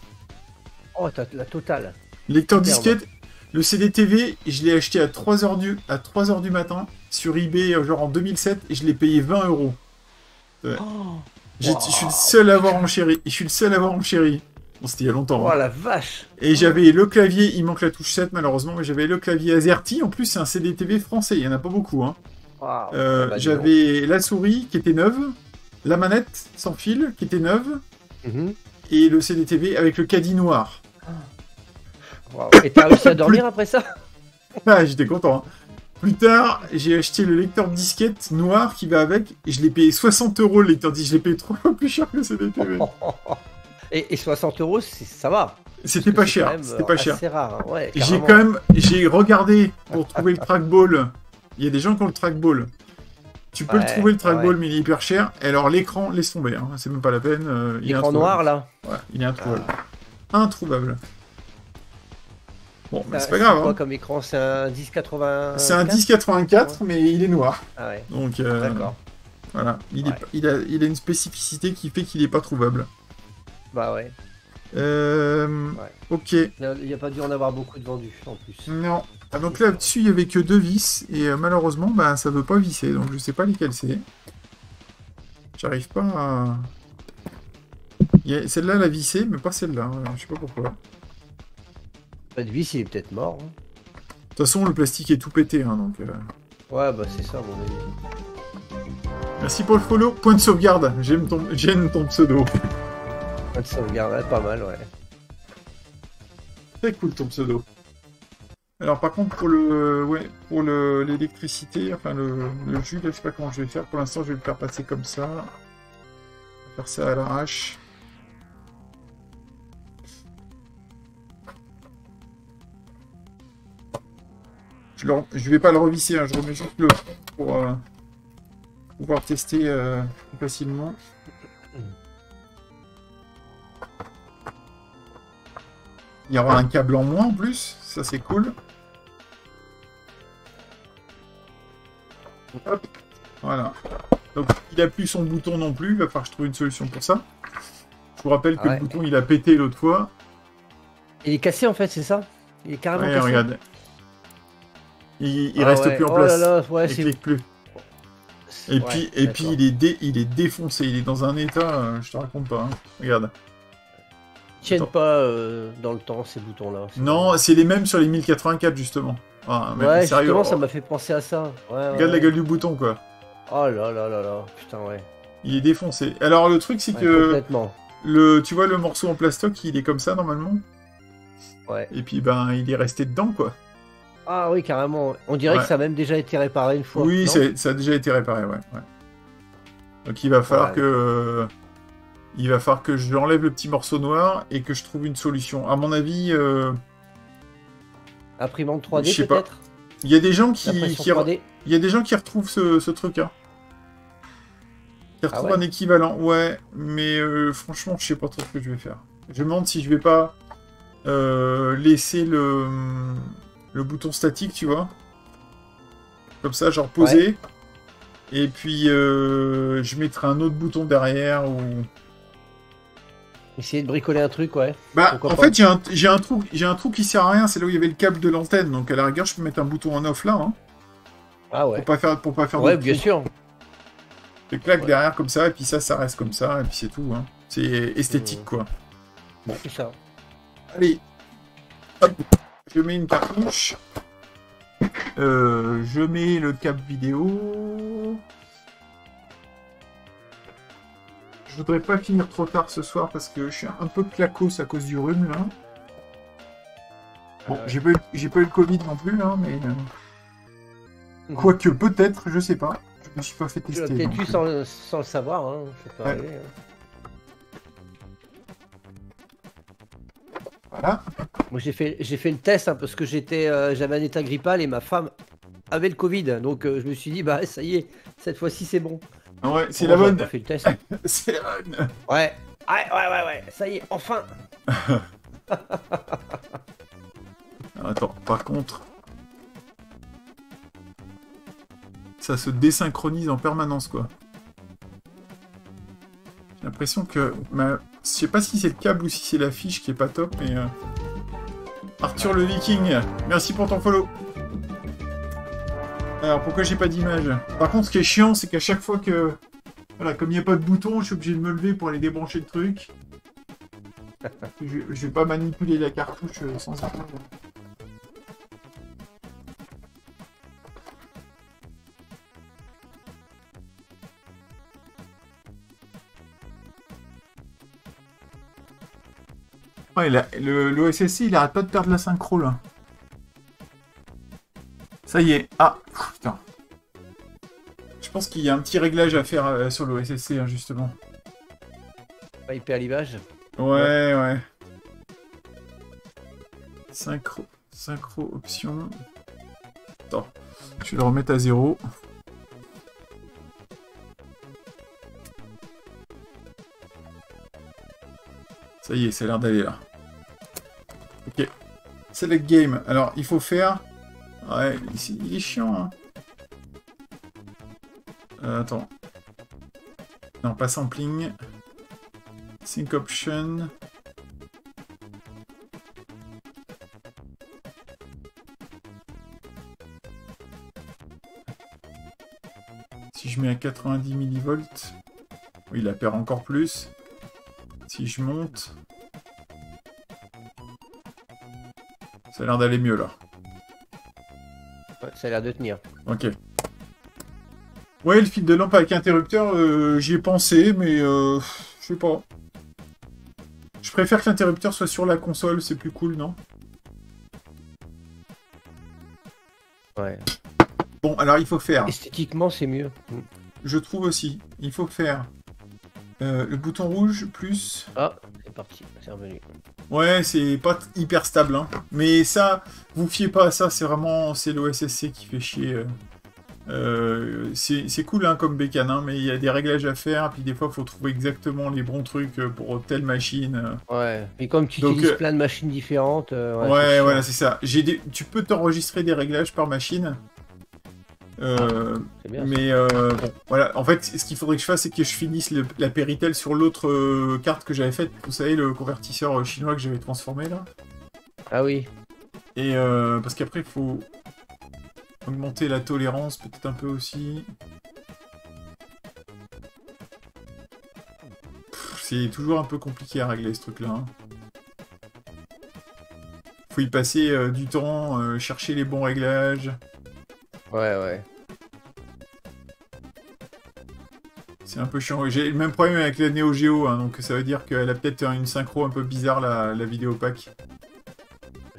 Oh, t'as la totale. Lecteur Superbe. disquette, le CDTV, je l'ai acheté à 3h du, à 3 du matin sur eBay, euh, genre en 2007, et je l'ai payé 20 euros. Ouais. J'ai- Je suis le seul à avoir enchéri. Je suis le seul à avoir enchéri. Bon, c'était il y a longtemps. Oh hein. la vache Et j'avais le clavier, il manque la touche 7 malheureusement, mais j'avais le clavier AZERTY. En plus, c'est un CDTV français, il y en a pas beaucoup. Hein. Euh, Ah bah, j'avais la souris qui était neuve, la manette sans fil qui était neuve, Mhm. et le CDTV avec le caddie noir. Waouh. Et t'as réussi à (laughs) dormir après ça? Ah, j'étais content. hein. Plus tard, j'ai acheté le lecteur disquette noir qui va avec, et je l'ai payé 60 euros le lecteur disquette. Je l'ai payé trois fois plus cher que le CDTV. (laughs) et, et 60 euros, ça va. C'était pas cher, c'était pas cher. rare. hein. Ouais, J'ai quand même, j'ai regardé pour trouver le trackball. Il y a des gens qui ont le trackball. Tu peux Ouais, le trouver le trackball, ouais. mais il est hyper cher. Et alors l'écran, laisse tomber. Hein. C'est même pas la peine. euh, il est noir là. Ouais, il est introuvable. Introuvable. Bon, mais c'est Ça- pas grave. quoi hein. comme écran? C'est un 1080 C'est un 1084, mais il est noir. Ah ouais, Donc euh, d'accord. voilà, il, est Ouais. pas- il, a, il a une spécificité qui fait qu'il est pas trouvable. Bah ouais. Euh, Ok. Il n'y a pas dû en avoir beaucoup de vendus en plus. Non. Ah, donc là-dessus, il y avait que deux vis, et euh, malheureusement, bah, ça veut pas visser, donc je sais pas lesquelles c'est. J'arrive pas à... A- Celle-là, elle a vissé, mais pas celle-là, euh, je sais pas pourquoi. De Pas de vis, il est peut-être mort. hein. toute façon, le plastique est tout pété, hein, donc... euh, Ouais, bah c'est ça, mon avis. Merci pour le follow. Point de sauvegarde, j'aime ton, j'aime ton pseudo. Pas de sauvegarde, ouais, pas mal, ouais. Très cool ton pseudo. Alors par contre pour le ouais pour le l'électricité, enfin le, le jus, là, je sais pas comment je vais faire. Pour l'instant je vais le faire passer comme ça. Faire ça à l'arrache. Je, je vais pas le revisser, hein, je remets juste le pour euh, pouvoir tester euh, plus facilement. Il y aura un câble en moins en plus, ça c'est cool. Hop, voilà. Donc il a plus son bouton non plus, il va falloir que je trouve une solution pour ça. Je vous rappelle que Ouais. le bouton il a pété l'autre fois. Il est cassé en fait, c'est ça? Il est carrément Ouais, cassé. regarde. Il, il Ah reste ouais. plus en Oh place. là là, ouais, il clique plus. Et Ouais, puis, et puis il, est dé- il est défoncé, il est dans un état, euh, je te raconte pas. hein. Regarde. Ils tiennent Attends. pas euh, dans le temps ces boutons-là. Non, c'est les mêmes sur les 1084 justement. Ah, mais Ouais, sérieux, justement, oh, ça m'a fait penser à ça. Ouais, Regarde la gueule du bouton quoi. Oh là là là là, putain, ouais. Il est défoncé. Alors le truc c'est que Complètement. le, tu vois le morceau en plastoc, il est comme ça normalement. Ouais. Et puis ben il est resté dedans quoi. Ah oui, carrément. On dirait Ouais. que ça a même déjà été réparé une fois. Oui, ça a déjà été réparé, ouais. ouais. Donc il va falloir Ouais. que. Il va falloir que je enlève le petit morceau noir et que je trouve une solution. À mon avis, euh, Imprimante Je 3D sais pas. peut-être? Il y a des gens qui, L'impression qui re- 3D il y a des gens qui retrouvent ce, ce truc, hein. Qui retrouvent Ah ouais un équivalent, ouais. Mais euh, franchement, je sais pas trop ce que je vais faire. Je me demande si je vais pas euh, laisser le le bouton statique, tu vois. Comme ça, genre posé. Et puis euh, je mettrai un autre bouton derrière ou. Essayer de bricoler un truc, ouais. Bah, Pourquoi en pas. fait, j'ai un, j'ai un trou, j'ai un trou qui sert à rien. C'est là où il y avait le câble de l'antenne. Donc à la rigueur, je peux mettre un bouton en off là, hein, Ah ouais. pour pas faire, pour pas faire. Ouais, bien sûr. Je claque Ouais. derrière comme ça, et puis ça, ça reste comme ça, et puis c'est tout. Hein. C'est esthétique, Mmh. quoi. C'est ça. Allez, hop, je mets une cartouche. Euh, je mets le cap vidéo. Je voudrais pas finir trop tard ce soir parce que je suis un peu clacos à cause du rhume là. Bon, ouais. j'ai pas, eu- pas eu le Covid non plus, hein, mais. euh, Mhm. Quoique, peut-être, je sais pas. Je me suis pas fait Tu tester. eu euh, sans, le- sans le savoir, hein. Ouais. hein. Voilà. Moi j'ai fait j'ai fait le test hein, parce que j'étais euh, j'avais un état grippal et ma femme avait le Covid donc euh, je me suis dit bah ça y est cette fois-ci c'est bon. Ah Ouais, c'est la bonne. fait le test. (laughs) C'est la bonne. Ouais. Ouais ouais ouais ouais ça y est enfin. (laughs) Attends, par contre. Ça se désynchronise en permanence, quoi. J'ai l'impression que. ma- Je sais pas si c'est le câble ou si c'est la fiche qui est pas top, mais. euh, Arthur le Viking, merci pour ton follow. Alors pourquoi j'ai pas d'image? Par contre, ce qui est chiant, c'est qu'à chaque fois que. Voilà, comme il n'y a pas de bouton, je suis obligé de me lever pour aller débrancher le truc. je, vais pas manipuler la cartouche euh, sans arrêt. Ouais, la- le, l'OSSC, il arrête pas de perdre la synchro, là. Ça y est. Ah, putain. Je pense qu'il y a un petit réglage à faire euh, sur l'OSSC, hein, justement. Pas hyper l'image. Ouais, ouais. Synchro, synchro option. Attends, je vais le remettre à zéro. Ça y est, ça a l'air d'aller là. Ok. Select game. Alors, il faut faire. Ouais, ici, il est chiant, hein. Euh, attends. Non, pas sampling. Sync option. Si je mets à 90 millivolts, oui, il la perd encore plus. Si je monte, ça a l'air d'aller mieux là. Ouais, ça a l'air de tenir. Ok. Ouais, le fil de lampe avec interrupteur, euh, j'y ai pensé, mais euh, je sais pas. Je préfère que l'interrupteur soit sur la console, c'est plus cool, non? Ouais. Bon, alors il faut faire, Esthétiquement c'est mieux. Mm. je trouve aussi, il faut faire euh, le bouton rouge plus... Ah c'est parti c'est revenu. Ouais, c'est pas hyper stable, hein. Mais ça, vous fiez pas à ça, c'est vraiment... C'est l'OSSC qui fait chier. euh. Euh, c'est cool hein, comme bécane, hein, mais il y a des réglages à faire, puis des fois, il faut trouver exactement les bons trucs pour telle machine. Ouais. Mais comme tu Donc, utilises euh, plein de machines différentes. Ouais, voilà, c'est ça. Des... Tu peux t'enregistrer des réglages par machine. Euh, mais euh, bon, voilà. En fait, ce qu'il faudrait que je fasse, c'est que je finisse le- la Péritel sur l'autre euh, carte que j'avais faite. Vous savez, le convertisseur euh, chinois que j'avais transformé là. Ah oui. Et euh, parce qu'après, il faut augmenter la tolérance peut-être un peu aussi. C'est toujours un peu compliqué à régler ce truc-là. hein. Faut y passer du temps, chercher les bons réglages. Ouais ouais. C'est un peu chiant. J'ai le même problème avec la Neo Geo, hein, donc ça veut dire qu'elle a peut-être une synchro un peu bizarre la, la vidéo pack.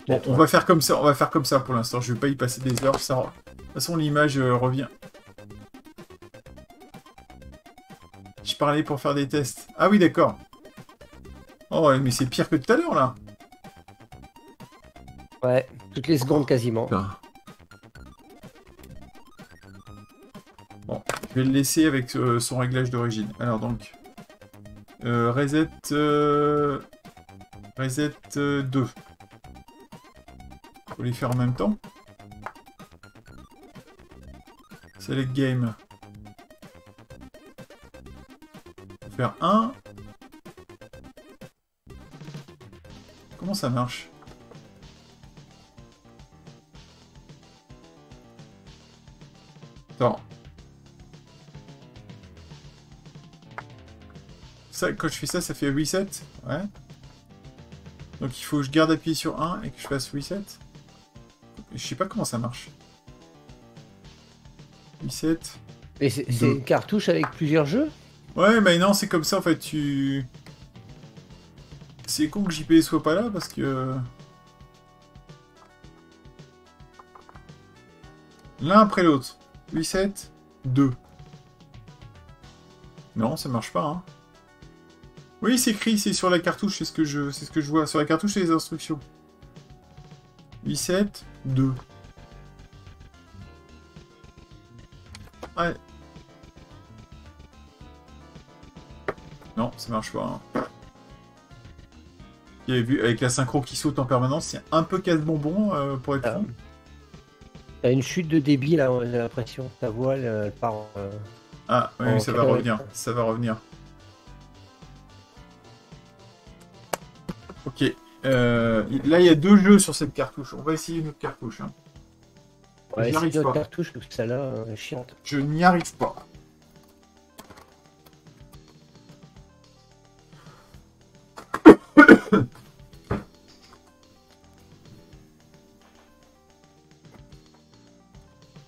Bon, on va faire comme ça, on va faire comme ça pour l'instant. Je vais pas y passer des heures. Ça... De toute façon, l'image euh, revient. Je parlais pour faire des tests. Ah oui, d'accord. Oh, mais c'est pire que tout à l'heure, là. Ouais, toutes les secondes quasiment. Je vais le laisser avec euh, son réglage d'origine. Alors donc, euh, reset, euh, reset 2. Faut les faire en même temps. Select game. Faire 1. Comment ça marche? Ça, quand je fais ça, ça fait reset Ouais. Donc il faut que je garde appuyé sur 1 et que je fasse reset. Je sais pas comment ça marche. Reset. Mais c'est une cartouche avec plusieurs jeux? Ouais, mais non, c'est comme ça en fait. Tu. C'est con que JP soit pas là parce que. L'un après l'autre. Reset 2. Non, ça marche pas. Hein. Oui, c'est écrit, c'est sur la cartouche, c'est ce que je, c'est ce que je vois. Sur la cartouche, c'est les instructions. 8, 2. Ouais. Non, ça marche pas. Hein. vu, avec la synchro qui saute en permanence, c'est un peu casse-bonbon euh, pour être ah. T'as une chute de débit là, j'ai l'impression. Ta voix, elle, part. Euh, ah, oui, ça va revenir. Ça va revenir. Euh, là, il y a deux jeux sur cette cartouche. On va essayer une autre cartouche. Hein. Ouais, c'est une autre cartouche parce que celle-là euh, est chiante. Je n'y arrive pas. (coughs)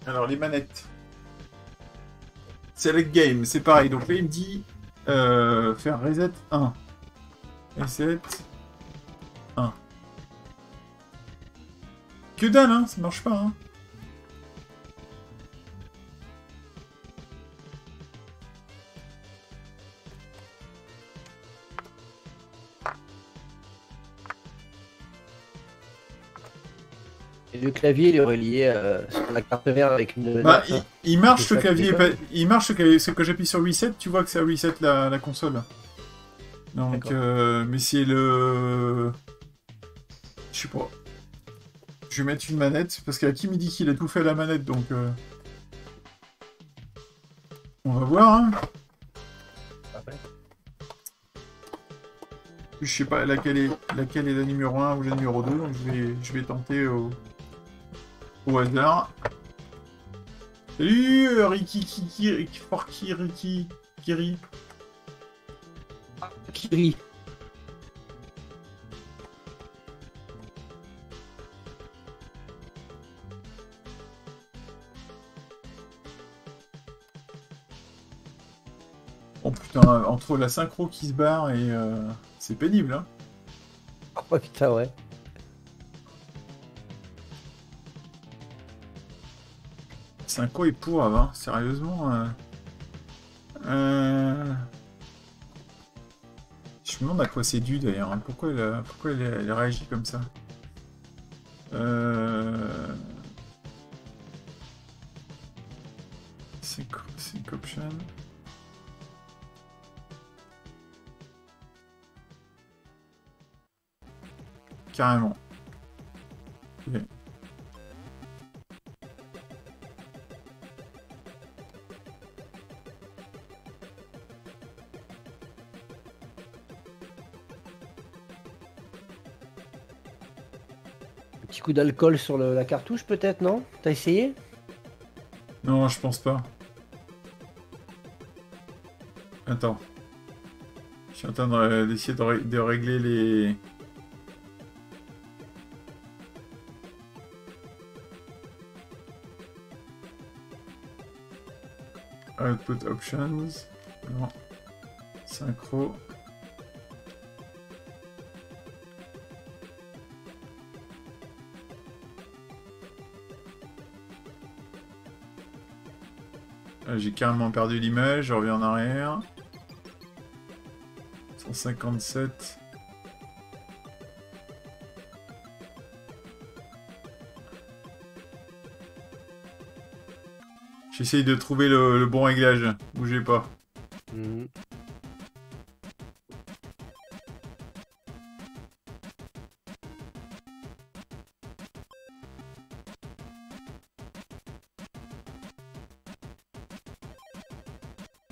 Alors, les manettes. Select game, c'est pareil. Donc là, il me dit euh, faire reset 1. Reset Que dalle, hein, ça marche pas, hein. Et le clavier, il est relié euh, sur la carte mère avec une. Bah, il, marche le clavier, il marche. C'est que j'appuie sur reset, tu vois que ça reset la, la console. Donc, euh, mais c'est le. Je sais pas. Je vais mettre une manette, parce qu'Aki me dit qu'il a tout fait la manette, donc... Euh, on va voir, hein. Je sais pas laquelle est, laquelle est la numéro 1 ou la numéro 2, donc je vais, je vais tenter au, au hasard. Salut euh, Ricky Kiki, Forky Ricky Kiri. Kiri. Entre la synchro qui se barre et... Euh, c'est pénible, hein Oh putain, ouais. Synchro est pour hein, sérieusement. Euh... Euh... Je me demande à quoi c'est dû d'ailleurs. Hein. Pourquoi, elle, pourquoi elle, réagit comme ça? Euh... Sync option. Carrément. Petit coup d'alcool sur la cartouche peut-être, non? T'as essayé? Non, je pense pas. Attends. Je suis en train d'essayer de régler les... output options. Non. Synchro. Euh, j'ai carrément perdu l'image, je reviens en arrière. 157. J'essaye de trouver le, le bon réglage. Bougez pas. Mhm.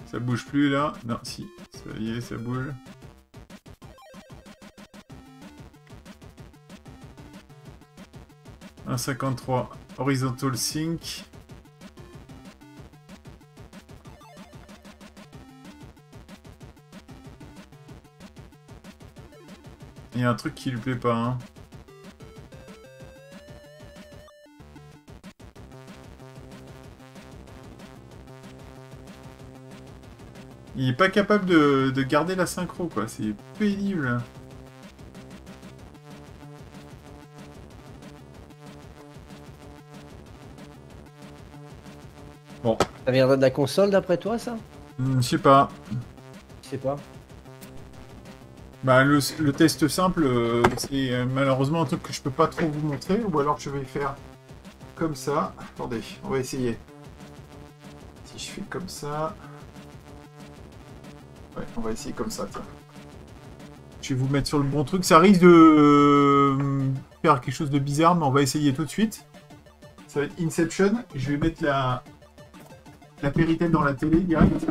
Ça bouge plus là? Non, si. Ça y est, ça bouge. Un 53 horizontal sync. Il y a un truc qui lui plaît pas, hein. Il est pas capable de, de garder la synchro, quoi. C'est pénible. Ça viendrait de la console d'après toi, ça? Hmm, Je sais pas. Je sais pas. Bah, le, test simple, euh, c'est euh, malheureusement un truc que je peux pas trop vous montrer, ou alors je vais faire comme ça. Attendez, on va essayer. Si je fais comme ça... Ouais, on va essayer comme ça. Je vais vous mettre sur le bon truc. Ça risque de euh, faire quelque chose de bizarre, mais on va essayer tout de suite. Ça va être Inception. Je vais mettre la, la péritelle dans la télé direct.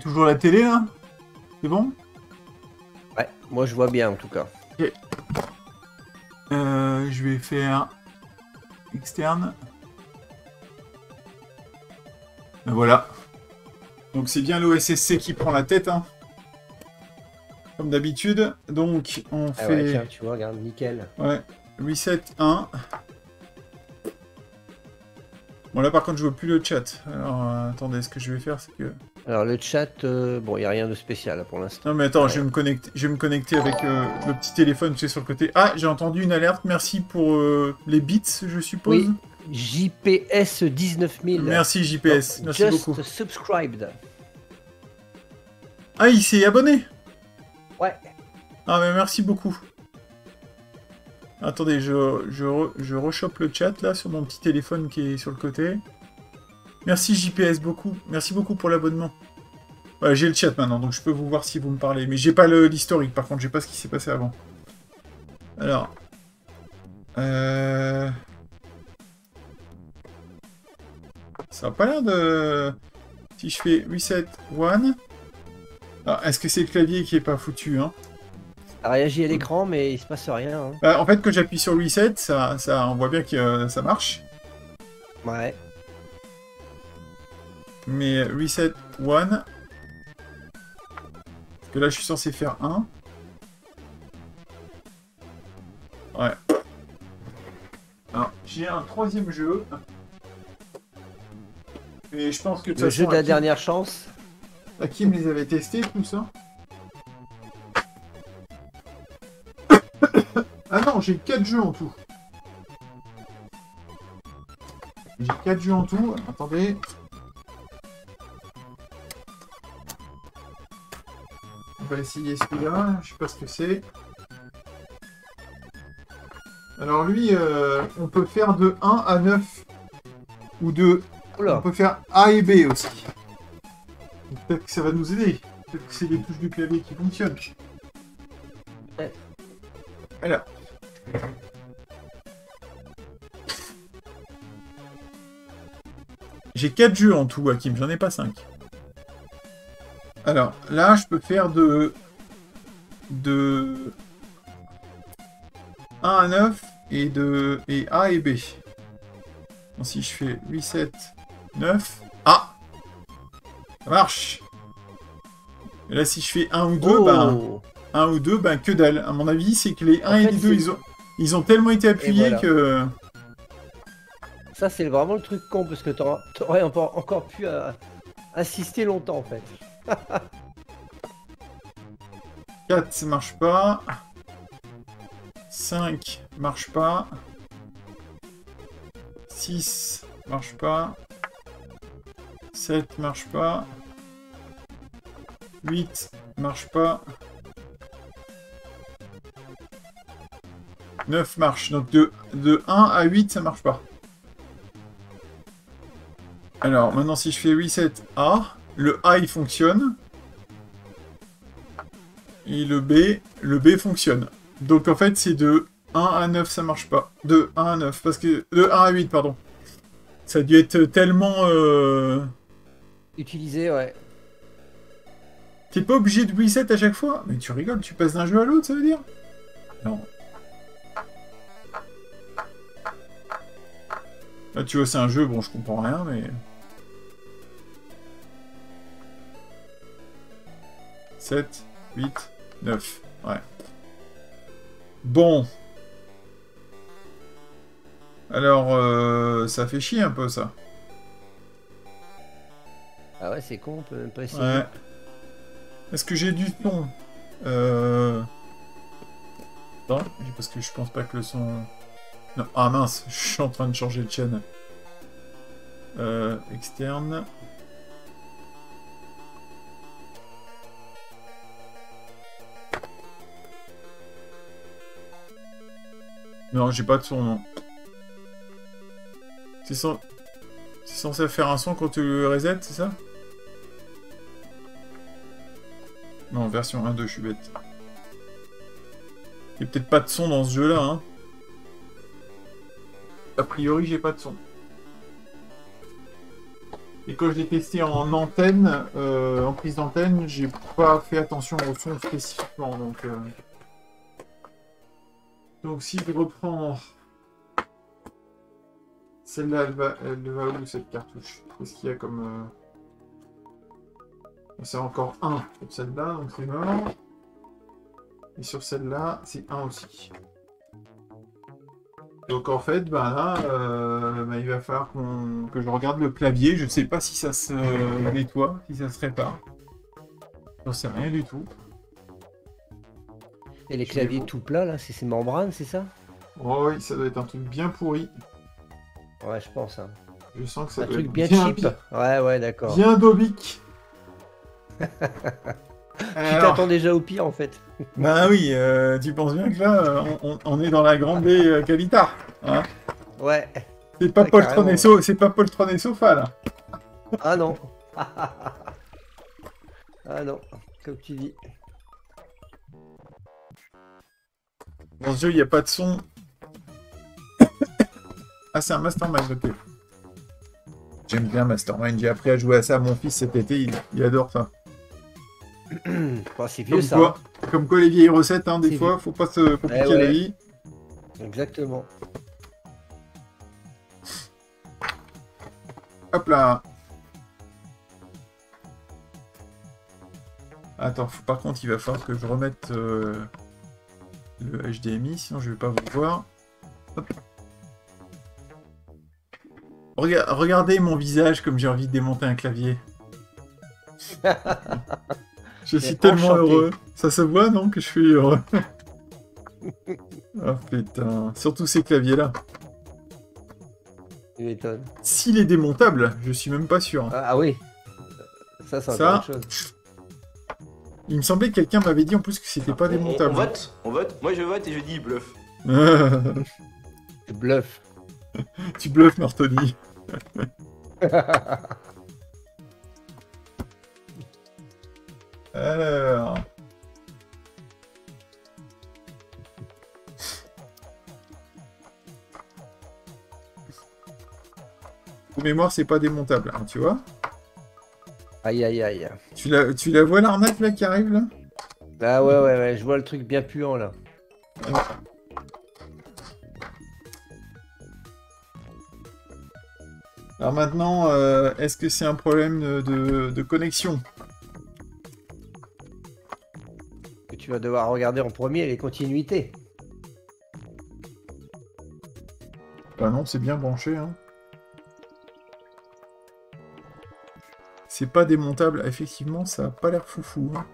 Toujours la télé là? C'est bon? Ouais, moi je vois bien en tout cas. Euh, je vais faire externe. Ben voilà. Donc c'est bien l'OSSC qui prend la tête, hein. Comme d'habitude. Donc on Ah ouais, fait tiens, tu vois, regarde, nickel. ouais, reset 1. Bon là par contre je vois plus le chat. Alors euh, attendez, ce que je vais faire c'est que... Alors le chat, euh, bon, il n'y a rien de spécial là, pour l'instant. Non mais attends, je vais me connecter, je vais me connecter avec euh, le petit téléphone sais sur le côté. Ah, j'ai entendu une alerte. Merci pour euh, les bits, je suppose. Oui, JPS 19000. Merci JPS, merci Just beaucoup. subscribed. Ah, il s'est abonné Ouais. Ah, mais merci beaucoup. Attendez, je, je, re- je rechoppe le chat là sur mon petit téléphone qui est sur le côté. Merci JPS beaucoup. Merci beaucoup pour l'abonnement. J'ai le chat maintenant, donc je peux vous voir si vous me parlez. Mais j'ai pas l'historique, par contre, j'ai pas ce qui s'est passé avant. Alors. Euh... Ça a pas l'air de... Si je fais reset one... Ah, Est-ce que c'est le clavier qui est pas foutu, hein? Ça réagit à l'écran, mais il se passe rien. hein. Bah, En fait, quand j'appuie sur reset, ça, ça, on voit bien que euh, ça marche. Ouais. Mais reset one... Parce que là, je suis censé faire 1. Ouais. Alors, j'ai un troisième jeu. Et je pense que Le jeu de la Hakim- dernière chance. Hakim les avait testés, tout ça. (coughs) ah non, j'ai 4 jeux en tout. J'ai 4 jeux en tout. Attendez. Va essayer celui-là. Je sais pas ce que c'est. Alors lui, euh, on peut faire de 1 à 9. Ou de... On peut faire A et B aussi. Peut-être que ça va nous aider. Peut-être que c'est les touches du clavier qui fonctionnent. Ouais. Voilà. J'ai 4 jeux en tout, Hakim, j'en ai pas 5. Alors, là, je peux faire de... de... 1 à 9 et de... et A et B. Donc, si je fais reset 9... Ah Ça marche Et là, si je fais 1 ou 2, Oh. bah... 1 ou 2, ben que dalle. À mon avis, c'est que les 1 et fait, les 2, c'est- ils ont, ils ont tellement été appuyés voilà. que... Ça, c'est vraiment le truc con parce que t'aurais encore, encore pu euh, insister longtemps en fait. (laughs) 4, ça marche pas. 5, marche pas. 6, marche pas. 7, marche pas. 8, marche pas. 9 marche. Donc de, de 1 à 8, ça marche pas. Alors, maintenant, si je fais reset A, le A, il fonctionne. Et le B, le B fonctionne. Donc en fait, c'est de 1 à 9, ça marche pas. De 1 à 9, parce que... De 1 à 8, pardon. Ça a dû être tellement... Euh... Utiliser, ouais. T'es pas obligé de reset à chaque fois? Mais tu rigoles, tu passes d'un jeu à l'autre, ça veut dire? Non. Là, tu vois, c'est un jeu, bon, je comprends rien, mais... « 7, 8, 9. Ouais. Bon. Alors, euh, ça fait chier un peu, ça. Ah ouais, c'est con, on peut même pas essayer. Ouais. Est-ce que j'ai du son Euh... Non, parce que je pense pas que le son... Non. Ah mince, (laughs) je suis en train de changer de chaîne. Euh, externe. Non, j'ai pas de son, non. C'est cen- c'est censé faire un son quand tu le reset, c'est ça? Non, version 1.2, je suis bête. Il y a peut-être pas de son dans ce jeu-là, hein. A priori, j'ai pas de son. Et quand je l'ai testé en antenne, euh, en prise d'antenne, j'ai pas fait attention au son spécifiquement, donc... euh. Donc si je reprends... Celle-là, elle va, va où cette cartouche? Qu'est-ce qu'il y a comme... euh, C'est encore 1 sur celle-là, donc c'est mort. Et sur celle-là, c'est 1 aussi. Donc en fait, ben là, euh, ben, il va falloir que je regarde le clavier. Je sais pas si ça se nettoie, si ça se répare. J'en sais rien du tout. Et les claviers tout plats là, c'est ces membranes, c'est ça? Oh oui, ça doit être un truc bien pourri. Ouais, je pense. Hein. Je sens que ça Un doit truc être bien, bien cheap. Ouais, ouais, d'accord. Bien dobique. (laughs) Tu t'attends déjà au pire en fait. (laughs) bah oui, euh, tu penses bien que là, euh, on, est dans la grande baie euh, Cavita. Hein? Ouais. c'est pas Paul. Tronesso, c'est pas Paul Tronesofa là. Ah non. (laughs) ah non, comme tu dis. Ce jeu, il n'y a pas de son. (coughs) ah, c'est un Mastermind, ok. J'aime bien Mastermind. J'ai appris à jouer à ça à mon fils cet été. Il, il adore ça. (coughs) Bon, c'est vieux Comme ça. quoi, comme quoi, les vieilles recettes, hein, des fois, faut pas se compliquer Eh ouais. la vie. Exactement. Hop là. Attends, faut- par contre, il va falloir que je remette euh, le HDMI, sinon je vais pas vous voir. Hop. Rega- regardez mon visage comme j'ai envie de démonter un clavier. (laughs) je suis tellement enchanté. heureux. Ça se voit, non, que je suis heureux? Oh putain, surtout ces claviers-là. Tu m'étonnes. S'il est démontable, je suis même pas sûr. Ah, ah oui. Ça, Ça, autre chose. Il me semblait que quelqu'un m'avait dit en plus que c'était pas On- on, démontable. on vote On vote Moi je vote et je dis bluff. C'est bluff. (laughs) tu bluffes, Martoni. (laughs) Alors. De mémoire, c'est pas démontable, hein, tu vois Aïe aïe aïe. tu la, tu la vois l'arnaque là qui arrive là? Ah ouais ouais ouais, je vois le truc bien puant là. Alors maintenant, euh, est-ce que c'est un problème de, de- de connexion? Que tu tu vas devoir regarder en premier les continuités. Bah non, c'est bien branché. Hein. C'est pas démontable. Effectivement, ça a pas l'air foufou. Hein.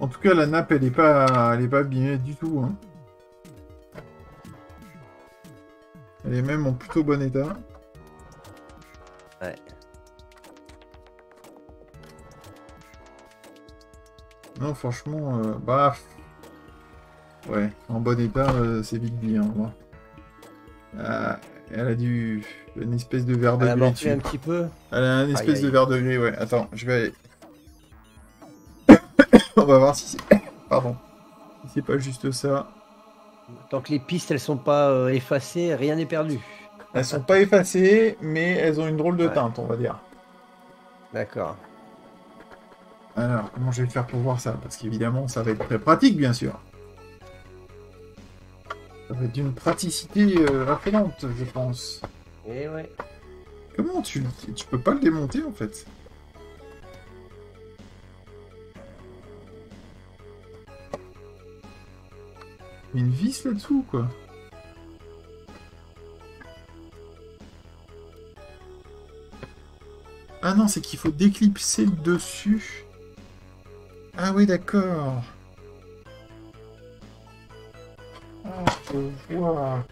En tout cas, la nappe, elle est pas, elle est pas abîmée du tout. Hein. Elle est même en plutôt bon état. Ouais. Non, franchement, euh, bah... Ouais, en bon état, euh, c'est vite dit. Hein, moi. Ah, elle a du... une espèce de verre de Elle a dessus. un petit peu. Elle a une espèce Aïe, de aïe. verre de gris, ouais. Attends, je vais... (coughs) On va voir si c'est... (coughs) Pardon. Si c'est pas juste ça. Tant que les pistes elles sont pas euh, effacées, rien n'est perdu. Elles sont pas effacées, mais elles ont une drôle de Ouais. teinte, on va dire. D'accord. Alors, comment je vais faire pour voir ça? Parce qu'évidemment, ça va être très pratique, bien sûr. Ça va être d'une praticité euh, affolante, je pense. Et ouais. Comment tu... Tu peux pas le démonter, en fait? Il y a une vis là-dessous, quoi. Ah non, c'est qu'il faut déclipser le dessus. Ah oui, d'accord. Ah, je vois.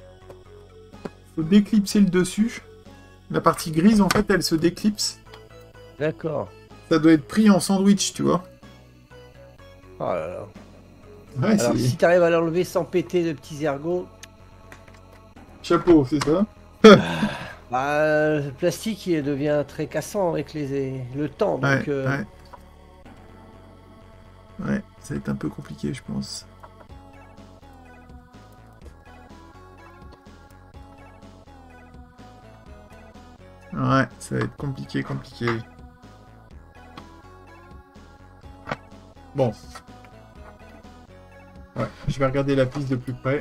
Faut déclipser le dessus. La partie grise, en fait, elle se déclipse. D'accord. Ça doit être pris en sandwich, tu vois. Oh là là. Ouais, Alors si t'arrives à l'enlever sans péter de petits ergots, chapeau, c'est ça bah, le plastique il devient très cassant avec les, le temps. Donc Ouais, euh, ouais. Ouais, ça va être un peu compliqué, je pense. Ouais, ça va être compliqué, compliqué. Bon. Ouais, je vais regarder la piste de plus près.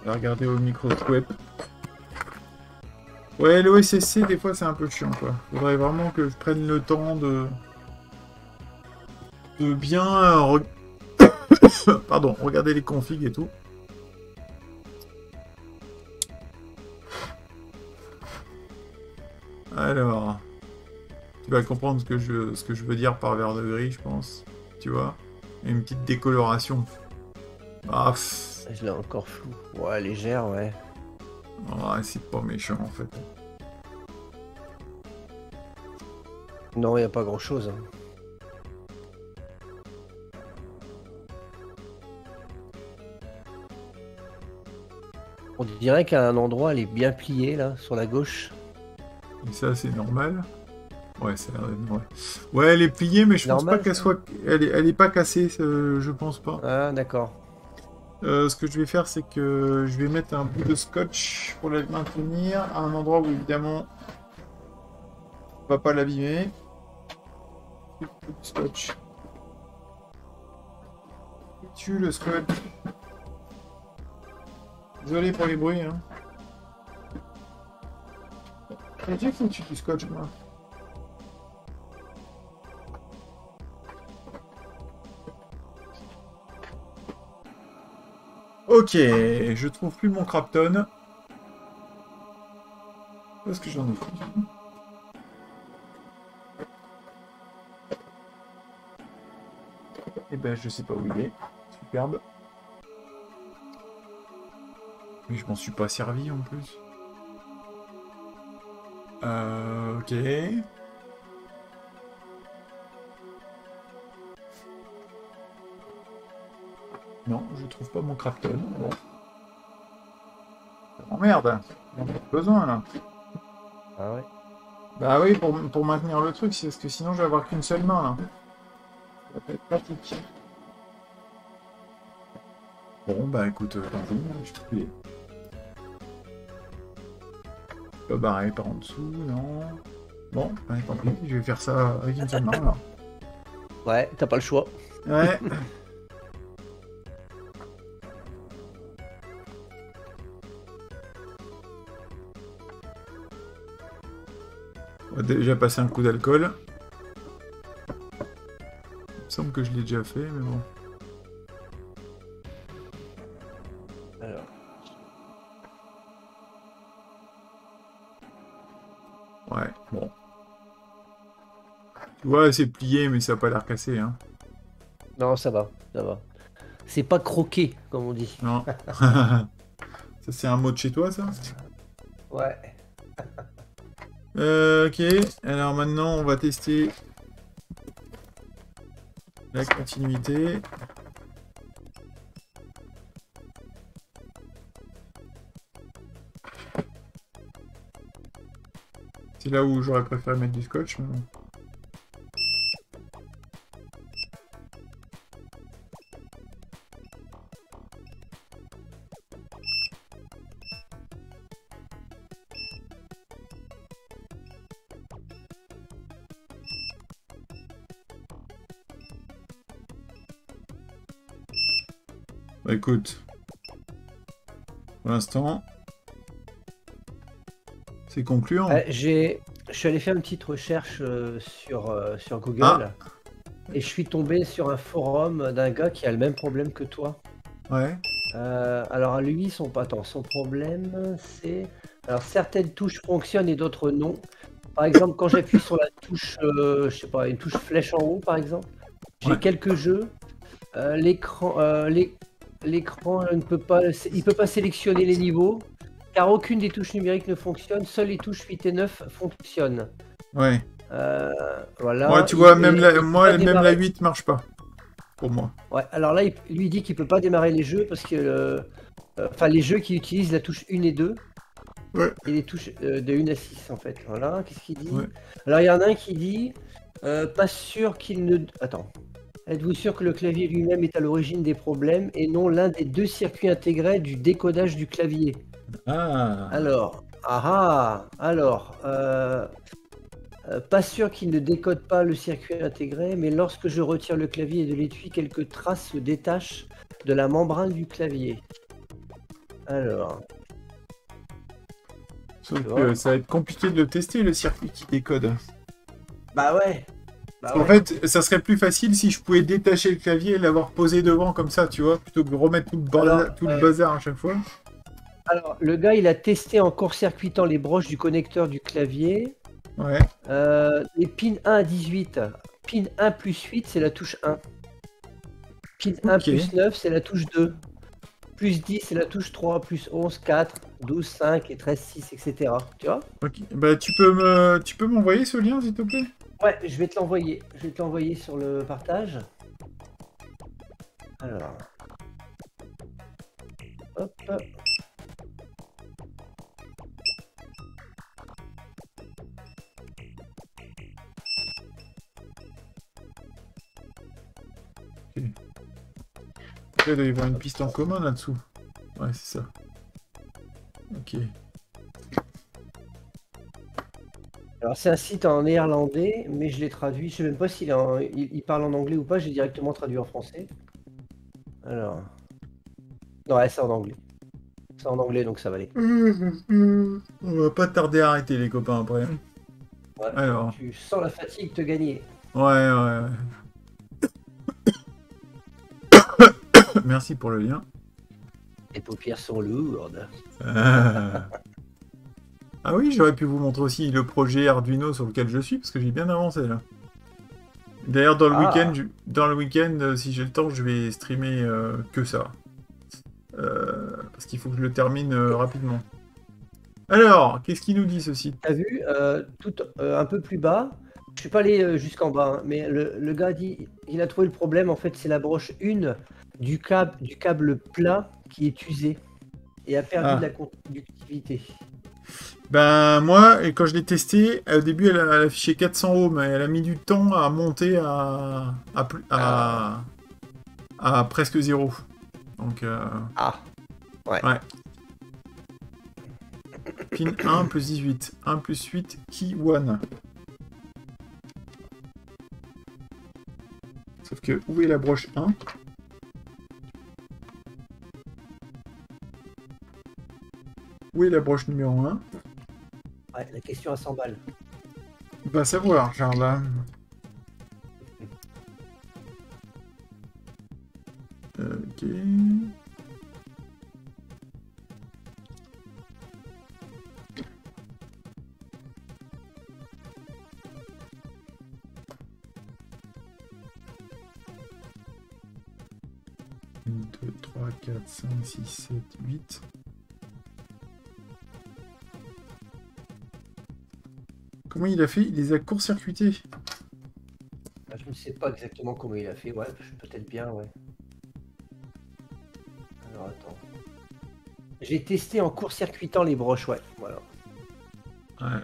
Je vais regarder au microscope. Ouais, l'OSSC, des fois, c'est un peu chiant, quoi. Faudrait vraiment que je prenne le temps de... de bien... (coughs) Pardon, regarder les configs et tout. Vas comprendre ce que je, ce que je veux dire par vert de gris, je pense. Tu vois Et Une petite décoloration. Ah, pff, je l'ai encore flou. Ouais, légère, ouais. ouais, c'est pas méchant, en fait. Non, il a pas grand chose. On dirait qu'à un endroit, elle est bien pliée là, sur la gauche. Et ça, c'est normal. Ouais, c'est ouais. ouais, elle est pliée, mais je pense pas qu'elle soit. Elle est, elle est pas cassée, euh, je pense pas. Ah, d'accord. Euh, ce que je vais faire, c'est que je vais mettre un bout de scotch pour la maintenir à un endroit où évidemment on va pas l'abîmer. Scotch. Tue le scotch. Désolé pour les bruits. Hein. J'ai dit qu'il tue du scotch, moi. Ok, je trouve plus mon Crapton. Où est-ce que j'en ai Eh ben, je sais pas où il est. Superbe. Mais je m'en suis pas servi en plus. Euh, ok. Non, je trouve pas mon Crafton. Bon. J'en ai besoin là. Ah ouais. Bah oui, pour, pour maintenir le truc, c'est parce que sinon je vais avoir qu'une seule main là. Ça va être pratique. Bon, bah écoute, euh, je peux plus. Pas barrer par en dessous, non. Bon, bah, tant pis, je vais faire ça avec une seule main là. Ouais, t'as pas le choix. Ouais. (laughs) déjà passer un coup d'alcool. Il me semble que je l'ai déjà fait, mais bon. Alors. Ouais, bon. Tu vois, c'est plié, mais ça n'a pas l'air cassé, hein. Non, ça va, ça va. C'est pas croqué, comme on dit. Non. (laughs) (laughs) ça, c'est un mot de chez toi, ça? Ouais. Euh, ok, alors maintenant, on va tester la continuité. C'est là où j'aurais préféré mettre du scotch, pour l'instant, c'est concluant. Euh, j'ai, je suis allé faire une petite recherche euh, sur, euh, sur Google Ah. et je suis tombé sur un forum d'un gars qui a le même problème que toi. Ouais. Alors lui, son attends, son problème, c'est alors certaines touches fonctionnent et d'autres non. Par exemple, quand j'appuie sur la touche, je sais pas, une touche flèche en haut, par exemple, j'ai Ouais. quelques jeux. l'écran, l'é- l'écran ne peut pas, il peut pas sélectionner les niveaux, car aucune des touches numériques ne fonctionne. Seules les touches 8 et 9 fonctionnent. Ouais. Euh, voilà. Ouais, tu vois, même la, moi, même la démarrer- 8 marche pas. Pour moi. Ouais, alors là, il, lui dit qu'il peut pas démarrer les jeux parce que. euh, euh, Enfin, les jeux qui utilisent la touche 1 et 2. Ouais. Et les touches euh, de 1 à 6, en fait. Voilà, qu'est-ce qu'il dit? Ouais. Alors, il y en a un qui dit Pas sûr qu'il ne. Attends. Êtes-vous sûr que le clavier lui-même est à l'origine des problèmes et non l'un des deux circuits intégrés du décodage du clavier? Ah. alors, ah ah, alors, euh, euh, pas sûr qu'il ne décode pas le circuit intégré, mais lorsque je retire le clavier de l'étui, quelques traces se détachent de la membrane du clavier. Alors, Sauf que ça va être compliqué de le tester, le circuit qui décode. bah ouais. Bah En ouais. fait, ça serait plus facile si je pouvais détacher le clavier et l'avoir posé devant comme ça, tu vois, plutôt que de remettre tout le, ba- Alors, tout le euh, bazar à chaque fois. Alors, le gars, il a testé en court-circuitant les broches du connecteur du clavier. Ouais. Euh, les pins 1 à 18. Pin 1 plus 8, c'est la touche 1. Pin 1 Ok. plus 9, c'est la touche 2. Plus 10, c'est la touche 3. Plus 11, 4. 12, 5 et 13, 6, etc. Tu vois? Ok. Bah, tu peux me, tu peux m'envoyer ce lien, s'il te plaît? Ouais, je vais te l'envoyer. Je vais te l'envoyer sur le partage. Alors. Hop. Il doit y avoir une piste en commun là-dessous. Ouais, c'est ça. Ok. Alors c'est un site en néerlandais, mais je l'ai traduit. Je sais même pas s'il en- il, il parle en anglais ou pas. J'ai directement traduit en français. Alors. Non, ouais, c'est en anglais. C'est en anglais, donc ça va aller. (laughs) On va pas tarder à arrêter, les copains, après. Ouais. Alors. Tu sens la fatigue te gagner. Ouais, ouais, ouais. (coughs) Merci pour le lien. Les paupières sont lourdes. Ah. (laughs) Ah oui, j'aurais pu vous montrer aussi le projet Arduino sur lequel je suis, parce que j'ai bien avancé là. D'ailleurs, dans le Ah. week-end, dans le week-end, euh, si j'ai le temps, je vais streamer euh, que ça. Euh, parce qu'il faut que je le termine euh, rapidement. Alors, qu'est-ce qu'il nous dit ce site? T'as vu, tout un peu plus bas. Je suis pas allé jusqu'en bas, hein, mais le, le gars dit, il a trouvé le problème. En fait, c'est la broche 1 du câble, du câble plat qui est usée et a perdu Ah. de la conductivité. Ben moi, et quand je l'ai testé, au début elle, a- elle affichait 400 ohms, mais elle a mis du temps à monter à, à, plus- à, à presque zéro. Donc, euh, Ah, ouais. ouais. Pin 1 plus 18. 1 plus 8, key 1. Sauf que, où est la broche 1 Où est la broche numéro 1 La question à 100 balles. Savoir, Charles. Ok. Trois, quatre, cinq, six, sept, huit. Comment il a fait? Il les a court-circuités. Ah, Je ne sais pas exactement comment il a fait, ouais, peut-être bien, ouais. Alors attends. J'ai testé en court-circuitant les broches, ouais, voilà. Ouais.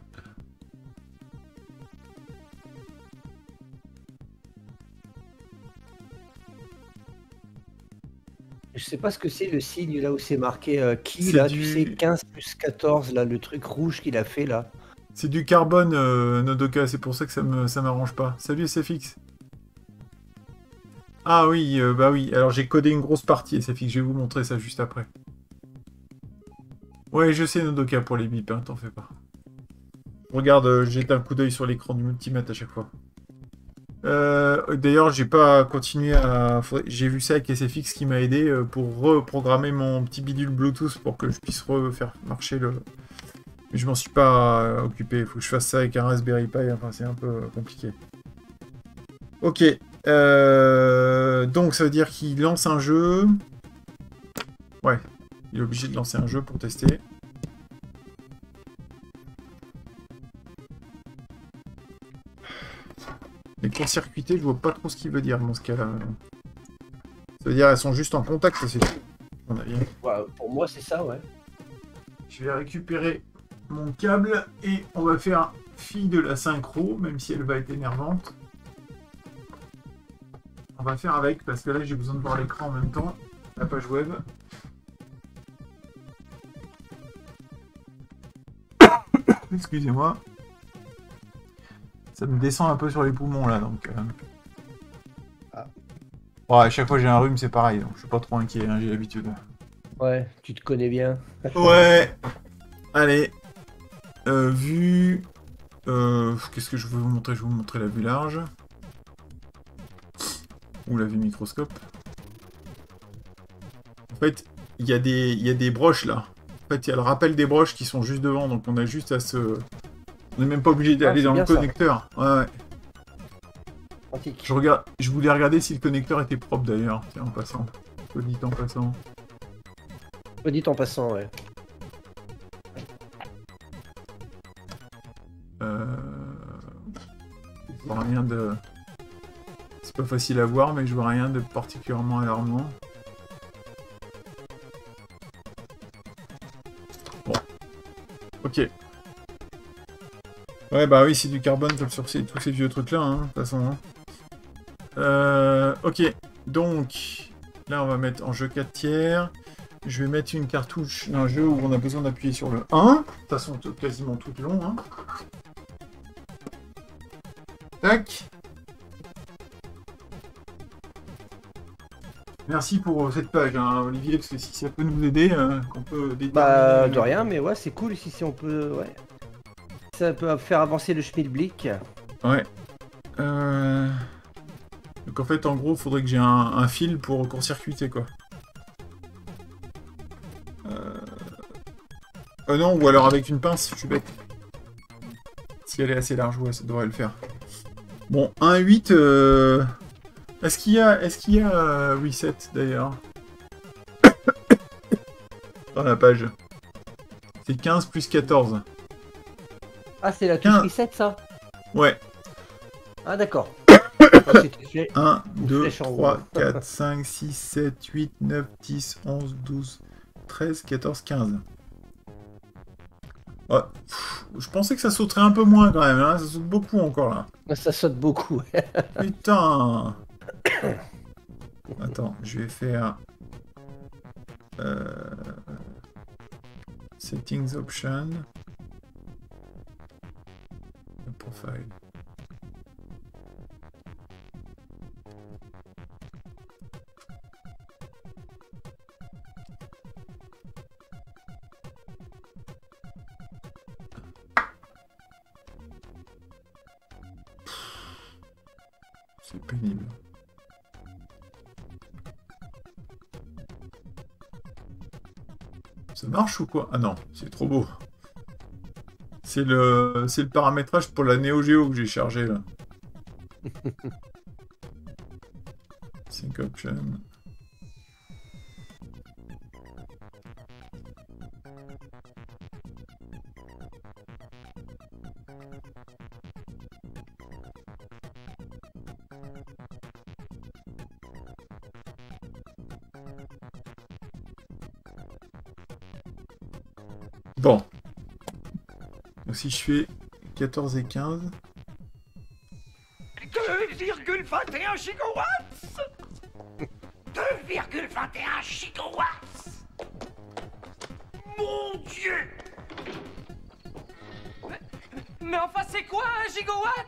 Je sais pas ce que c'est le signe là où c'est marqué euh, qui là, du- tu sais, 15 plus 14, là, le truc rouge qu'il a fait là. C'est du carbone, euh, Nodoka, c'est pour ça que ça ça m'arrange pas. Salut SFX. Ah oui, euh, bah oui, alors j'ai codé une grosse partie SFX, je vais vous montrer ça juste après. Ouais, je sais Nodoka pour les bips, hein, t'en fais pas. Regarde, euh, jette un coup d'œil sur l'écran du multimètre à chaque fois. D'ailleurs, j'ai pas continué à... J'ai vu ça avec SFX qui m'a aidé pour reprogrammer mon petit bidule Bluetooth pour que je puisse refaire marcher le, mais je m'en suis pas occupé. Il faut que je fasse ça avec un Raspberry Pi. Enfin, c'est un peu compliqué. Ok. Euh, Donc, ça veut dire qu'il lance un jeu. Ouais. Il est obligé de lancer un jeu pour tester. Les court-circuités, je vois pas trop ce qu'il veut dire dans ce cas-là. Ça veut dire elles sont juste en contact, ça c'est tout. à mon avis. Ouais, pour moi, c'est ça, ouais. Je vais récupérer mon câble et on va faire fi de la synchro, même si elle va être énervante. On va faire avec parce que là j'ai besoin de voir l'écran en même temps, la page web. (coughs) Excusez-moi. Ça me descend un peu sur les poumons là donc. euh. Ah. À chaque fois j'ai un rhume, c'est pareil, donc je suis pas trop inquiet, hein, j'ai l'habitude. Ouais, tu te connais bien. Ouais. Allez. Euh, vue. Euh, Qu'est-ce que je veux vous montrer? Je vais vous montrer la vue large. Ou la vue microscope. En fait, il y, a des- y a des broches là. En fait, il y a le rappel des broches qui sont juste devant, donc on a juste à se... On n'est même pas obligé d'aller dans le ça. connecteur. Ouais, ouais. Pratique. Je, regarde... je voulais regarder si le connecteur était propre d'ailleurs. Tiens, en passant. Je le dis en passant. Dit en passant, ouais. Je vois rien de... C'est pas facile à voir, mais je vois rien de particulièrement alarmant. Bon. Ok. Ouais, bah oui, c'est du carbone sur ces- tous ces vieux trucs-là, hein, de toute façon. hein. Euh... Ok. Donc, là, on va mettre en jeu 4 tiers. Je vais mettre une cartouche d'un jeu où on a besoin d'appuyer sur le 1. De toute façon, quasiment tout le long. Hein. Tac. Merci pour euh, cette page, hein, Olivier, parce que si ça peut nous aider, euh, qu'on peut. Bah, de rien, mais ouais, c'est cool si, si on peut, ouais. Ça peut faire avancer le schmilblick. Ouais. Euh... Donc en fait, en gros, faudrait que j'ai un, un fil pour court-circuiter, quoi. Euh... euh, non, ou alors avec une pince, je suis bête. Si elle est assez large, ouais, ça devrait le faire. Bon, 1.8... Euh... Est-ce qu'il y a, est-ce qu'il y a euh, reset, d'ailleurs (coughs) Dans la page. C'est 15 plus 14. Ah, c'est la touche Quinze. reset, ça Ouais. Ah, d'accord. Ah, c'était fait. 1, Une 2, flèche en 3, haut. 4, 5, 6, 7, 8, 9, 10, 11, 12, 13, 14, 15. Ouais, pff, je pensais que ça sauterait un peu moins quand même, hein. ça saute beaucoup encore là. Ça saute beaucoup. (laughs) Putain Attends, je vais faire... euh, Settings option. Profile. Ça marche ou quoi? Ah non, c'est trop beau. C'est le, c'est le paramétrage pour la Neo Geo que j'ai chargé là. (laughs) Sync option. Si je fais 14 et 15. 2,21 gigawatts. 2,21 gigawatts. Mon Dieu. Mais enfin, c'est quoi un gigawatt?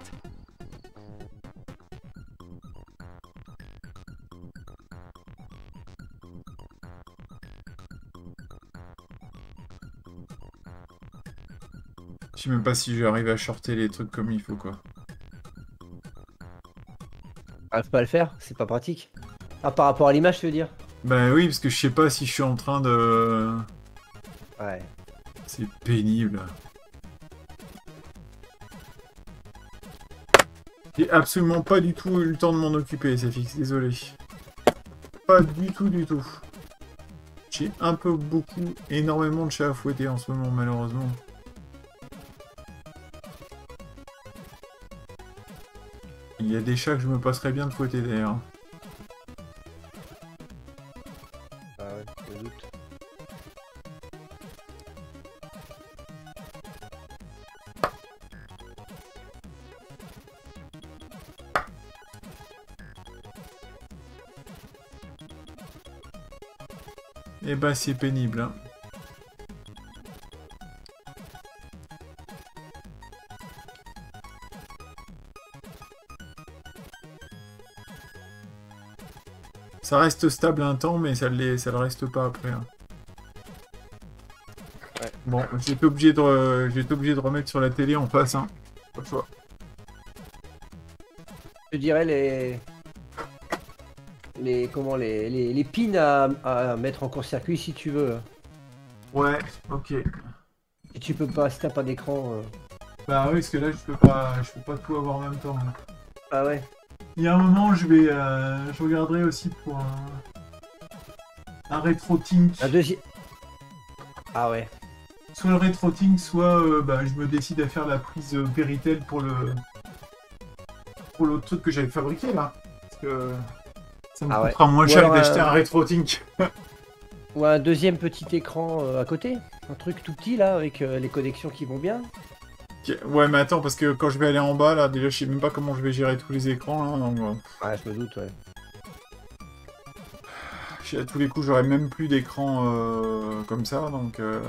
Sais même pas si arriver à shorter les trucs comme il faut quoi. Arrive pas à le faire, c'est pas pratique. Ah, par rapport à l'image, tu veux dire? Bah oui, parce que je sais pas si je suis en train de... Ouais. C'est pénible. J'ai absolument pas du tout eu le temps de m'en occuper, c'est fixe, désolé. Pas du tout, du tout. J'ai un peu beaucoup, énormément de chats à fouetter en ce moment, malheureusement. Y a des chats que je me passerais bien de fouetter d'ailleurs. Ah ouais, je doute. Eh bah c'est pénible. Hein. Ça reste stable un temps, mais ça, ça le reste pas après. hein. Ouais. Bon, j'ai été obligé de, obligé de remettre sur la télé en face. Hein. Pas le choix. Je dirais les. Les. Comment les. Les, les pins à, à mettre en court-circuit si tu veux. Ouais, ok. Si tu peux pas, si t'as pas d'écran. euh. Bah oui, parce que là je peux pas, je peux pas tout avoir en même temps. hein. Ah ouais. Il y a un moment, je vais, euh, je regarderai aussi pour un, un rétro tink. Un deuxième. Ah ouais. Soit le rétro tink, soit euh, bah, je me décide à faire la prise euh, Péritel pour le pour l'autre truc que j'avais fabriqué là. Parce que ça me Ah ouais. coûtera moins cher d'acheter euh, un rétro tink. (laughs) Ou un deuxième petit écran euh, à côté. Un truc tout petit là avec euh, les connexions qui vont bien. Ouais, mais attends, parce que quand je vais aller en bas là, déjà je sais même pas comment je vais gérer tous les écrans là. Donc, euh, Ouais, je me doute, ouais. à tous les coups, j'aurai même plus d'écran euh, comme ça, donc euh,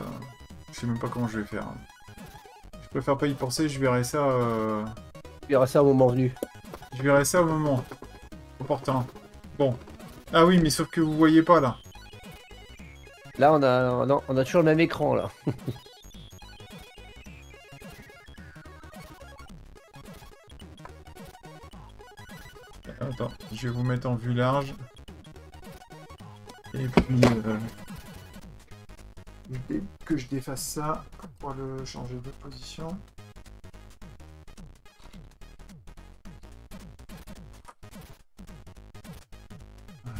je sais même pas comment je vais faire. Je préfère pas y penser, je verrai ça. euh, Tu verras ça au moment venu. Je verrai ça au moment opportun. Bon. Ah oui, mais sauf que vous voyez pas là. Là, on a, on a, on a toujours le même écran là. (laughs) je vais vous mettre en vue large. Et puis euh, que je défasse ça pour le changer de position.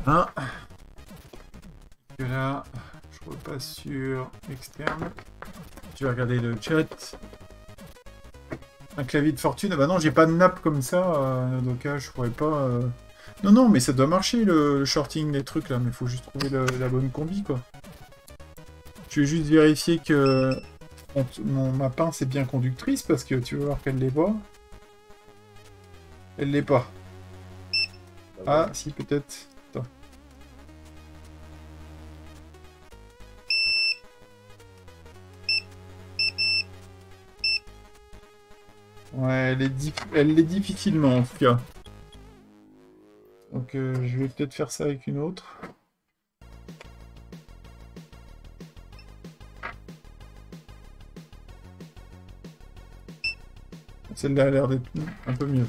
Voilà. Et là, je repasse sur externe. Je vais regarder le chat. Un clavier de fortune. Ah bah non, j'ai pas de nappe comme ça, euh, Nodoka, je pourrais pas. euh. Non, non, mais ça doit marcher le, le shorting des trucs là, mais faut juste trouver le- la bonne combi quoi. Je vais juste vérifier que mon, mon- ma pince est bien conductrice parce que tu vas voir qu'elle l'est pas. Elle l'est pas. Ah, si, peut-être. Ouais, elle est, elle l'est difficilement en tout cas. Donc euh, je vais peut-être faire ça avec une autre. Celle-là a l'air d'être un peu mieux.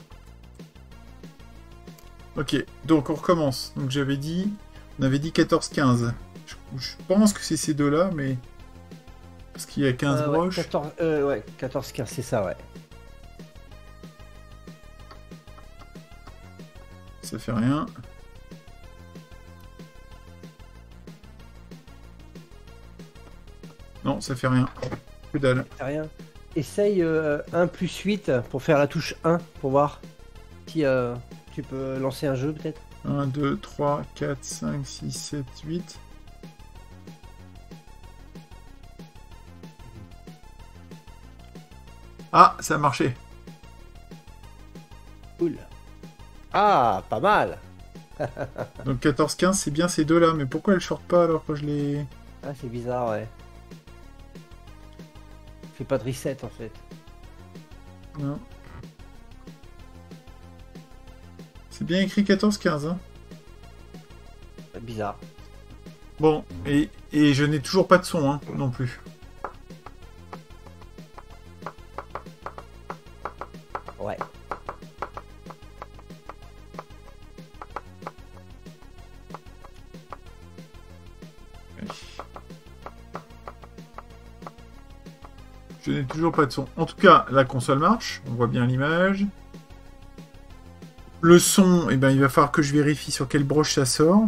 Ok, donc on recommence. Donc j'avais dit... On avait dit 14-15. Je, je pense que c'est ces deux-là, mais... Parce qu'il y a 15 Euh, ouais, broches. 14, euh, ouais, 14, 15, c'est ça, ouais. Fait rien. Non, ça fait rien. Que dalle. C'est rien. Essaye euh, 1 plus 8 pour faire la touche 1 pour voir si euh, tu peux lancer un jeu peut-être. 1, 2, 3, 4, 5, 6, 7, 8. Ah, ça a marché. Ah, pas mal. Donc 14-15, c'est bien ces deux-là. Mais pourquoi elles short pas alors que je les... Ah, c'est bizarre, ouais. Fais pas de reset en fait. Non. C'est bien écrit 14-15. Hein. Bizarre. Bon, et, et je n'ai toujours pas de son hein, non plus. Toujours pas de son. En tout cas, la console marche. On voit bien l'image. Le son, eh ben, il va falloir que je vérifie sur quelle broche ça sort.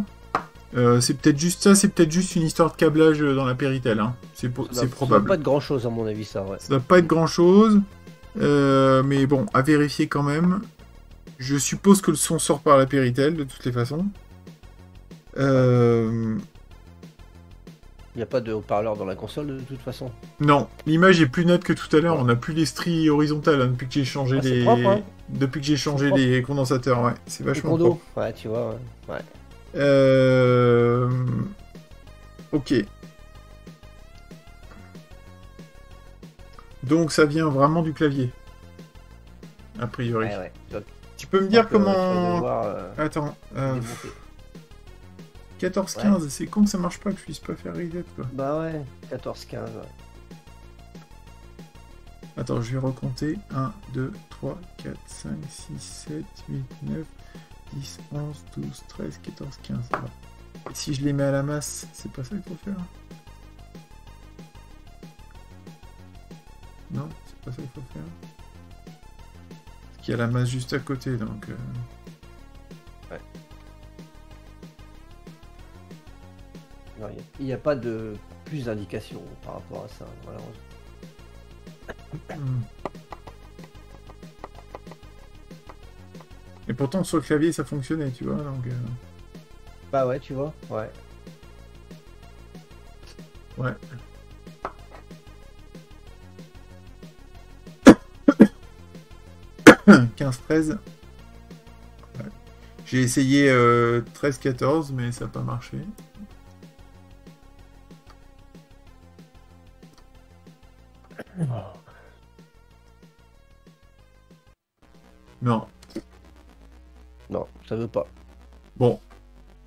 Euh, c'est peut-être juste ça, c'est peut-être juste une histoire de câblage dans la Péritel. Hein. C'est Ça doit- probable. pas de grand chose à mon avis, ça, ouais. Ça doit pas être grand chose. mais bon, à vérifier quand même. Je suppose que le son sort par la Péritel de toutes les façons. Euh, Il n'y a pas de haut-parleur dans la console de toute façon. Non, l'image est plus nette que tout à l'heure. On n'a plus les stries horizontales hein, depuis que j'ai changé Ah, les. propre, hein. Depuis que j'ai changé les condensateurs, ouais. C'est vachement propre. Ouais, tu vois, ouais. ouais. Euh... Ok. Donc ça vient vraiment du clavier. A priori. Ouais, ouais. Tu peux me dire euh, comment. devoir, euh, Attends. euh, démonter. 14-15, c'est con que ça marche pas, que je puisse pas faire reset quoi. Bah ouais, 14-15. ouais. Attends, je vais recompter. 1, 2, 3, 4, 5, 6, 7, 8, 9, 10, 11, 12, 13, 14, 15. Alors, et si je les mets à la masse, c'est pas ça qu'il faut faire Non, c'est pas ça qu'il faut faire. Parce qu'il y a la masse juste à côté, donc... euh, Non, Il n'y a, pas de plus d'indications par rapport à ça, malheureusement. Et pourtant, sur le clavier, ça fonctionnait, tu vois, donc... euh, Bah ouais, tu vois, ouais. Ouais. (coughs) « 15-13. Ouais. J'ai essayé euh, 13-14, mais ça n'a pas marché. Non. Non, ça veut pas. Bon.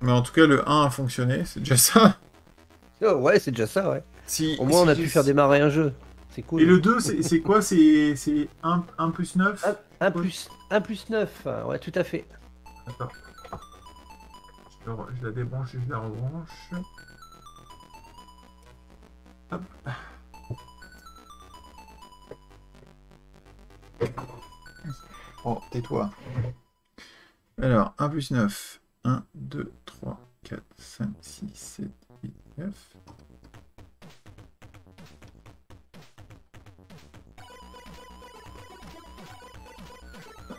Mais en tout cas, le 1 a fonctionné, c'est déjà ça. Oh, ouais, c'est déjà ça, ouais. Si, Au moins, on a pu faire démarrer un jeu. C'est cool. Et le 2, c'est quoi? C'est c'est 1, 1 plus 9 1 plus, 1 plus 9, ouais, tout à fait. Attends. Je la débranche et je la rebranche. Hop. Oh, tais-toi. Alors, 1 plus 9. 1, 2, 3, 4, 5, 6, 7, 8, 9.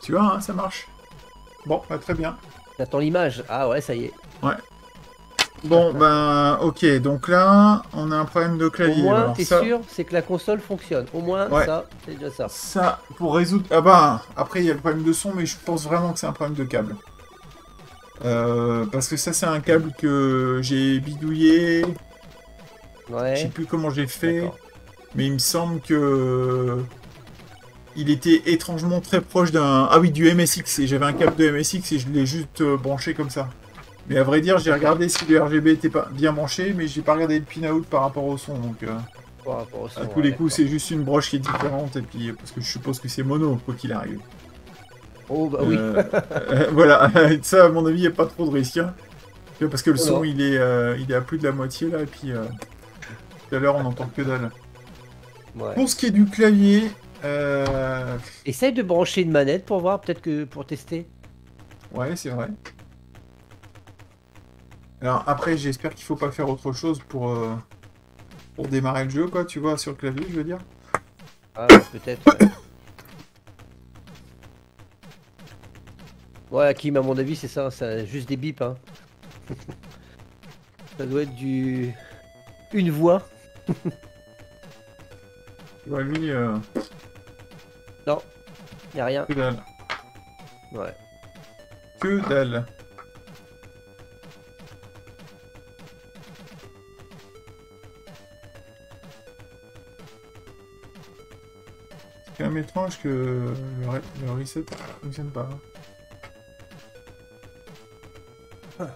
Tu vois, hein, ça marche. Bon, bah, très bien. J'attends l'image. Ah ouais, ça y est. Ouais. Bon, ben, ok, donc là, on a un problème de Au clavier. moins, Alors, t'es ça, sûr, c'est que la console fonctionne. Au moins, Ouais. ça, c'est déjà ça. Ça, pour résoudre. Ah bah, après, il y a le problème de son, mais je pense vraiment que c'est un problème de câble. Euh, parce que ça, c'est un câble que j'ai bidouillé. Je sais Ouais. plus comment j'ai fait. Mais il me semble que. Il était étrangement très proche d'un. Ah oui, du MSX. Et j'avais un câble de MSX et je l'ai juste euh, branché comme ça. Mais à vrai dire, j'ai regardé si le RGB était pas bien branché, mais j'ai pas regardé le pin-out par rapport au son. Donc, euh, Par rapport au son, à tous ouais, les coups, c'est juste une broche qui est différente. Et puis, parce que je suppose que c'est mono, quoi qu'il arrive. Oh bah oui. Euh, euh, (laughs) voilà, (laughs) ça à mon avis, il n'y a pas trop de risque. hein. Parce que le Oh son, non. il est, euh, il est à plus de la moitié là, et puis euh, tout à l'heure, on n'entend que dalle. Ouais. Pour ce qui est du clavier, euh, Essaye de brancher une manette pour voir, peut-être que pour tester. ouais, c'est vrai. Alors après, j'espère qu'il faut pas faire autre chose pour, euh, pour démarrer le jeu, quoi, tu vois, sur le clavier, je veux dire. Ah, ouais, peut-être. Ouais. Ouais, Kim, à mon avis, c'est ça, c'est juste des bips. Hein. ça doit être du. Une voix. Tu vois, lui, euh, Non, y a rien. que dalle. Ouais. Que dalle. Quand même étrange que le, re- le reset fonctionne pas. hein.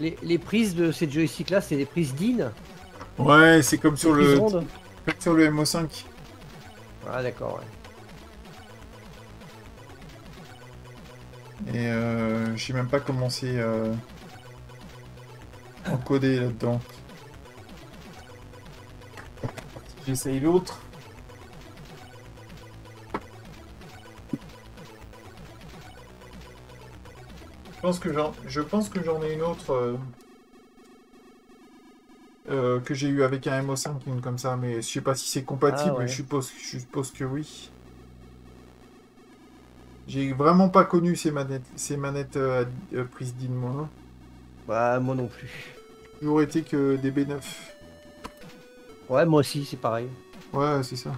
Les, les prises de ces joysticks là, c'est des prises DIN Ouais, c'est comme sur le, comme sur le MO5. Ah, d'accord, ouais. Et euh, je sais même pas comment c'est euh, encodé là-dedans. J'essaye l'autre. Je pense que j'en, je pense que j'en ai une autre euh, euh, que j'ai eu avec un MO5, une comme ça, mais je sais pas si c'est compatible. Ah ouais. Je suppose, je suppose que oui. J'ai vraiment pas connu ces manettes, ces manettes euh, à- euh, prises d'in, moi. Bah, moi non plus. Toujours été que des B9. Ouais, moi aussi, c'est pareil. Ouais, c'est ça.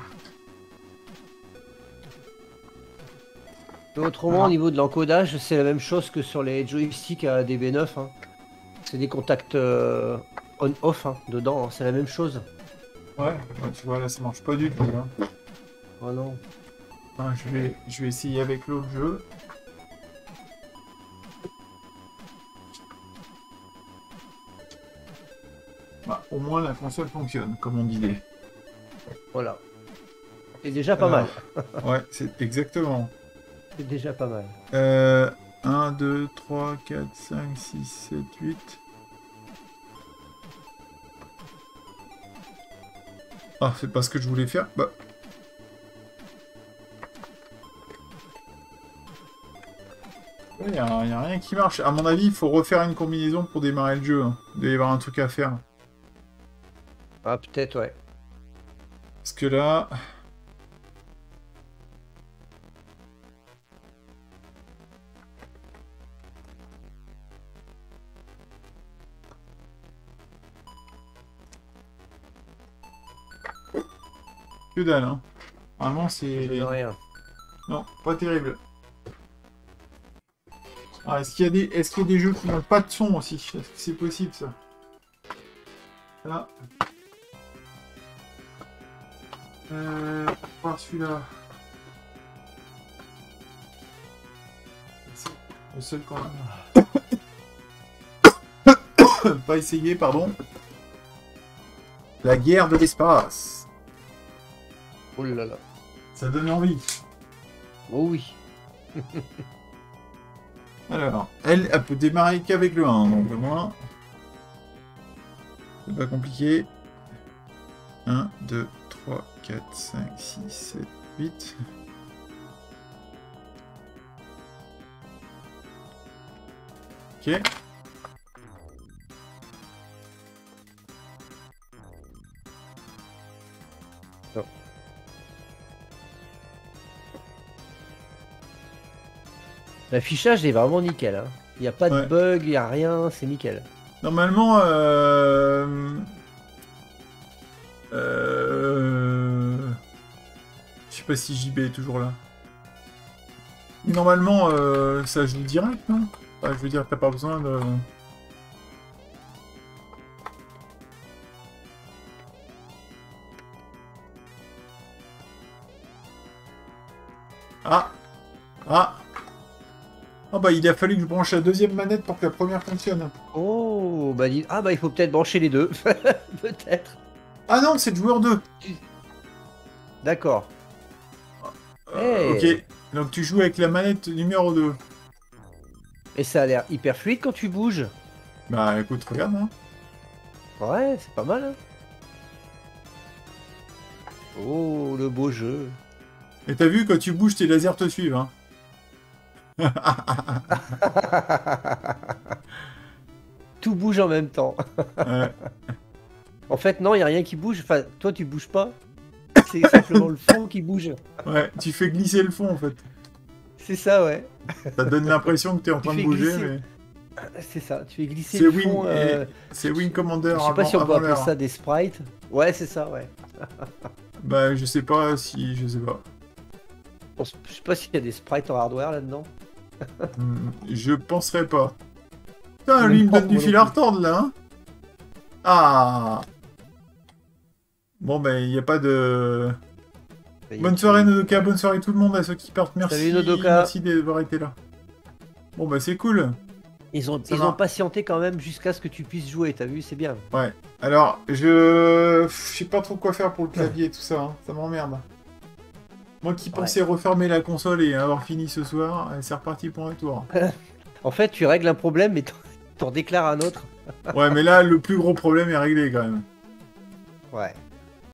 Autrement, Ah. au niveau de l'encodage, c'est la même chose que sur les joysticks à DB9. hein. C'est des contacts euh, on-off hein, dedans, hein, c'est la même chose. Ouais, ouais, tu vois, là, ça marche pas du tout. Oh non. Je, vais, je vais essayer avec l'autre jeu. Moins, la console fonctionne, comme on disait. Voilà. C'est déjà pas Alors, mal. Ouais, c'est exactement. C'est déjà pas mal. Euh, 1, 2, 3, 4, 5, 6, 7, 8. Ah, c'est pas ce que je voulais faire. Bah. Il n'y a rien qui marche. À mon avis, il faut refaire une combinaison pour démarrer le jeu. hein. Il doit y avoir un truc à faire. Ah, peut-être, ouais. Parce que là... Que dalle, hein. Vraiment, c'est... Non, pas terrible. Ah, est-ce qu'il y, a des... est qu'il y a des jeux qui n'ont pas de son aussi? Est-ce que c'est possible, ça? Là. Euh... Voir celui-là. Le seul qu'on (coughs) a. pas essayé, pardon. La guerre de l'espace. Oh là là. Ça donne envie. Oh oui. (laughs) Alors, elle, elle peut démarrer qu'avec le 1, donc au moins. C'est pas compliqué. 1, 2, 3, 4, 5, 6, 7, 8. Ok. L'affichage est vraiment nickel. Hein. Il n'y a pas de Ouais. bug, il n'y a rien, c'est nickel. Normalement. Euh... sais pas si JB est toujours là. Mais Normalement, euh, ça joue direct, non? Enfin, Je veux dire, t'as pas besoin de... Ah Ah Ah bah il a fallu que je branche la deuxième manette pour que la première fonctionne. Oh, bah, ah bah il faut peut-être brancher les deux. (laughs) peut-être. Ah non, c'est le joueur 2 D'accord. Hey. Ok, donc tu joues avec la manette numéro 2. Et ça a l'air hyper fluide quand tu bouges. Bah écoute, regarde. Hein. Ouais, c'est pas mal. hein. Oh, le beau jeu. Et t'as vu, quand tu bouges, tes lasers te suivent. Hein. (laughs) Tout bouge en même temps. Ouais. En fait, non, il a rien qui bouge. Enfin, toi, tu bouges pas. (laughs) C'est simplement le fond qui bouge. ouais, tu fais glisser le fond en fait. C'est ça, ouais. Ça donne l'impression que t'es en Tu train de bouger, glisser. mais C'est ça. Tu fais glisser c'est le fond. euh, c'est Wing Commander Je sais avant, pas si on peut appeler ça des sprites. Ouais, c'est ça, ouais. Bah je sais pas si... je sais pas. Je sais pas s'il y a des sprites en hardware là-dedans. Hmm, Je penserais pas. Putain, lui il me donne du fil à retordre là, hein Ah Bon ben il n'y a pas de... Bonne soirée Nodoka, bonne soirée tout le monde à ceux qui partent. Merci, Salut, Nodoka. merci d'avoir été là. Bon bah c'est cool. Ils ont, ils ont patienté quand même jusqu'à ce que tu puisses jouer, t'as vu, c'est bien. Alors, je... Je sais pas trop quoi faire pour le clavier et tout ça, hein. ça m'emmerde. Moi qui pensais refermer la console et avoir fini ce soir, euh, c'est reparti pour un tour. (laughs) En fait, tu règles un problème, mais t'en déclares un autre. Ouais, mais là, le plus gros problème est réglé quand même. Ouais.